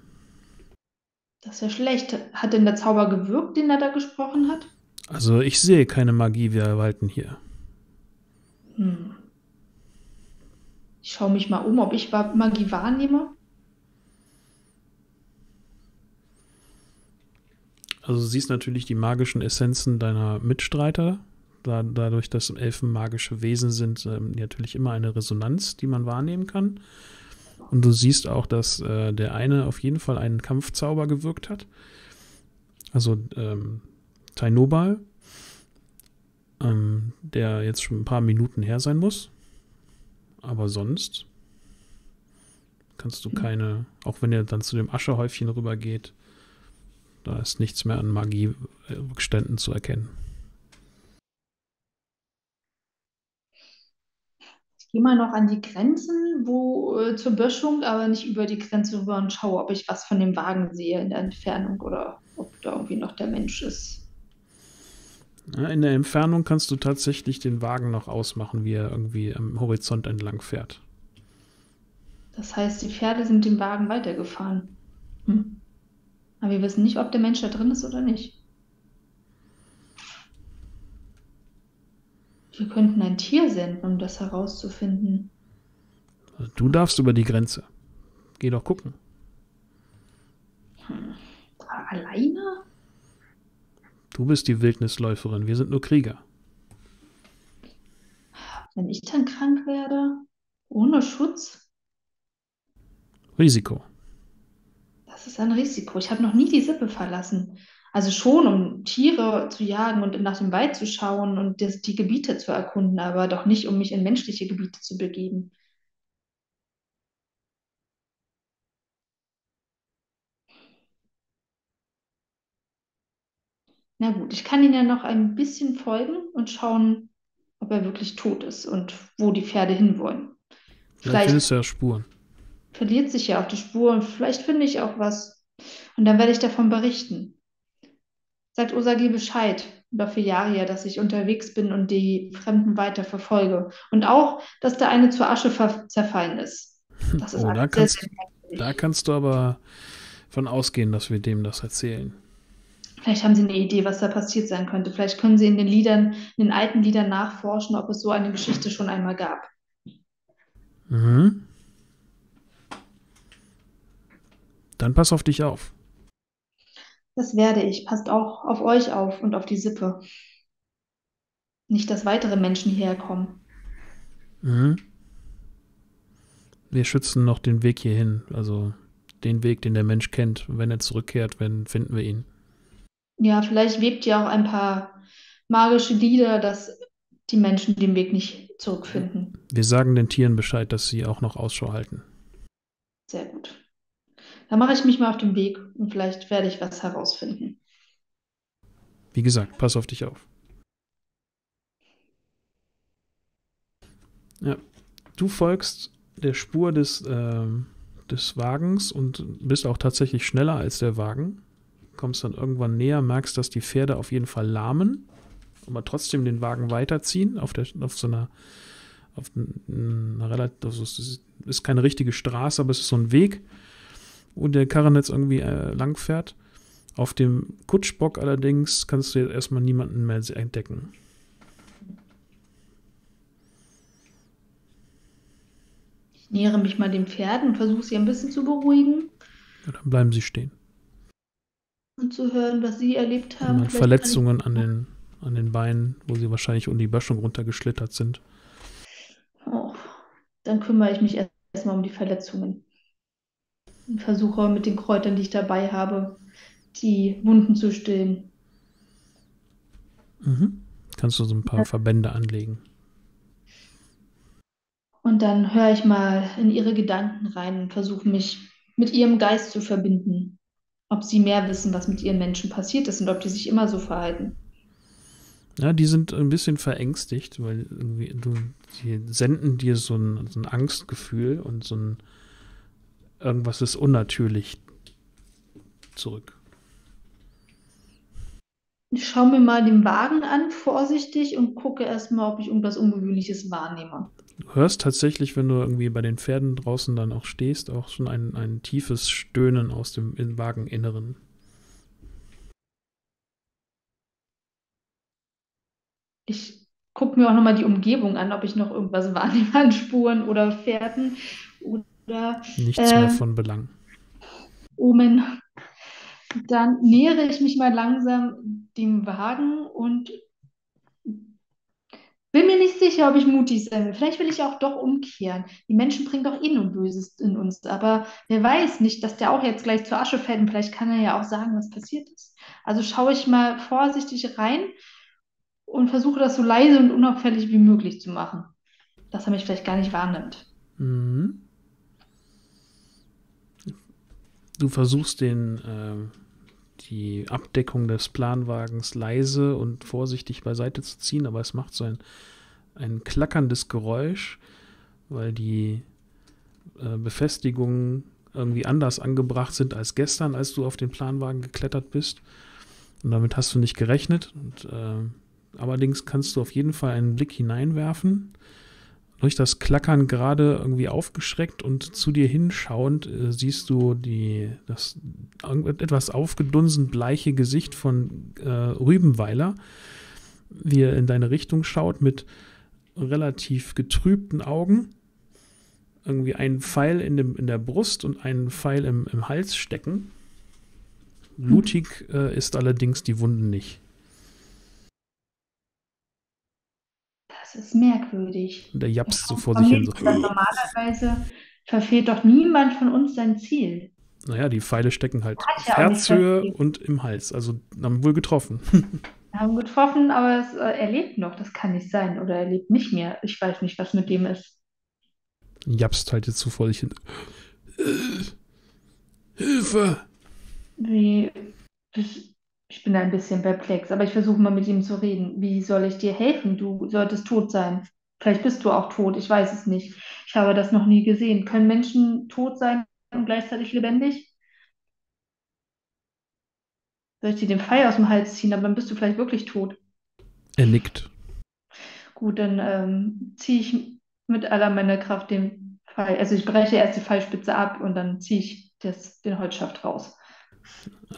Das ist ja schlecht. Hat denn der Zauber gewirkt, den er da gesprochen hat? Also ich sehe keine Magie, wir walten hier. Hm. Ich schaue mich mal um, ob ich Magie wahrnehme. Also du siehst natürlich die magischen Essenzen deiner Mitstreiter. Da, dadurch, dass Elfen magische Wesen sind, ähm, natürlich immer eine Resonanz, die man wahrnehmen kann. Und du siehst auch, dass äh, der eine auf jeden Fall einen Kampfzauber gewirkt hat. Also ähm, Tainobal, ähm, der jetzt schon ein paar Minuten her sein muss. Aber sonst kannst du keine, auch wenn er dann zu dem Aschehäufchen rübergeht, da ist nichts mehr an Magierückständen zu erkennen. Ich gehe mal noch an die Grenzen, wo äh, zur Böschung, aber nicht über die Grenze rüber und schaue, ob ich was von dem Wagen sehe in der Entfernung oder ob da irgendwie noch der Mensch ist. In der Entfernung kannst du tatsächlich den Wagen noch ausmachen, wie er irgendwie am Horizont entlang fährt. Das heißt, die Pferde sind dem Wagen weitergefahren. Hm. Aber wir wissen nicht, ob der Mensch da drin ist oder nicht. Wir könnten ein Tier senden, um das herauszufinden. Du darfst über die Grenze. Geh doch gucken. Hm. Alleine? Du bist die Wildnisläuferin, wir sind nur Krieger. Wenn ich dann krank werde, ohne Schutz? Risiko. Das ist ein Risiko. Ich habe noch nie die Sippe verlassen. Also schon, um Tiere zu jagen und nach dem Wald zu schauen und das, die Gebiete zu erkunden, aber doch nicht, um mich in menschliche Gebiete zu begeben. Na gut, ich kann ihn ja noch ein bisschen folgen und schauen, ob er wirklich tot ist und wo die Pferde hinwollen. Vielleicht Vielleicht findest du ja Spuren verliert sich ja auf die Spur und vielleicht finde ich auch was. Und dann werde ich davon berichten. Sagt Osagi Bescheid über Fiaria, dass ich unterwegs bin und die Fremden weiter verfolge. Und auch, dass der eine zur Asche zerfallen ist. Das ist oh, da, kannst, da kannst du aber von ausgehen, dass wir dem das erzählen. Vielleicht haben Sie eine Idee, was da passiert sein könnte. Vielleicht können Sie in den Liedern, in den alten Liedern nachforschen, ob es so eine Geschichte schon einmal gab. Mhm. Dann pass auf dich auf. Das werde ich. Passt auch auf euch auf und auf die Sippe. Nicht, dass weitere Menschen hierher kommen. Mhm. Wir schützen noch den Weg hierhin, also den Weg, den der Mensch kennt. Wenn er zurückkehrt, wenn, finden wir ihn. Ja, vielleicht webt ihr auch ein paar magische Lieder, dass die Menschen den Weg nicht zurückfinden. Wir sagen den Tieren Bescheid, dass sie auch noch Ausschau halten. Sehr gut. Dann mache ich mich mal auf den Weg und vielleicht werde ich was herausfinden. Wie gesagt, pass auf dich auf. Ja, du folgst der Spur des, äh, des Wagens und bist auch tatsächlich schneller als der Wagen kommst dann irgendwann näher, merkst, dass die Pferde auf jeden Fall lahmen, aber trotzdem den Wagen weiterziehen auf, der, auf so einer, auf einer relativ, also es ist keine richtige Straße, aber es ist so ein Weg, wo der Karren jetzt irgendwie äh, lang fährt. Auf dem Kutschbock allerdings kannst du jetzt erstmal niemanden mehr entdecken. Ich nähere mich mal den Pferden und versuche sie ein bisschen zu beruhigen. Ja, dann bleiben sie stehen und zu hören, was sie erlebt haben. Verletzungen an den, an den Beinen, wo sie wahrscheinlich um die Böschung runtergeschlittert sind. Oh, dann kümmere ich mich erstmal um die Verletzungen. Und versuche mit den Kräutern, die ich dabei habe, die Wunden zu stillen. Mhm. Kannst du so ein paar ja. Verbände anlegen. Und dann höre ich mal in ihre Gedanken rein und versuche mich mit ihrem Geist zu verbinden ob sie mehr wissen, was mit ihren Menschen passiert ist und ob die sich immer so verhalten. Ja, die sind ein bisschen verängstigt, weil irgendwie du, die senden dir so ein, so ein Angstgefühl und so ein irgendwas ist unnatürlich zurück. Ich schaue mir mal den Wagen an, vorsichtig, und gucke erstmal, ob ich irgendwas Ungewöhnliches wahrnehme. Du hörst tatsächlich, wenn du irgendwie bei den Pferden draußen dann auch stehst, auch schon ein, ein tiefes Stöhnen aus dem Wageninneren. Ich gucke mir auch nochmal die Umgebung an, ob ich noch irgendwas wahrnehme an Spuren oder Pferden oder. Nichts äh, mehr von Belang. Omen. Dann nähere ich mich mal langsam dem Wagen und bin mir nicht sicher, ob ich mutig sein will. Vielleicht will ich auch doch umkehren. Die Menschen bringen doch eh nur Böses in uns. Aber wer weiß nicht, dass der auch jetzt gleich zur Asche fällt und vielleicht kann er ja auch sagen, was passiert ist. Also schaue ich mal vorsichtig rein und versuche das so leise und unauffällig wie möglich zu machen. Dass er mich vielleicht gar nicht wahrnimmt. Mhm. Du versuchst den, äh, die Abdeckung des Planwagens leise und vorsichtig beiseite zu ziehen, aber es macht so ein, ein klackerndes Geräusch, weil die äh, Befestigungen irgendwie anders angebracht sind als gestern, als du auf den Planwagen geklettert bist. Und damit hast du nicht gerechnet. Und, äh, allerdings kannst du auf jeden Fall einen Blick hineinwerfen durch das Klackern gerade irgendwie aufgeschreckt und zu dir hinschauend äh, siehst du die, das etwas aufgedunsen bleiche Gesicht von äh, Rübenweiler, wie er in deine Richtung schaut mit relativ getrübten Augen, irgendwie einen Pfeil in, dem, in der Brust und einen Pfeil im, im Hals stecken. Blutig äh, ist allerdings die Wunde nicht. Das ist merkwürdig. Und der japst so vor sich hin. So. Normalerweise verfehlt doch niemand von uns sein Ziel. Naja, die Pfeile stecken halt auf ja Herzhöhe und im Hals. Also haben wohl getroffen. haben getroffen, aber es, äh, er lebt noch. Das kann nicht sein. Oder er lebt nicht mehr. Ich weiß nicht, was mit dem ist. Japst halt jetzt so vor sich hin. Hilfe! Wie. Ich bin ein bisschen perplex, aber ich versuche mal mit ihm zu reden. Wie soll ich dir helfen? Du solltest tot sein. Vielleicht bist du auch tot, ich weiß es nicht. Ich habe das noch nie gesehen. Können Menschen tot sein und gleichzeitig lebendig? Soll ich dir den Pfeil aus dem Hals ziehen, aber dann bist du vielleicht wirklich tot. Er nickt. Gut, dann ähm, ziehe ich mit aller meiner Kraft den Pfeil. Also ich breche erst die Pfeilspitze ab und dann ziehe ich das, den Holzschaft raus.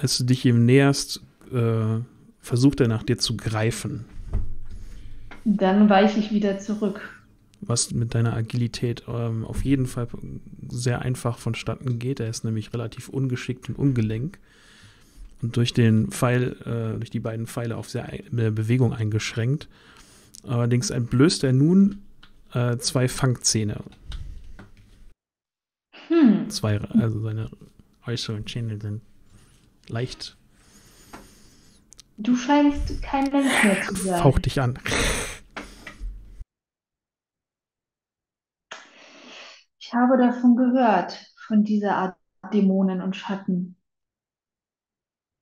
Als du dich ihm näherst, äh, versucht er nach dir zu greifen. Dann weiche ich wieder zurück. Was mit deiner Agilität ähm, auf jeden Fall sehr einfach vonstatten geht. Er ist nämlich relativ ungeschickt und ungelenk. Und durch den Pfeil, äh, durch die beiden Pfeile auf sehr äh, Bewegung eingeschränkt. Allerdings entblößt er nun äh, zwei Fangzähne. Hm. Zwei, also seine äußeren Zähne sind leicht. Du scheinst kein Mensch mehr zu sein. Fauch dich an. Ich habe davon gehört, von dieser Art Dämonen und Schatten.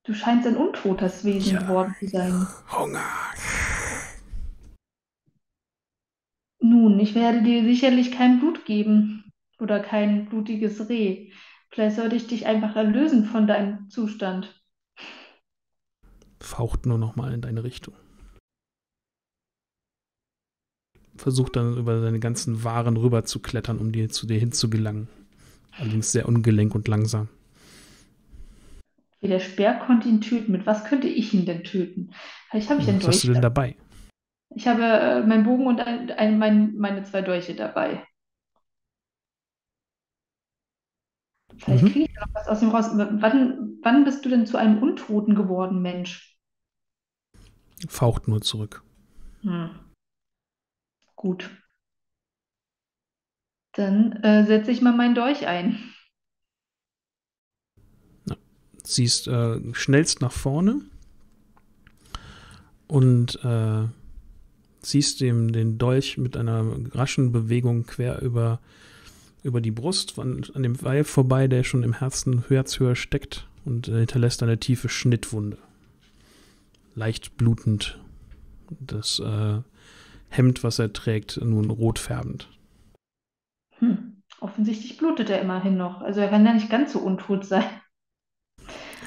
Du scheinst ein untotes Wesen Ja. geworden zu sein. Hunger. Nun, ich werde dir sicherlich kein Blut geben oder kein blutiges Reh. Vielleicht sollte ich dich einfach erlösen von deinem Zustand. Faucht nur noch mal in deine Richtung. Versucht dann über seine ganzen Waren rüber zu klettern, um dir zu dir hinzugelangen. Allerdings sehr ungelenk und langsam. Der Speer konnte ihn töten. Mit was könnte ich ihn denn töten? Habe ich einen Was hast du Dolch. denn dabei? Ich habe äh, meinen Bogen und ein, ein, mein, meine zwei Dolche dabei. Vielleicht Mhm. kriege ich da noch was aus ihm raus. Wann, wann bist du denn zu einem Untoten geworden, Mensch? Faucht nur zurück. Hm. Gut. Dann äh, setze ich mal meinen Dolch ein. Ziehst äh, schnellst nach vorne und äh, ziehst dem den Dolch mit einer raschen Bewegung quer über, über die Brust an, an dem Pfeil vorbei, der schon im Herzen Herzhöhe steckt und äh, hinterlässt eine tiefe Schnittwunde. Leicht blutend. Das äh, Hemd, was er trägt, nun rot färbend. Hm. Offensichtlich blutet er immerhin noch. Also er kann ja nicht ganz so untot sein.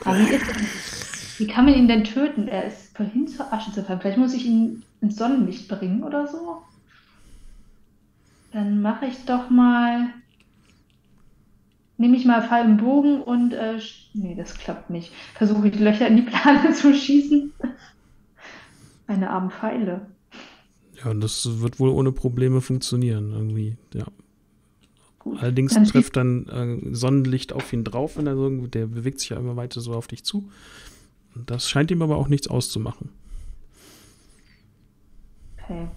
Aber wie, ist, wie kann man ihn denn töten? Er ist vorhin zur Asche zerfallen. Vielleicht muss ich ihn ins Sonnenlicht bringen oder so. Dann mache ich doch mal. Nehme ich mal Pfeil im Bogen und. Äh, nee, das klappt nicht. Versuche ich Löcher in die Plane zu schießen. Meine armen Pfeile. Ja, das wird wohl ohne Probleme funktionieren, irgendwie. Ja. Gut. Allerdings Dann trifft dann äh, Sonnenlicht auf ihn drauf, wenn er so, der bewegt sich ja immer weiter so auf dich zu. Das scheint ihm aber auch nichts auszumachen. Okay.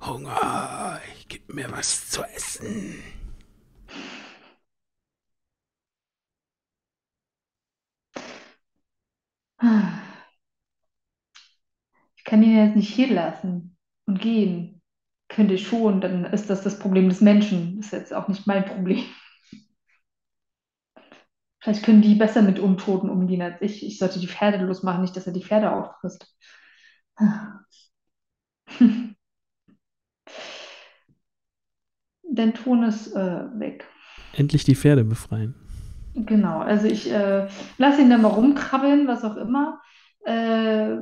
Hunger, gib mir was zu essen. Ich kann ihn jetzt nicht hier lassen und gehen. Könnte ich schon, dann ist das das Problem des Menschen. Ist jetzt auch nicht mein Problem. Vielleicht können die besser mit Untoten umgehen als ich. Ich sollte die Pferde losmachen, nicht, dass er die Pferde auffrisst. Dein Ton ist äh, weg. Endlich die Pferde befreien. Genau, also ich äh, lasse ihn dann mal rumkrabbeln, was auch immer. Äh,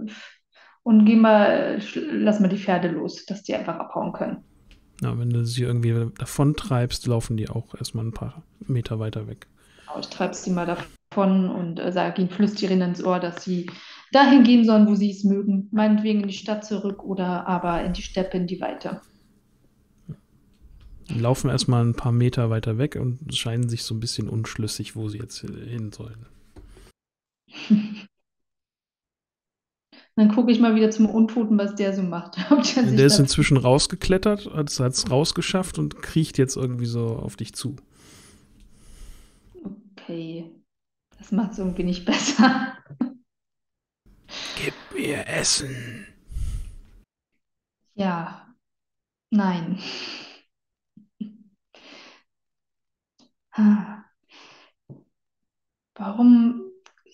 und geh mal, lass mal die Pferde los, dass die einfach abhauen können. Ja, wenn du sie irgendwie davon treibst, laufen die auch erstmal ein paar Meter weiter weg. Genau, ich treibe sie mal davon und äh, sage ihnen, flüstere ihnen ins Ohr, dass sie dahin gehen sollen, wo sie es mögen. Meinetwegen in die Stadt zurück oder aber in die Steppe, in die Weite. Die laufen erstmal ein paar Meter weiter weg und scheinen sich so ein bisschen unschlüssig, wo sie jetzt hin sollen. Dann gucke ich mal wieder zum Untoten, was der so macht. Der Der ist inzwischen rausgeklettert, hat es rausgeschafft und kriecht jetzt irgendwie so auf dich zu. Okay, das macht es irgendwie nicht besser. Gib mir Essen. Ja, nein. Warum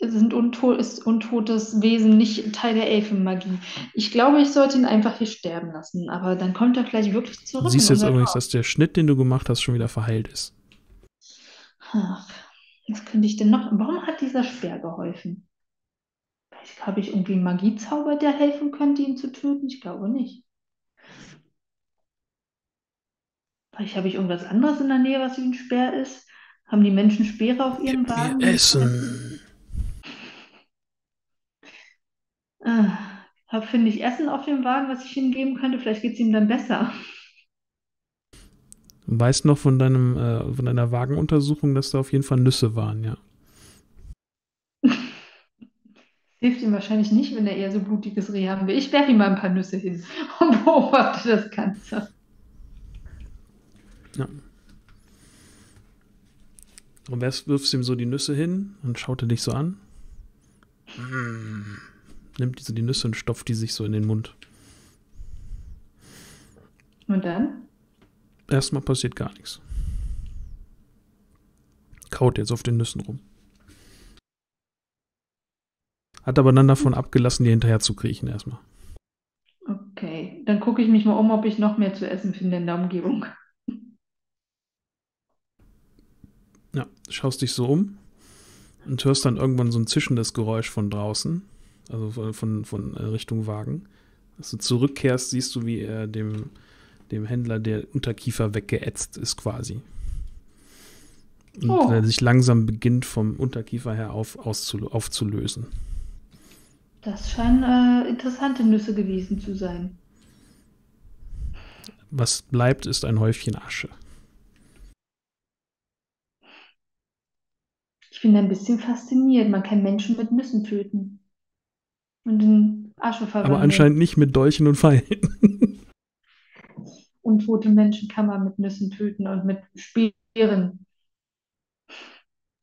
sind unto ist untotes Wesen nicht Teil der Elfenmagie? Ich glaube, ich sollte ihn einfach hier sterben lassen, aber dann kommt er vielleicht wirklich Du zurück. siehst in jetzt übrigens, Haus. dass der Schnitt, den du gemacht hast, schon wieder verheilt ist. Ach, was könnte ich denn noch? Warum hat dieser Speer geholfen? Vielleicht habe ich irgendwie einen Magiezauber, der helfen könnte, ihn zu töten? Ich glaube nicht. Vielleicht habe ich irgendwas anderes in der Nähe, was wie ein Speer ist. Haben die Menschen Speere auf ihrem Gib Wagen? Essen. Äh, hab, finde ich Essen auf dem Wagen, was ich ihm geben könnte? Vielleicht geht es ihm dann besser. Du weißt noch von deinem, äh, von deiner Wagenuntersuchung, dass da auf jeden Fall Nüsse waren, ja. Hilft ihm wahrscheinlich nicht, wenn er eher so blutiges Reh haben will. Ich werfe ihm mal ein paar Nüsse hin und beobachte das Ganze. Und wirfst, ihm so die Nüsse hin und schaut er dich so an. Mm. Nimmt so die Nüsse und stopft die sich so in den Mund. Und dann? Erstmal passiert gar nichts. Kaut jetzt auf den Nüssen rum. Hat aber dann davon abgelassen, dir hinterher zu kriechen erstmal. Okay, dann gucke ich mich mal um, ob ich noch mehr zu essen finde in der Umgebung. Ja, schaust dich so um und hörst dann irgendwann so ein zischendes Geräusch von draußen, also von, von, von äh, Richtung Wagen. Als du zurückkehrst, siehst du, wie er dem, dem Händler der Unterkiefer weggeätzt ist quasi. Und Oh. er sich langsam beginnt vom Unterkiefer her auf, aufzulösen. Das scheinen äh, interessante Nüsse gewesen zu sein. Was bleibt, ist ein Häufchen Asche. Ich bin ein bisschen fasziniert. Man kann Menschen mit Nüssen töten. Und in Asche Aber verwandeln. anscheinend nicht mit Dolchen und Pfeilen. Und tote Menschen kann man mit Nüssen töten und mit Speeren,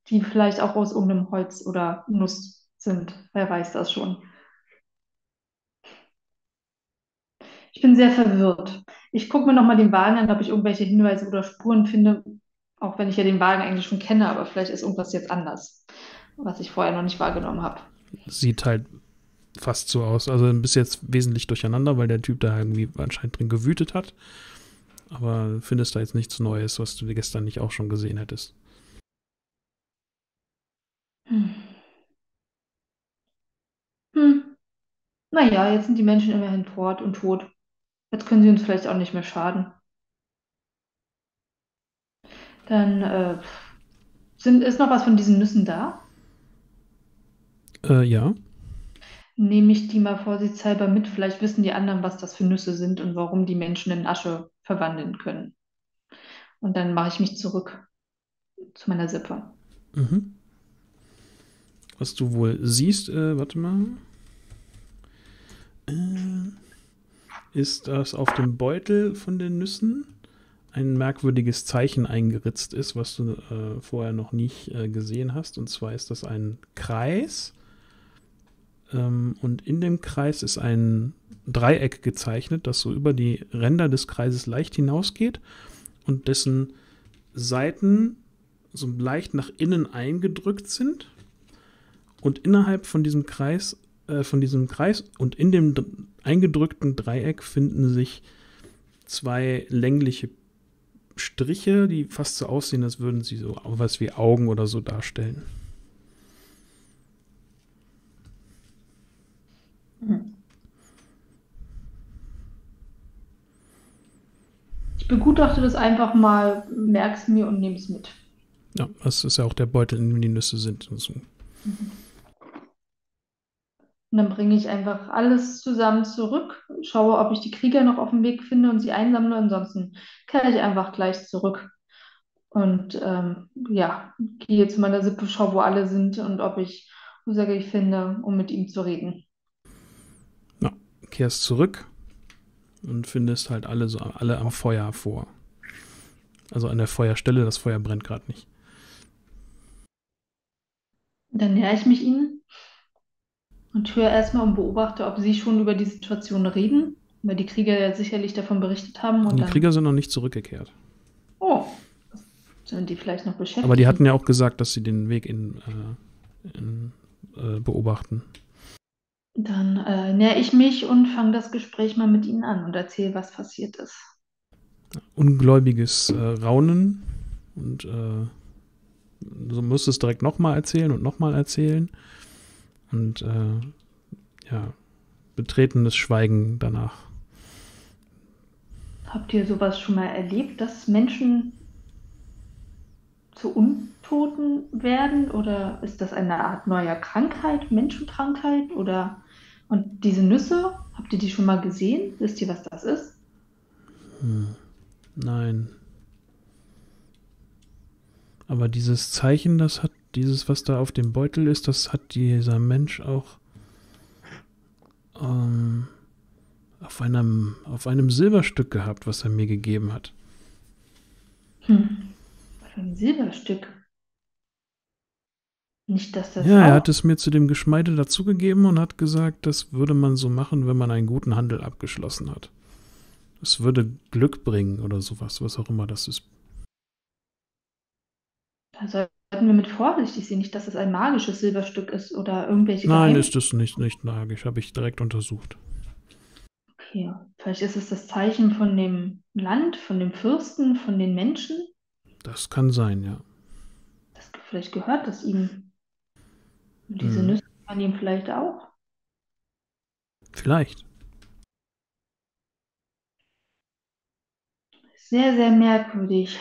die vielleicht auch aus irgendeinem Holz oder Nuss sind. Wer weiß das schon. Ich bin sehr verwirrt. Ich gucke mir nochmal den Wagen an, ob ich irgendwelche Hinweise oder Spuren finde, auch wenn ich ja den Wagen eigentlich schon kenne, aber vielleicht ist irgendwas jetzt anders, was ich vorher noch nicht wahrgenommen habe. Sieht halt fast so aus. Also bis jetzt wesentlich durcheinander, weil der Typ da irgendwie anscheinend drin gewütet hat. Aber findest da jetzt nichts Neues, was du gestern nicht auch schon gesehen hättest. Hm. Hm. Naja, jetzt sind die Menschen immerhin fort und tot. Jetzt können sie uns vielleicht auch nicht mehr schaden. Dann äh, sind, ist noch was von diesen Nüssen da? Äh, ja. Nehme ich die mal vorsichtshalber mit. Vielleicht wissen die anderen, was das für Nüsse sind und warum die Menschen in Asche verwandeln können. Und dann mache ich mich zurück zu meiner Sippe. Mhm. Was du wohl siehst, äh, warte mal. Äh, ist, dass auf dem Beutel von den Nüssen ein merkwürdiges Zeichen eingeritzt ist, was du äh, vorher noch nicht äh, gesehen hast. Und zwar ist das ein Kreis. Ähm, und in dem Kreis ist ein Dreieck gezeichnet, das so über die Ränder des Kreises leicht hinausgeht und dessen Seiten so leicht nach innen eingedrückt sind. Und innerhalb von diesem Kreis, äh, von diesem Kreis und in dem dr- eingedrückten Dreieck finden sich zwei längliche Striche, die fast so aussehen, als würden sie so was wie Augen oder so darstellen. Ich begutachte das einfach mal, merk's mir und nehme es mit. Ja, das ist ja auch der Beutel, in dem die Nüsse sind. Also, Und dann bringe ich einfach alles zusammen zurück, schaue, ob ich die Krieger noch auf dem Weg finde und sie einsammle. Ansonsten kehre ich einfach gleich zurück. Und ähm, ja, gehe zu meiner Sippe, schaue, wo alle sind und ob ich Usagi finde, um mit ihm zu reden. kehrst zurück und findest halt alle so alle am Feuer vor. Also an der Feuerstelle, das Feuer brennt gerade nicht. Dann nähere ich mich ihnen und höre erstmal und beobachte, ob sie schon über die Situation reden, weil die Krieger ja sicherlich davon berichtet haben. Und die Krieger sind noch nicht zurückgekehrt. oh, sind die vielleicht noch beschäftigt? Aber die hatten ja auch gesagt, dass sie den Weg in, äh, in äh, beobachten. Dann äh, nähere ich mich und fange das Gespräch mal mit ihnen an und erzähle, was passiert ist. Ungläubiges äh, Raunen und äh, so musst du es direkt nochmal erzählen und nochmal erzählen. Und äh, ja, betretenes Schweigen danach. Habt ihr sowas schon mal erlebt, dass Menschen zu Untoten werden? Oder ist das eine Art neuer Krankheit, Menschenkrankheit? Oder und diese Nüsse, habt ihr die schon mal gesehen? Wisst ihr, was das ist? Hm. Nein. Aber dieses Zeichen, das hat, dieses, was da auf dem Beutel ist, das hat dieser Mensch auch ähm, auf, einem, auf einem Silberstück gehabt, was er mir gegeben hat. Hm. Auf einem Silberstück. Nicht, dass das. Ja, er auch- hat es mir zu dem Geschmeide dazugegeben und hat gesagt, das würde man so machen, wenn man einen guten Handel abgeschlossen hat. Es würde Glück bringen oder sowas, was auch immer das ist. Da sollten wir mit vorsichtig sehen, nicht, dass es ein magisches Silberstück ist oder irgendwelche Nein, Geheim- ist es nicht, nicht magisch, habe ich direkt untersucht. Okay, vielleicht ist es das Zeichen von dem Land, von dem Fürsten, von den Menschen. Das kann sein, ja. Das, vielleicht gehört das ihm. Und diese Hm. Nüsse an ihm vielleicht auch. Vielleicht. Sehr, sehr merkwürdig.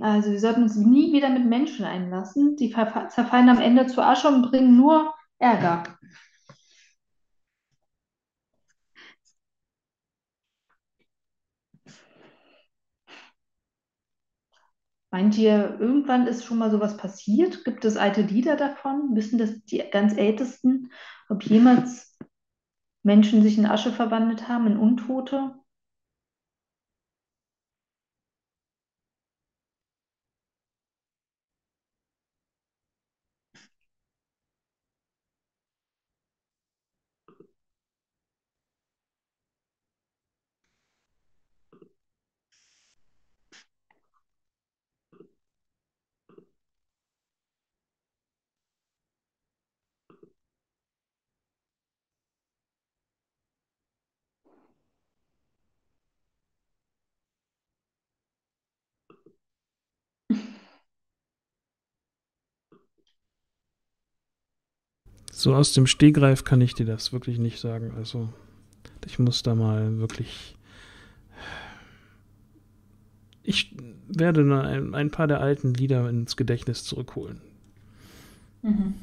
Also wir sollten uns nie wieder mit Menschen einlassen. Die zerfallen am Ende zu Asche und bringen nur Ärger. Meint ihr, irgendwann ist schon mal sowas passiert? Gibt es alte Lieder davon? Wissen das die ganz Ältesten, ob jemals Menschen sich in Asche verwandelt haben, in Untote? So aus dem Stegreif kann ich dir das wirklich nicht sagen. Also, ich muss da mal wirklich. Ich werde ein, ein paar der alten Lieder ins Gedächtnis zurückholen. Mhm.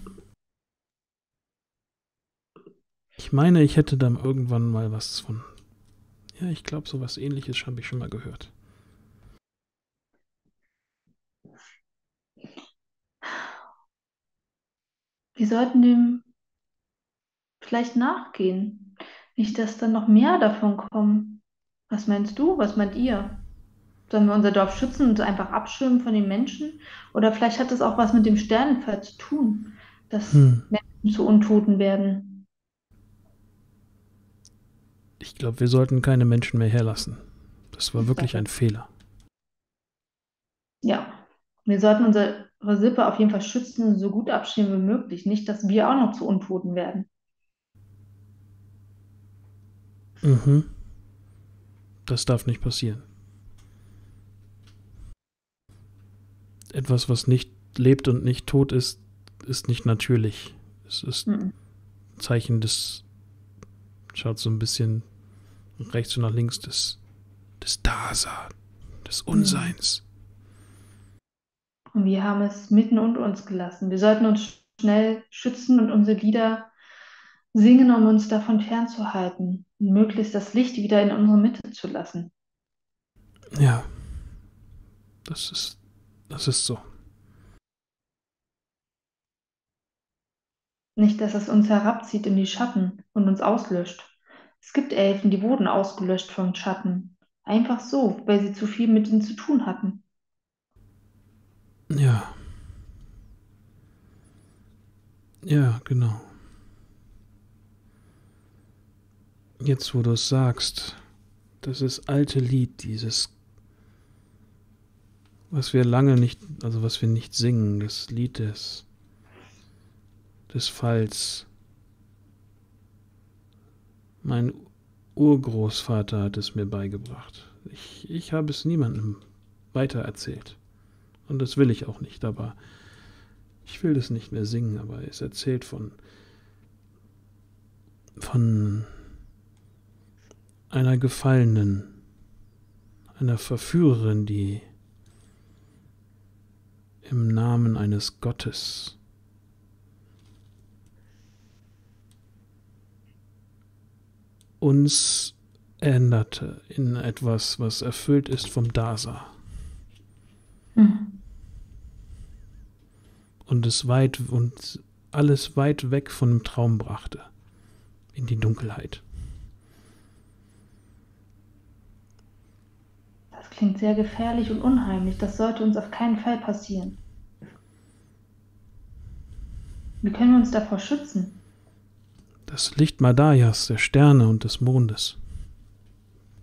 Ich meine, ich hätte da irgendwann mal was von. Ja, ich glaube, so was ähnliches habe ich schon mal gehört. Wir sollten dem vielleicht nachgehen. Nicht, dass dann noch mehr davon kommen. Was meinst du? Was meint ihr? Sollen wir unser Dorf schützen und einfach abschirmen von den Menschen? Oder vielleicht hat es auch was mit dem Sternenfall zu tun, dass Hm. Menschen zu Untoten werden. Ich glaube, wir sollten keine Menschen mehr herlassen. Das war wirklich ein Fehler. Ja, wir sollten unsere Sippe auf jeden Fall schützen so gut abschirmen wie möglich. Nicht, dass wir auch noch zu Untoten werden. Mhm. Das darf nicht passieren. Etwas, was nicht lebt und nicht tot ist, ist nicht natürlich. Es ist Mhm. ein Zeichen des, schaut so ein bisschen rechts und nach links, des, des Dasa, des Unseins. Und wir haben es mitten unter uns gelassen. Wir sollten uns schnell schützen und unsere Lieder singen, um uns davon fernzuhalten und möglichst das Licht wieder in unsere Mitte zu lassen. Ja. Das ist, das ist so. Nicht, dass es uns herabzieht in die Schatten und uns auslöscht. Es gibt Elfen, die wurden ausgelöscht vom Schatten. Einfach so, weil sie zu viel mit ihnen zu tun hatten. Ja. Ja, genau. Jetzt, wo du es sagst, das ist alte Lied, dieses, was wir lange nicht, also was wir nicht singen, das Lied des, des Falls. Mein Urgroßvater hat es mir beigebracht. Ich, ich habe es niemandem weitererzählt. Und das will ich auch nicht, aber ich will das nicht mehr singen, aber es erzählt von von einer Gefallenen, einer Verführerin, die im Namen eines Gottes uns änderte in etwas, was erfüllt ist vom Dasa. Mhm. Und es weit und alles weit weg von dem Traum brachte, in die Dunkelheit. Das klingt sehr gefährlich und unheimlich. Das sollte uns auf keinen Fall passieren. Wie können wir uns davor schützen? Das Licht Madayas, der Sterne und des Mondes,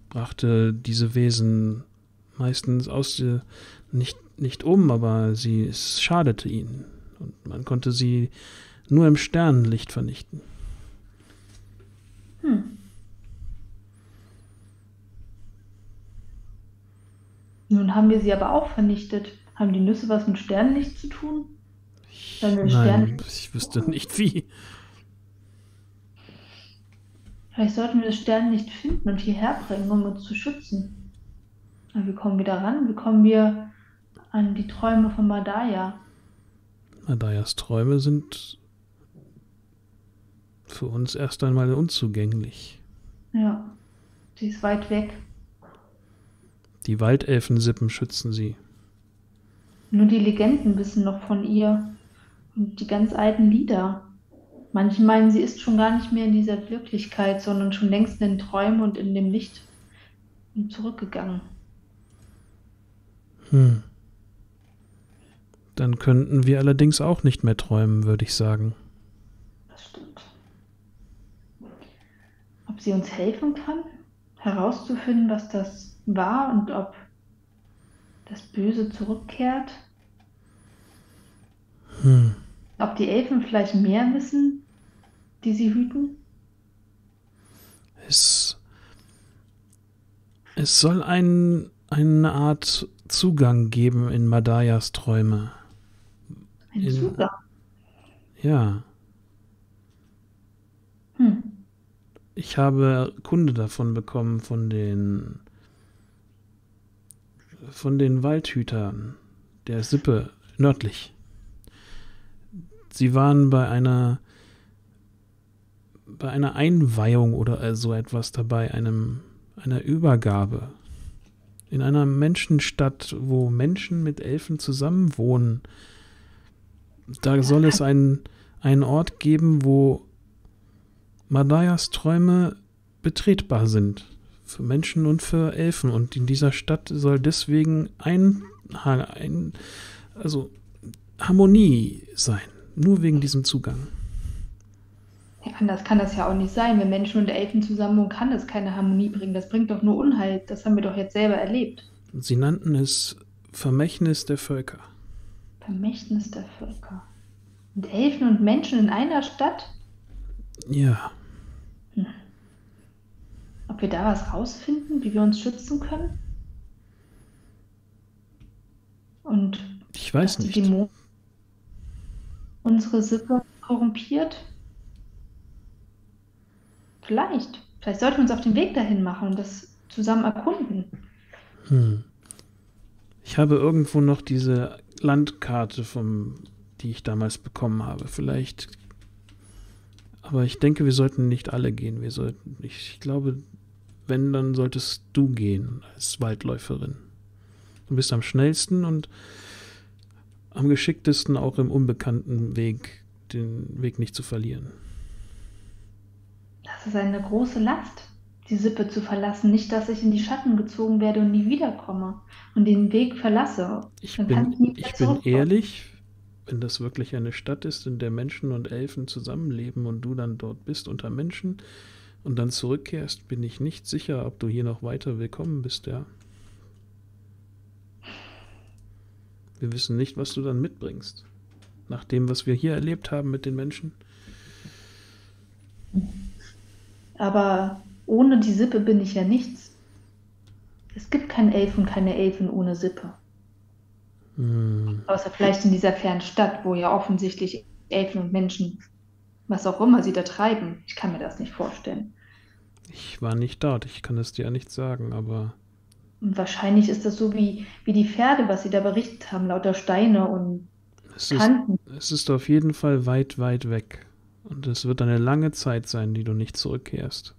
brachte diese Wesen meistens aus der, nicht, nicht um, aber sie, es schadete ihnen. Und man konnte sie nur im Sternenlicht vernichten. Hm. Nun haben wir sie aber auch vernichtet. Haben die Nüsse was mit Sternenlicht zu tun? Nein, Sternenlicht ich wüsste nicht wie. Vielleicht sollten wir das Sternenlicht finden und hierher bringen, um uns zu schützen. Aber wie kommen wir daran? Wie kommen wir an die Träume von Madaya? Madayas Träume sind für uns erst einmal unzugänglich. Ja, sie ist weit weg. Die Waldelfensippen schützen sie. Nur die Legenden wissen noch von ihr und die ganz alten Lieder. Manche meinen, sie ist schon gar nicht mehr in dieser Wirklichkeit, sondern schon längst in den Träumen und in dem Licht zurückgegangen. Hm. Dann könnten wir allerdings auch nicht mehr träumen, würde ich sagen. Das stimmt. Ob sie uns helfen kann, herauszufinden, was das war und ob das Böse zurückkehrt? Hm. Ob die Elfen vielleicht mehr wissen die sie hüten? Es, es soll ein, eine Art Zugang geben in Madayas Träume. Ein in, Zugang? Ja. Hm. Ich habe Kunde davon bekommen von den von den Waldhütern der Sippe nördlich. Sie waren bei einer bei einer Einweihung oder so etwas dabei, einem, einer Übergabe. In einer Menschenstadt, wo Menschen mit Elfen zusammenwohnen. Da soll es einen, einen Ort geben, wo Madayas Träume betretbar sind. Für Menschen und für Elfen. Und in dieser Stadt soll deswegen ein, ein also Harmonie sein. Nur wegen diesem Zugang. Ja, anders kann das ja auch nicht sein. Wenn Menschen und Elfen zusammen wohnen, kann das keine Harmonie bringen. Das bringt doch nur Unheil. Das haben wir doch jetzt selber erlebt. Sie nannten es Vermächtnis der Völker. Vermächtnis der Völker. Und Elfen und Menschen in einer Stadt? Ja. Hm. Ob wir da was rausfinden, wie wir uns schützen können? Und ich weiß nicht. Dämonen unsere Sippe korrumpiert? Vielleicht. Vielleicht sollten wir uns auf den Weg dahin machen und das zusammen erkunden. Hm. Ich habe irgendwo noch diese Landkarte, vom, die ich damals bekommen habe. Vielleicht. Aber ich denke, wir sollten nicht alle gehen. Wir sollten. Ich, ich glaube, wenn, dann solltest du gehen als Waldläuferin. Du bist am schnellsten und am geschicktesten auch im unbekannten Weg, den Weg nicht zu verlieren. Das ist eine große Last, die Sippe zu verlassen. Nicht, dass ich in die Schatten gezogen werde und nie wiederkomme und den Weg verlasse. Ich Dann bin, ich, ich bin ehrlich, wenn das wirklich eine Stadt ist, in der Menschen und Elfen zusammenleben und du dann dort bist unter Menschen und dann zurückkehrst, bin ich nicht sicher, ob du hier noch weiter willkommen bist, ja. Wir wissen nicht, was du dann mitbringst. Nach dem, was wir hier erlebt haben mit den Menschen. Aber ohne die Sippe bin ich ja nichts. Es gibt keinen Elf und keine Elfen ohne Sippe. Hm. Außer vielleicht in dieser fernen Stadt, wo ja offensichtlich Elfen und Menschen, was auch immer sie da treiben. Ich kann mir das nicht vorstellen. Ich war nicht dort, ich kann es dir ja nicht sagen, aber Und wahrscheinlich ist das so wie, wie die Pferde, was sie da berichtet haben, lauter Steine und Es ist, Kanten. es ist auf jeden Fall weit, weit weg. Und es wird eine lange Zeit sein, die du nicht zurückkehrst.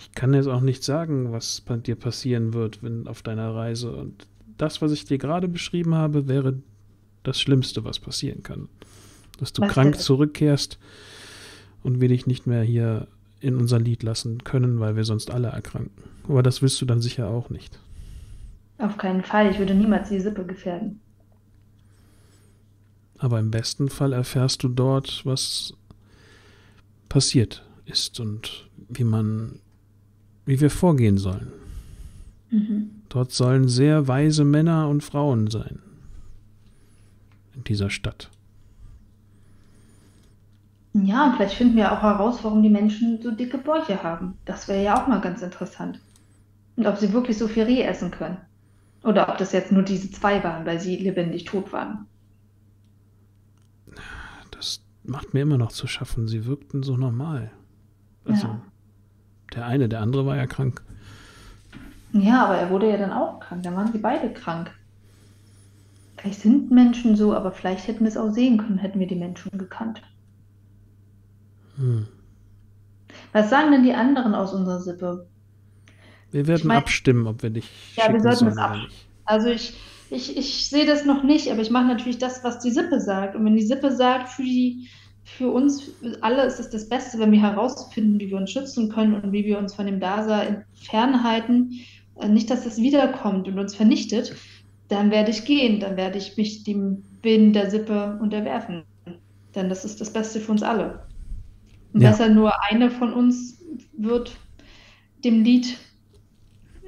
Ich kann jetzt auch nicht sagen, was bei dir passieren wird, wenn auf deiner Reise. Und das, was ich dir gerade beschrieben habe, wäre das Schlimmste, was passieren kann. Dass du Was krank denn? zurückkehrst und wir dich nicht mehr hier in unser Lied lassen können, weil wir sonst alle erkranken. Aber das willst du dann sicher auch nicht. Auf keinen Fall. Ich würde niemals die Sippe gefährden. Aber im besten Fall erfährst du dort, was passiert ist und wie man, wie wir vorgehen sollen. Mhm. Dort sollen sehr weise Männer und Frauen sein. In dieser Stadt. Ja, und vielleicht finden wir auch heraus, warum die Menschen so dicke Bäuche haben. Das wäre ja auch mal ganz interessant. Und ob sie wirklich so viel Reh essen können. Oder ob das jetzt nur diese zwei waren, weil sie lebendig tot waren. Das macht mir immer noch zu schaffen. Sie wirkten so normal. Also, Ja. Der eine, der andere war ja krank. Ja, aber er wurde ja dann auch krank. Dann waren sie beide krank. Vielleicht sind Menschen so, aber vielleicht hätten wir es auch sehen können, hätten wir die Menschen gekannt. Hm. Was sagen denn die anderen aus unserer Sippe? Wir werden mein- abstimmen, ob wir dich Ja, wir sollten es oder ab- nicht. Also ich, ich, ich sehe das noch nicht, aber ich mache natürlich das, was die Sippe sagt. Und wenn die Sippe sagt, für die, für uns alle ist es das Beste, wenn wir herausfinden, wie wir uns schützen können und wie wir uns von dem Dasa entfernen halten, äh, nicht, dass es wiederkommt und uns vernichtet, dann werde ich gehen, dann werde ich mich dem Willen der Sippe unterwerfen. Denn das ist das Beste für uns alle. Und Ja. besser nur eine von uns wird dem Lied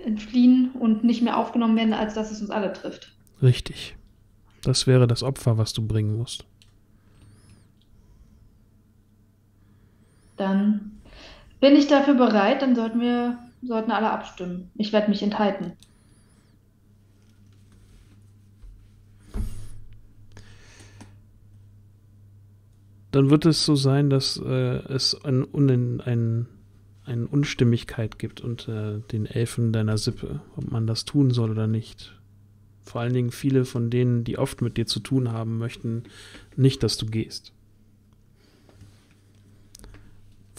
entfliehen und nicht mehr aufgenommen werden, als dass es uns alle trifft. Richtig. Das wäre das Opfer, was du bringen musst. Dann bin ich dafür bereit, dann sollten wir, sollten alle abstimmen. Ich werde mich enthalten. Dann wird es so sein, dass äh, es ein, ein, ein, eine Unstimmigkeit gibt unter den Elfen deiner Sippe, ob man das tun soll oder nicht. Vor allen Dingen viele von denen, die oft mit dir zu tun haben, möchten nicht, dass du gehst.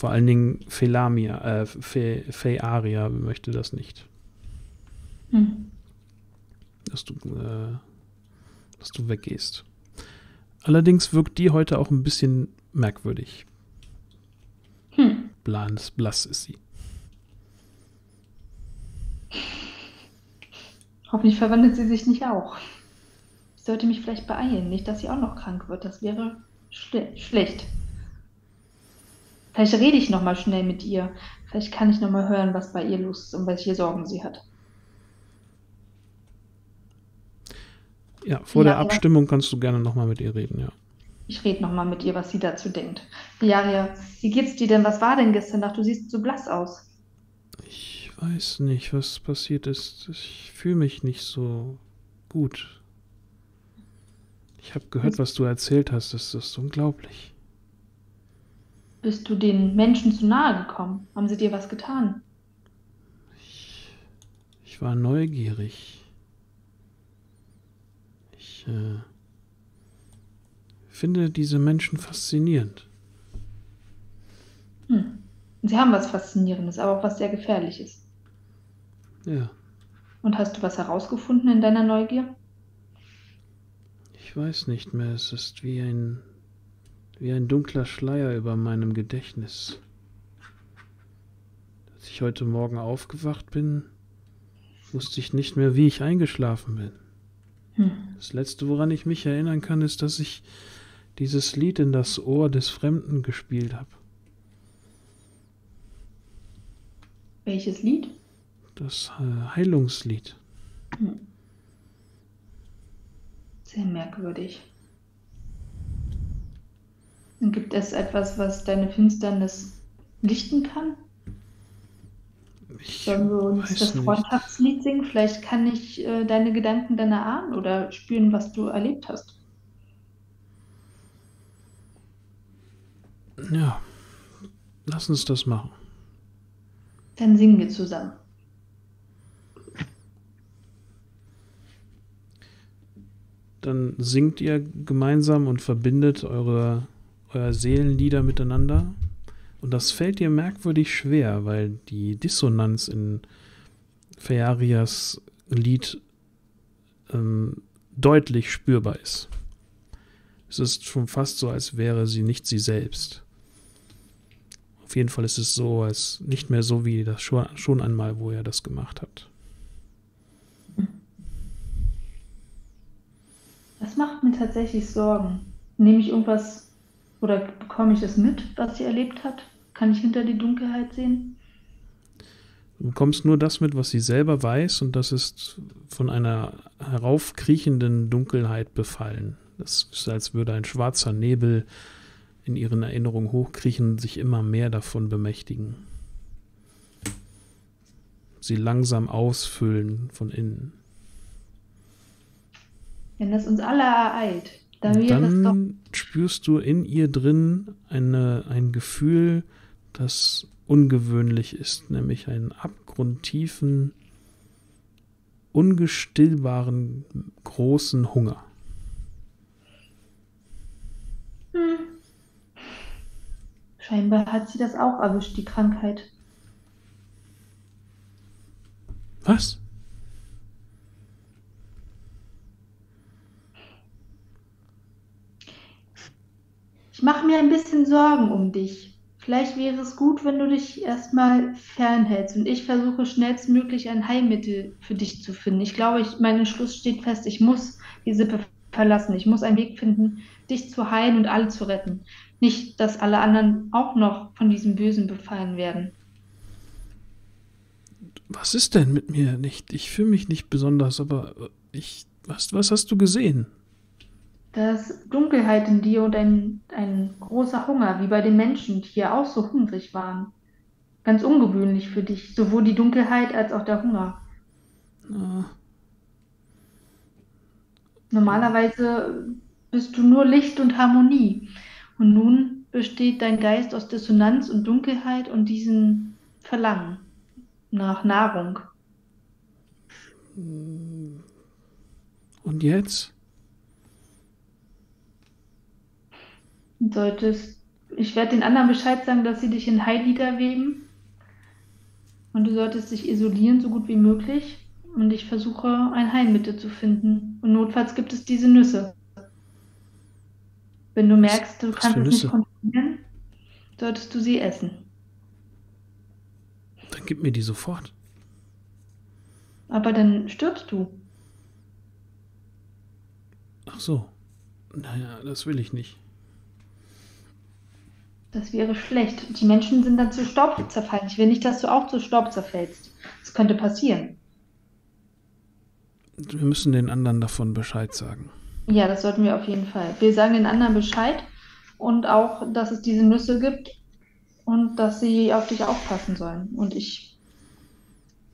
Vor allen Dingen Felamia, äh, Fe, Fearia möchte das nicht, Hm. dass du, äh, dass du weggehst. Allerdings wirkt die heute auch ein bisschen merkwürdig. Hm. Blass, blass ist sie. Hoffentlich verwandelt sie sich nicht auch. Ich sollte mich vielleicht beeilen, nicht, dass sie auch noch krank wird. Das wäre schle schlecht. Vielleicht rede ich noch mal schnell mit ihr. Vielleicht kann ich noch mal hören, was bei ihr los ist und welche Sorgen sie hat. Ja, vor Ja, der Abstimmung kannst du gerne nochmal mit ihr reden, ja. Ich rede noch mal mit ihr, was sie dazu denkt. Jaria, wie geht's dir denn? Was war denn gestern Nacht? Du siehst so blass aus. Ich weiß nicht, was passiert ist. Ich fühle mich nicht so gut. Ich habe gehört, was du erzählt hast. Das ist unglaublich. Bist du den Menschen zu nahe gekommen? Haben sie dir was getan? Ich, ich war neugierig. Ich äh, finde diese Menschen faszinierend. Hm. Sie haben was Faszinierendes, aber auch was sehr Gefährliches. Ja, Und hast du was herausgefunden in deiner Neugier? ich weiß nicht mehr. Es ist wie ein, wie ein dunkler Schleier über meinem Gedächtnis. Als ich heute Morgen aufgewacht bin, wusste ich nicht mehr, wie ich eingeschlafen bin. Hm. Das Letzte, woran ich mich erinnern kann, ist, dass ich dieses Lied in das Ohr des Fremden gespielt habe. Welches Lied? Das äh, Heilungslied. Hm. Sehr merkwürdig. Gibt es etwas, was deine Finsternis lichten kann? Ich Sollen wir uns das Freundschaftslied singen? Vielleicht kann ich äh, deine Gedanken dann erahnen oder spüren, was du erlebt hast. Ja, lass uns das machen. Dann singen wir zusammen. Dann singt ihr gemeinsam und verbindet eure euer Seelenlieder miteinander. Und das fällt dir merkwürdig schwer, weil die Dissonanz in Fearias Lied ähm, deutlich spürbar ist. Es ist schon fast so, als wäre sie nicht sie selbst. Auf jeden Fall ist es so, als nicht mehr so wie das schon, schon einmal, wo er das gemacht hat. Das macht mir tatsächlich Sorgen. Nehme ich irgendwas oder bekomme ich es mit, was sie erlebt hat? Kann ich hinter die Dunkelheit sehen? Du bekommst nur das mit, was sie selber weiß, und das ist von einer heraufkriechenden Dunkelheit befallen. Das ist, als würde ein schwarzer Nebel in ihren Erinnerungen hochkriechen und sich immer mehr davon bemächtigen. Sie langsam ausfüllen von innen. Wenn das uns alle ereilt, doch. dann spürst du in ihr drin eine, ein Gefühl, das ungewöhnlich ist, nämlich einen abgrundtiefen, ungestillbaren, großen Hunger. Hm. Scheinbar hat sie das auch erwischt, die Krankheit. Was? Ich mache mir ein bisschen Sorgen um dich. Vielleicht wäre es gut, wenn du dich erstmal fernhältst und ich versuche schnellstmöglich ein Heilmittel für dich zu finden. Ich glaube, ich, mein Entschluss steht fest. Ich muss die Sippe verlassen. Ich muss einen Weg finden, dich zu heilen und alle zu retten. Nicht, dass alle anderen auch noch von diesem Bösen befallen werden. Was ist denn mit mir nicht? Ich fühle mich nicht besonders, aber ich. Was, was hast du gesehen? Da ist Dunkelheit in dir und ein, ein großer Hunger, wie bei den Menschen, die hier auch so hungrig waren. Ganz ungewöhnlich für dich, sowohl die Dunkelheit als auch der Hunger. Ah, Normalerweise bist du nur Licht und Harmonie. Und nun besteht dein Geist aus Dissonanz und Dunkelheit und diesem Verlangen nach Nahrung. Und jetzt? Solltest, ich werde den anderen Bescheid sagen, dass sie dich in Heillieder weben. Und du solltest dich isolieren, so gut wie möglich. Und ich versuche, ein Heilmittel zu finden. Und notfalls gibt es diese Nüsse. Wenn du merkst, du was kannst es nicht kontrollieren, solltest du sie essen. Dann gib mir die sofort. Aber dann stirbst du. Ach so. Naja, das will ich nicht. Das wäre schlecht. Die Menschen sind dann zu Staub zerfallen. Ich will nicht, dass du auch zu Staub zerfällst. Das könnte passieren. Wir müssen den anderen davon Bescheid sagen. Ja, das sollten wir auf jeden Fall. Wir sagen den anderen Bescheid und auch, dass es diese Nüsse gibt und dass sie auf dich aufpassen sollen. Und ich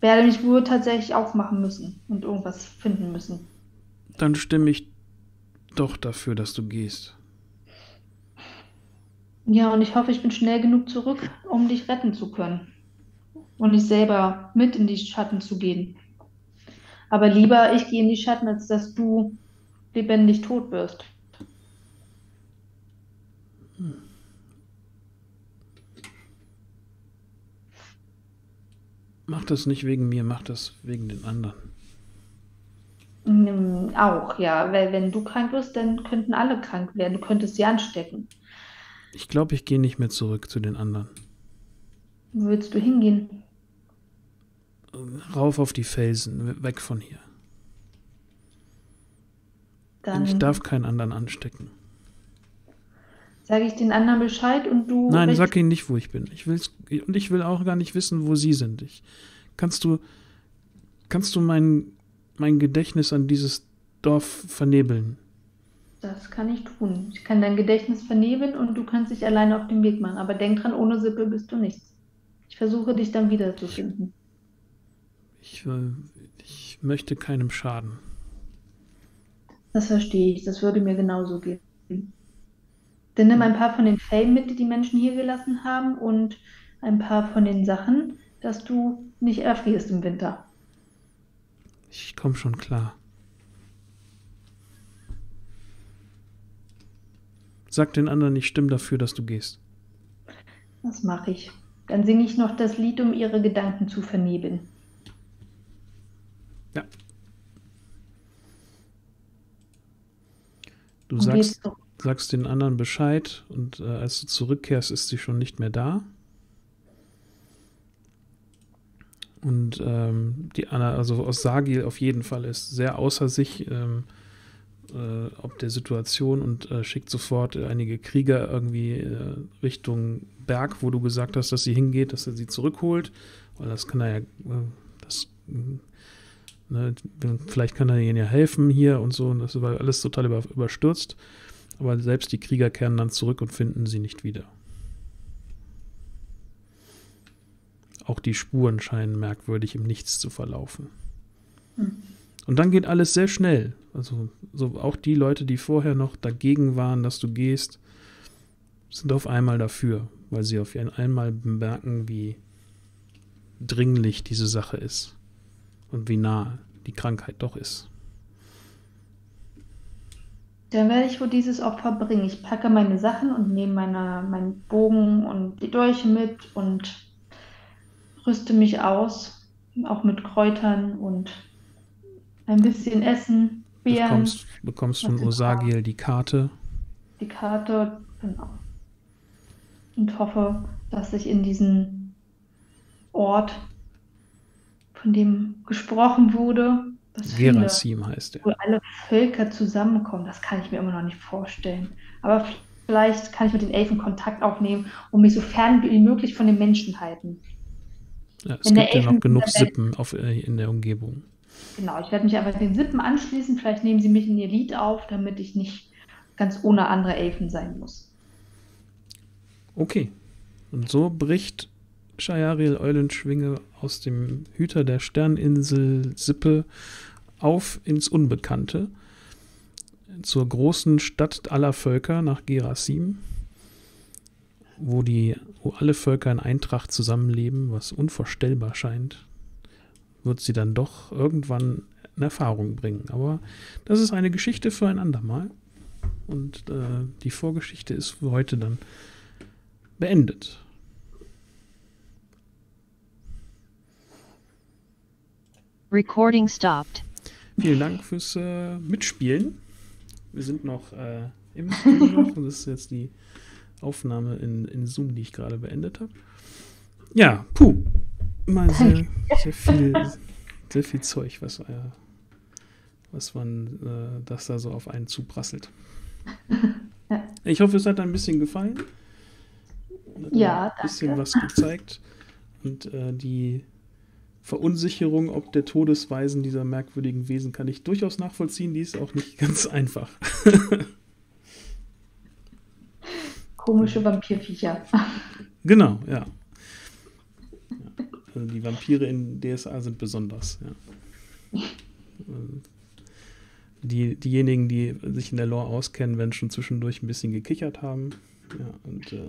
werde mich wohl tatsächlich aufmachen müssen und irgendwas finden müssen. Dann stimme ich doch dafür, dass du gehst. Ja, und ich hoffe, ich bin schnell genug zurück, um dich retten zu können. Und nicht selber mit in die Schatten zu gehen. Aber lieber ich gehe in die Schatten, als dass du lebendig tot wirst. Mach das nicht wegen mir, mach das wegen den anderen. Mm, Auch, ja, weil wenn du krank wirst, dann könnten alle krank werden. Du könntest sie anstecken. Ich glaube, ich gehe nicht mehr zurück zu den anderen. Wo willst du hingehen? Rauf auf die Felsen, we- weg von hier. Dann Ich darf keinen anderen anstecken. sage ich den anderen Bescheid und du Nein, sag ihnen nicht, wo ich bin. Ich will's, und ich will auch gar nicht wissen, wo sie sind. Ich, kannst du, kannst du mein, mein Gedächtnis an dieses Dorf vernebeln? Das kann ich tun. Ich kann dein Gedächtnis vernebeln und du kannst dich alleine auf den Weg machen. Aber denk dran, ohne Sippe bist du nichts. Ich versuche dich dann wiederzufinden. Ich, äh, ich möchte keinem schaden. Das verstehe ich. Das würde mir genauso gehen. Dann nimm ein paar von den Fellen mit, die die Menschen hier gelassen haben und ein paar von den Sachen, dass du nicht erfrierst im Winter. Ich komme schon klar. Sag den anderen, ich stimme dafür, dass du gehst. Das mache ich. Dann singe ich noch das Lied, um ihre Gedanken zu vernebeln. Ja. Du Und sagst, sagst den anderen Bescheid und äh, als du zurückkehrst, ist sie schon nicht mehr da. Und ähm, die Anna, also aus Sagil auf jeden Fall ist sehr außer sich ähm, äh, ob der Situation und äh, schickt sofort einige Krieger irgendwie äh, Richtung Berg, wo du gesagt hast, dass sie hingeht, dass er sie zurückholt. Weil das kann er ja, äh, das, äh, ne, vielleicht kann er ihnen ja helfen hier und so. Und das war alles total über, überstürzt. Aber selbst die Krieger kehren dann zurück und finden sie nicht wieder. Auch die Spuren scheinen merkwürdig im Nichts zu verlaufen. Hm. Und dann geht alles sehr schnell. Also so auch die Leute, die vorher noch dagegen waren, dass du gehst, sind auf einmal dafür, weil sie auf einmal bemerken, wie dringlich diese Sache ist und wie nah die Krankheit doch ist. Dann werde ich wohl dieses Opfer bringen. Ich packe meine Sachen und nehme meine, meinen Bogen und die Dolche mit und rüste mich aus, auch mit Kräutern und ein bisschen Essen, Beeren, Bekommst, bekommst von Osagil die Karte. die Karte, genau. Und hoffe, dass ich in diesen Ort, von dem gesprochen wurde, viele, Gerasim heißt er. wo alle Völker zusammenkommen, das kann ich mir immer noch nicht vorstellen. Aber vielleicht kann ich mit den Elfen Kontakt aufnehmen und mich so fern wie möglich von den Menschen halten. Ja, es Wenn gibt ja noch genug Sippen auf, äh, in der Umgebung. Genau, ich werde mich einfach den Sippen anschließen. Vielleicht nehmen sie mich in ihr Lied auf, damit ich nicht ganz ohne andere Elfen sein muss. Okay. Und so bricht Shayariel Eulenschwinge aus dem Hüter der Sterninsel Sippe auf ins Unbekannte, zur großen Stadt aller Völker nach Gerasim, wo, die, wo alle Völker in Eintracht zusammenleben, was unvorstellbar scheint, wird sie dann doch irgendwann in Erfahrung bringen. Aber das ist eine Geschichte für ein andermal. Und äh, die Vorgeschichte ist für heute dann beendet. Recording stopped. Vielen Dank fürs äh, Mitspielen. Wir sind noch äh, im Stream noch. und Das ist jetzt die Aufnahme in, in Zoom, die ich gerade beendet habe. Ja, puh. Mal sehr, sehr viel, sehr viel Zeug, was, äh, was man, äh, das da so auf einen zuprasselt. Ja. Ich hoffe, es hat ein bisschen gefallen. Hat Ja, ein bisschen danke. was gezeigt. Und äh, die Verunsicherung ob der Todesweisen dieser merkwürdigen Wesen kann ich durchaus nachvollziehen. Die ist auch nicht ganz einfach. Komische Vampirviecher. Genau, ja. Also die Vampire in DSA sind besonders, ja. Ähm, Die, diejenigen, die sich in der Lore auskennen, werden schon zwischendurch ein bisschen gekichert haben. Ja, und äh,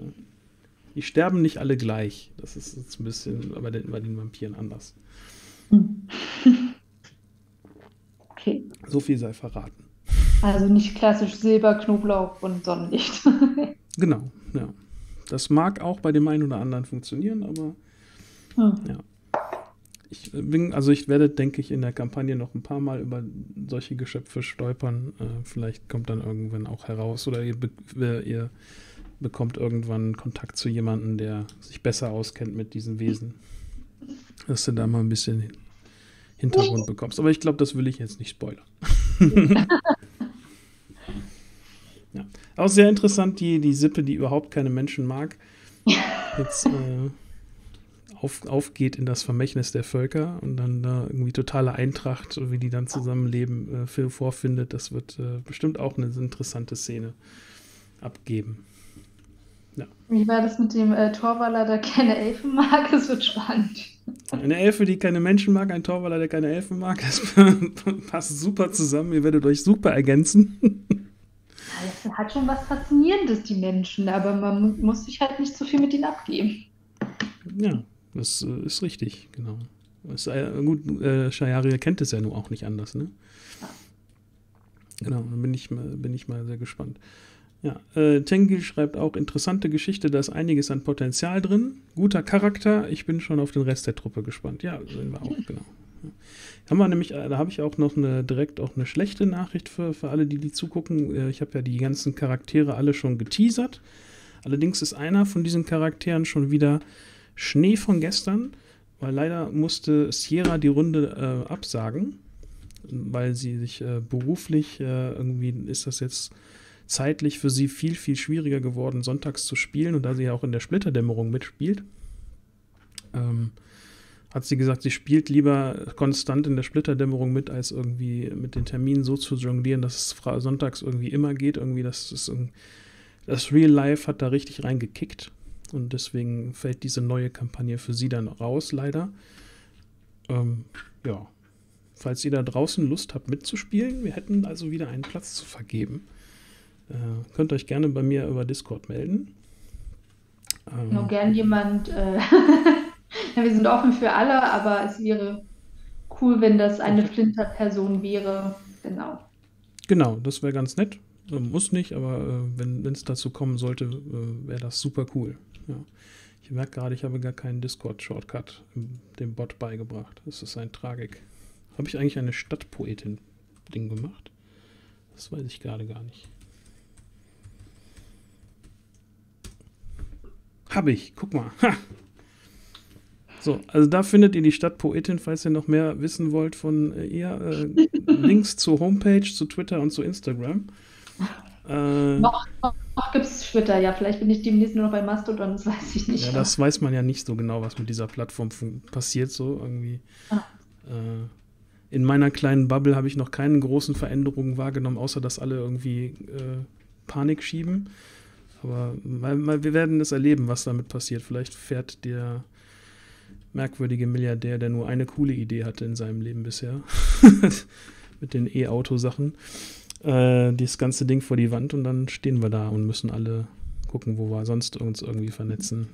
die sterben nicht alle gleich. Das ist jetzt ein bisschen bei den, bei den Vampiren anders. Okay, So viel sei verraten. also nicht klassisch Silber, Knoblauch und Sonnenlicht. Genau, ja. Das mag auch bei dem einen oder anderen funktionieren, aber Ja. Ich bin, also ich werde, denke ich, in der Kampagne noch ein paar Mal über solche Geschöpfe stolpern. Äh, vielleicht kommt dann irgendwann auch heraus oder ihr, äh, ihr bekommt irgendwann Kontakt zu jemandem, der sich besser auskennt mit diesen Wesen. Dass du da mal ein bisschen Hintergrund bekommst. Aber ich glaube, das will ich jetzt nicht spoilern. ja. Auch sehr interessant, die, die Sippe, die überhaupt keine Menschen mag, jetzt äh, auf, aufgeht in das Vermächtnis der Völker und dann da irgendwie totale Eintracht, wie die dann zusammenleben, äh, vorfindet. Das wird äh, bestimmt auch eine interessante Szene abgeben. Wie war das mit dem äh, Torwaller, der keine Elfen mag? Es wird spannend. Eine Elfe, die keine Menschen mag, ein Torwaller, der keine Elfen mag, das passt super zusammen. Ihr werdet euch super ergänzen. Das hat schon was Faszinierendes, die Menschen, aber man mu- muss sich halt nicht so viel mit ihnen abgeben. Ja, das äh, ist richtig, genau. Das, äh, gut, äh, Shayari kennt es ja nun auch nicht anders, ne? Genau, dann bin ich mal, bin ich mal sehr gespannt. Ja, äh, Tengil schreibt auch, interessante Geschichte, da ist einiges an Potenzial drin. Guter Charakter, ich bin schon auf den Rest der Truppe gespannt. Ja, sind wir auch, genau. Ja. Haben wir nämlich, äh, da habe ich auch noch eine, direkt auch eine schlechte Nachricht für, für alle, die die zugucken. Äh, ich habe ja die ganzen Charaktere alle schon geteasert. Allerdings ist einer von diesen Charakteren schon wieder Schnee von gestern, weil leider musste Sierra die Runde äh, absagen, weil sie sich äh, beruflich äh, irgendwie ist das jetzt zeitlich für sie viel, viel schwieriger geworden, sonntags zu spielen. Und da sie ja auch in der Splitterdämmerung mitspielt, ähm, hat sie gesagt, sie spielt lieber konstant in der Splitterdämmerung mit, als irgendwie mit den Terminen so zu jonglieren, dass es sonntags irgendwie immer geht. Irgendwie, das ist das Real Life hat da richtig reingekickt. Und deswegen fällt diese neue Kampagne für sie dann raus, leider. Ähm, ja. Falls ihr da draußen Lust habt mitzuspielen, wir hätten also wieder einen Platz zu vergeben. Äh, könnt euch gerne bei mir über Discord melden. Ähm, Nur gern jemand, äh, wir sind offen für alle, aber es wäre cool, wenn das eine Flinter-Person wäre. Genau. Genau, das wäre ganz nett. Muss nicht, aber äh, wenn es dazu kommen sollte, äh, wäre das super cool. Ja. Ich merke gerade, ich habe gar keinen Discord-Shortcut dem Bot beigebracht. Das ist ein Tragik. Habe ich eigentlich eine Stadtpoetin-Ding gemacht? Das weiß ich gerade gar nicht. Habe ich, guck mal. Ha. So, also da findet ihr die Stadtpoetin, falls ihr noch mehr wissen wollt von äh, ihr. Äh, Links zur Homepage, zu Twitter und zu Instagram. Äh, noch noch gibt es Twitter, ja. Vielleicht bin ich demnächst nur noch bei Mastodon, das weiß ich nicht. Ja, das weiß man ja nicht so genau, was mit dieser Plattform passiert, so irgendwie. Ah. Äh, in meiner kleinen Bubble habe ich noch keine großen Veränderungen wahrgenommen, außer dass alle irgendwie äh, Panik schieben. Aber mal, mal, wir werden es erleben, was damit passiert. Vielleicht fährt der merkwürdige Milliardär, der nur eine coole Idee hatte in seinem Leben bisher, mit den E-Auto-Sachen, äh, dieses ganze Ding vor die Wand und dann stehen wir da und müssen alle gucken, wo wir sonst uns irgendwie vernetzen.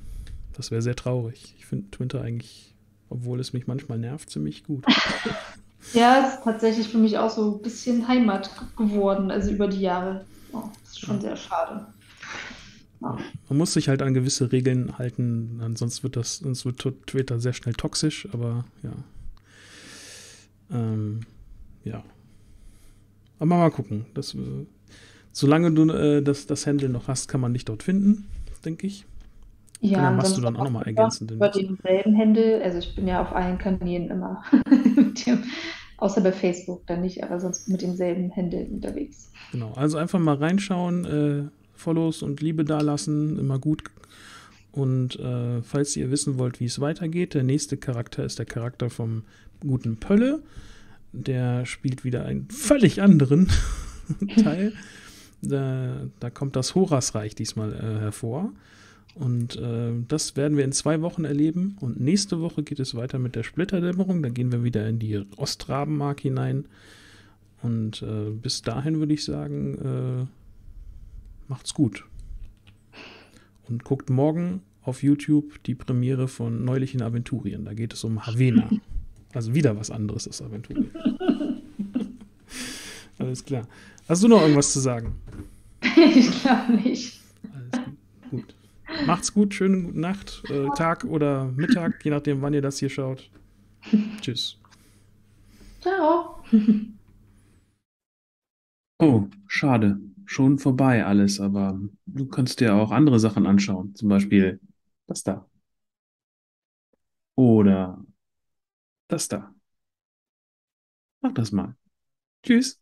Das wäre sehr traurig. Ich finde Twitter eigentlich, obwohl es mich manchmal nervt, ziemlich gut. Ja, ist tatsächlich für mich auch so ein bisschen Heimat geworden, also über die Jahre. Oh, das ist schon ja. sehr schade. Man muss sich halt an gewisse Regeln halten, ansonsten wird das, sonst wird Twitter sehr schnell toxisch, aber ja. Ähm, ja. Aber mal gucken. Das, äh, solange du äh, das, das Handle noch hast, kann man dich dort finden, denke ich. Ja, dann machst du dann auch nochmal ergänzend. Über denselben Händel, also ich bin ja auf allen Kanälen immer, dem, außer bei Facebook dann nicht, aber sonst mit demselben Händel unterwegs. Genau, also einfach mal reinschauen, äh, Follows und Liebe dalassen, immer gut. Und äh, falls ihr wissen wollt, wie es weitergeht, der nächste Charakter ist der Charakter vom guten Pölle. Der spielt wieder einen völlig anderen Teil. Da, da, kommt das Horasreich diesmal äh, hervor. Und äh, das werden wir in zwei Wochen erleben. Und nächste Woche geht es weiter mit der Splitterdämmerung. Da gehen wir wieder in die Ostrabenmark hinein. Und äh, bis dahin würde ich sagen, äh, macht's gut. Und guckt morgen auf YouTube die Premiere von Neulichen Aventurien. Da geht es um Havena. Also wieder was anderes als Aventurien. Alles klar. Hast du noch irgendwas zu sagen? ich glaube nicht. Alles gut. Macht's gut, schöne gute Nacht, äh, Tag oder Mittag, je nachdem, wann ihr das hier schaut. Tschüss. Ciao. Oh, schade schon vorbei alles, aber du kannst dir auch andere Sachen anschauen, zum Beispiel das da. Oder das da. Mach das mal. Tschüss.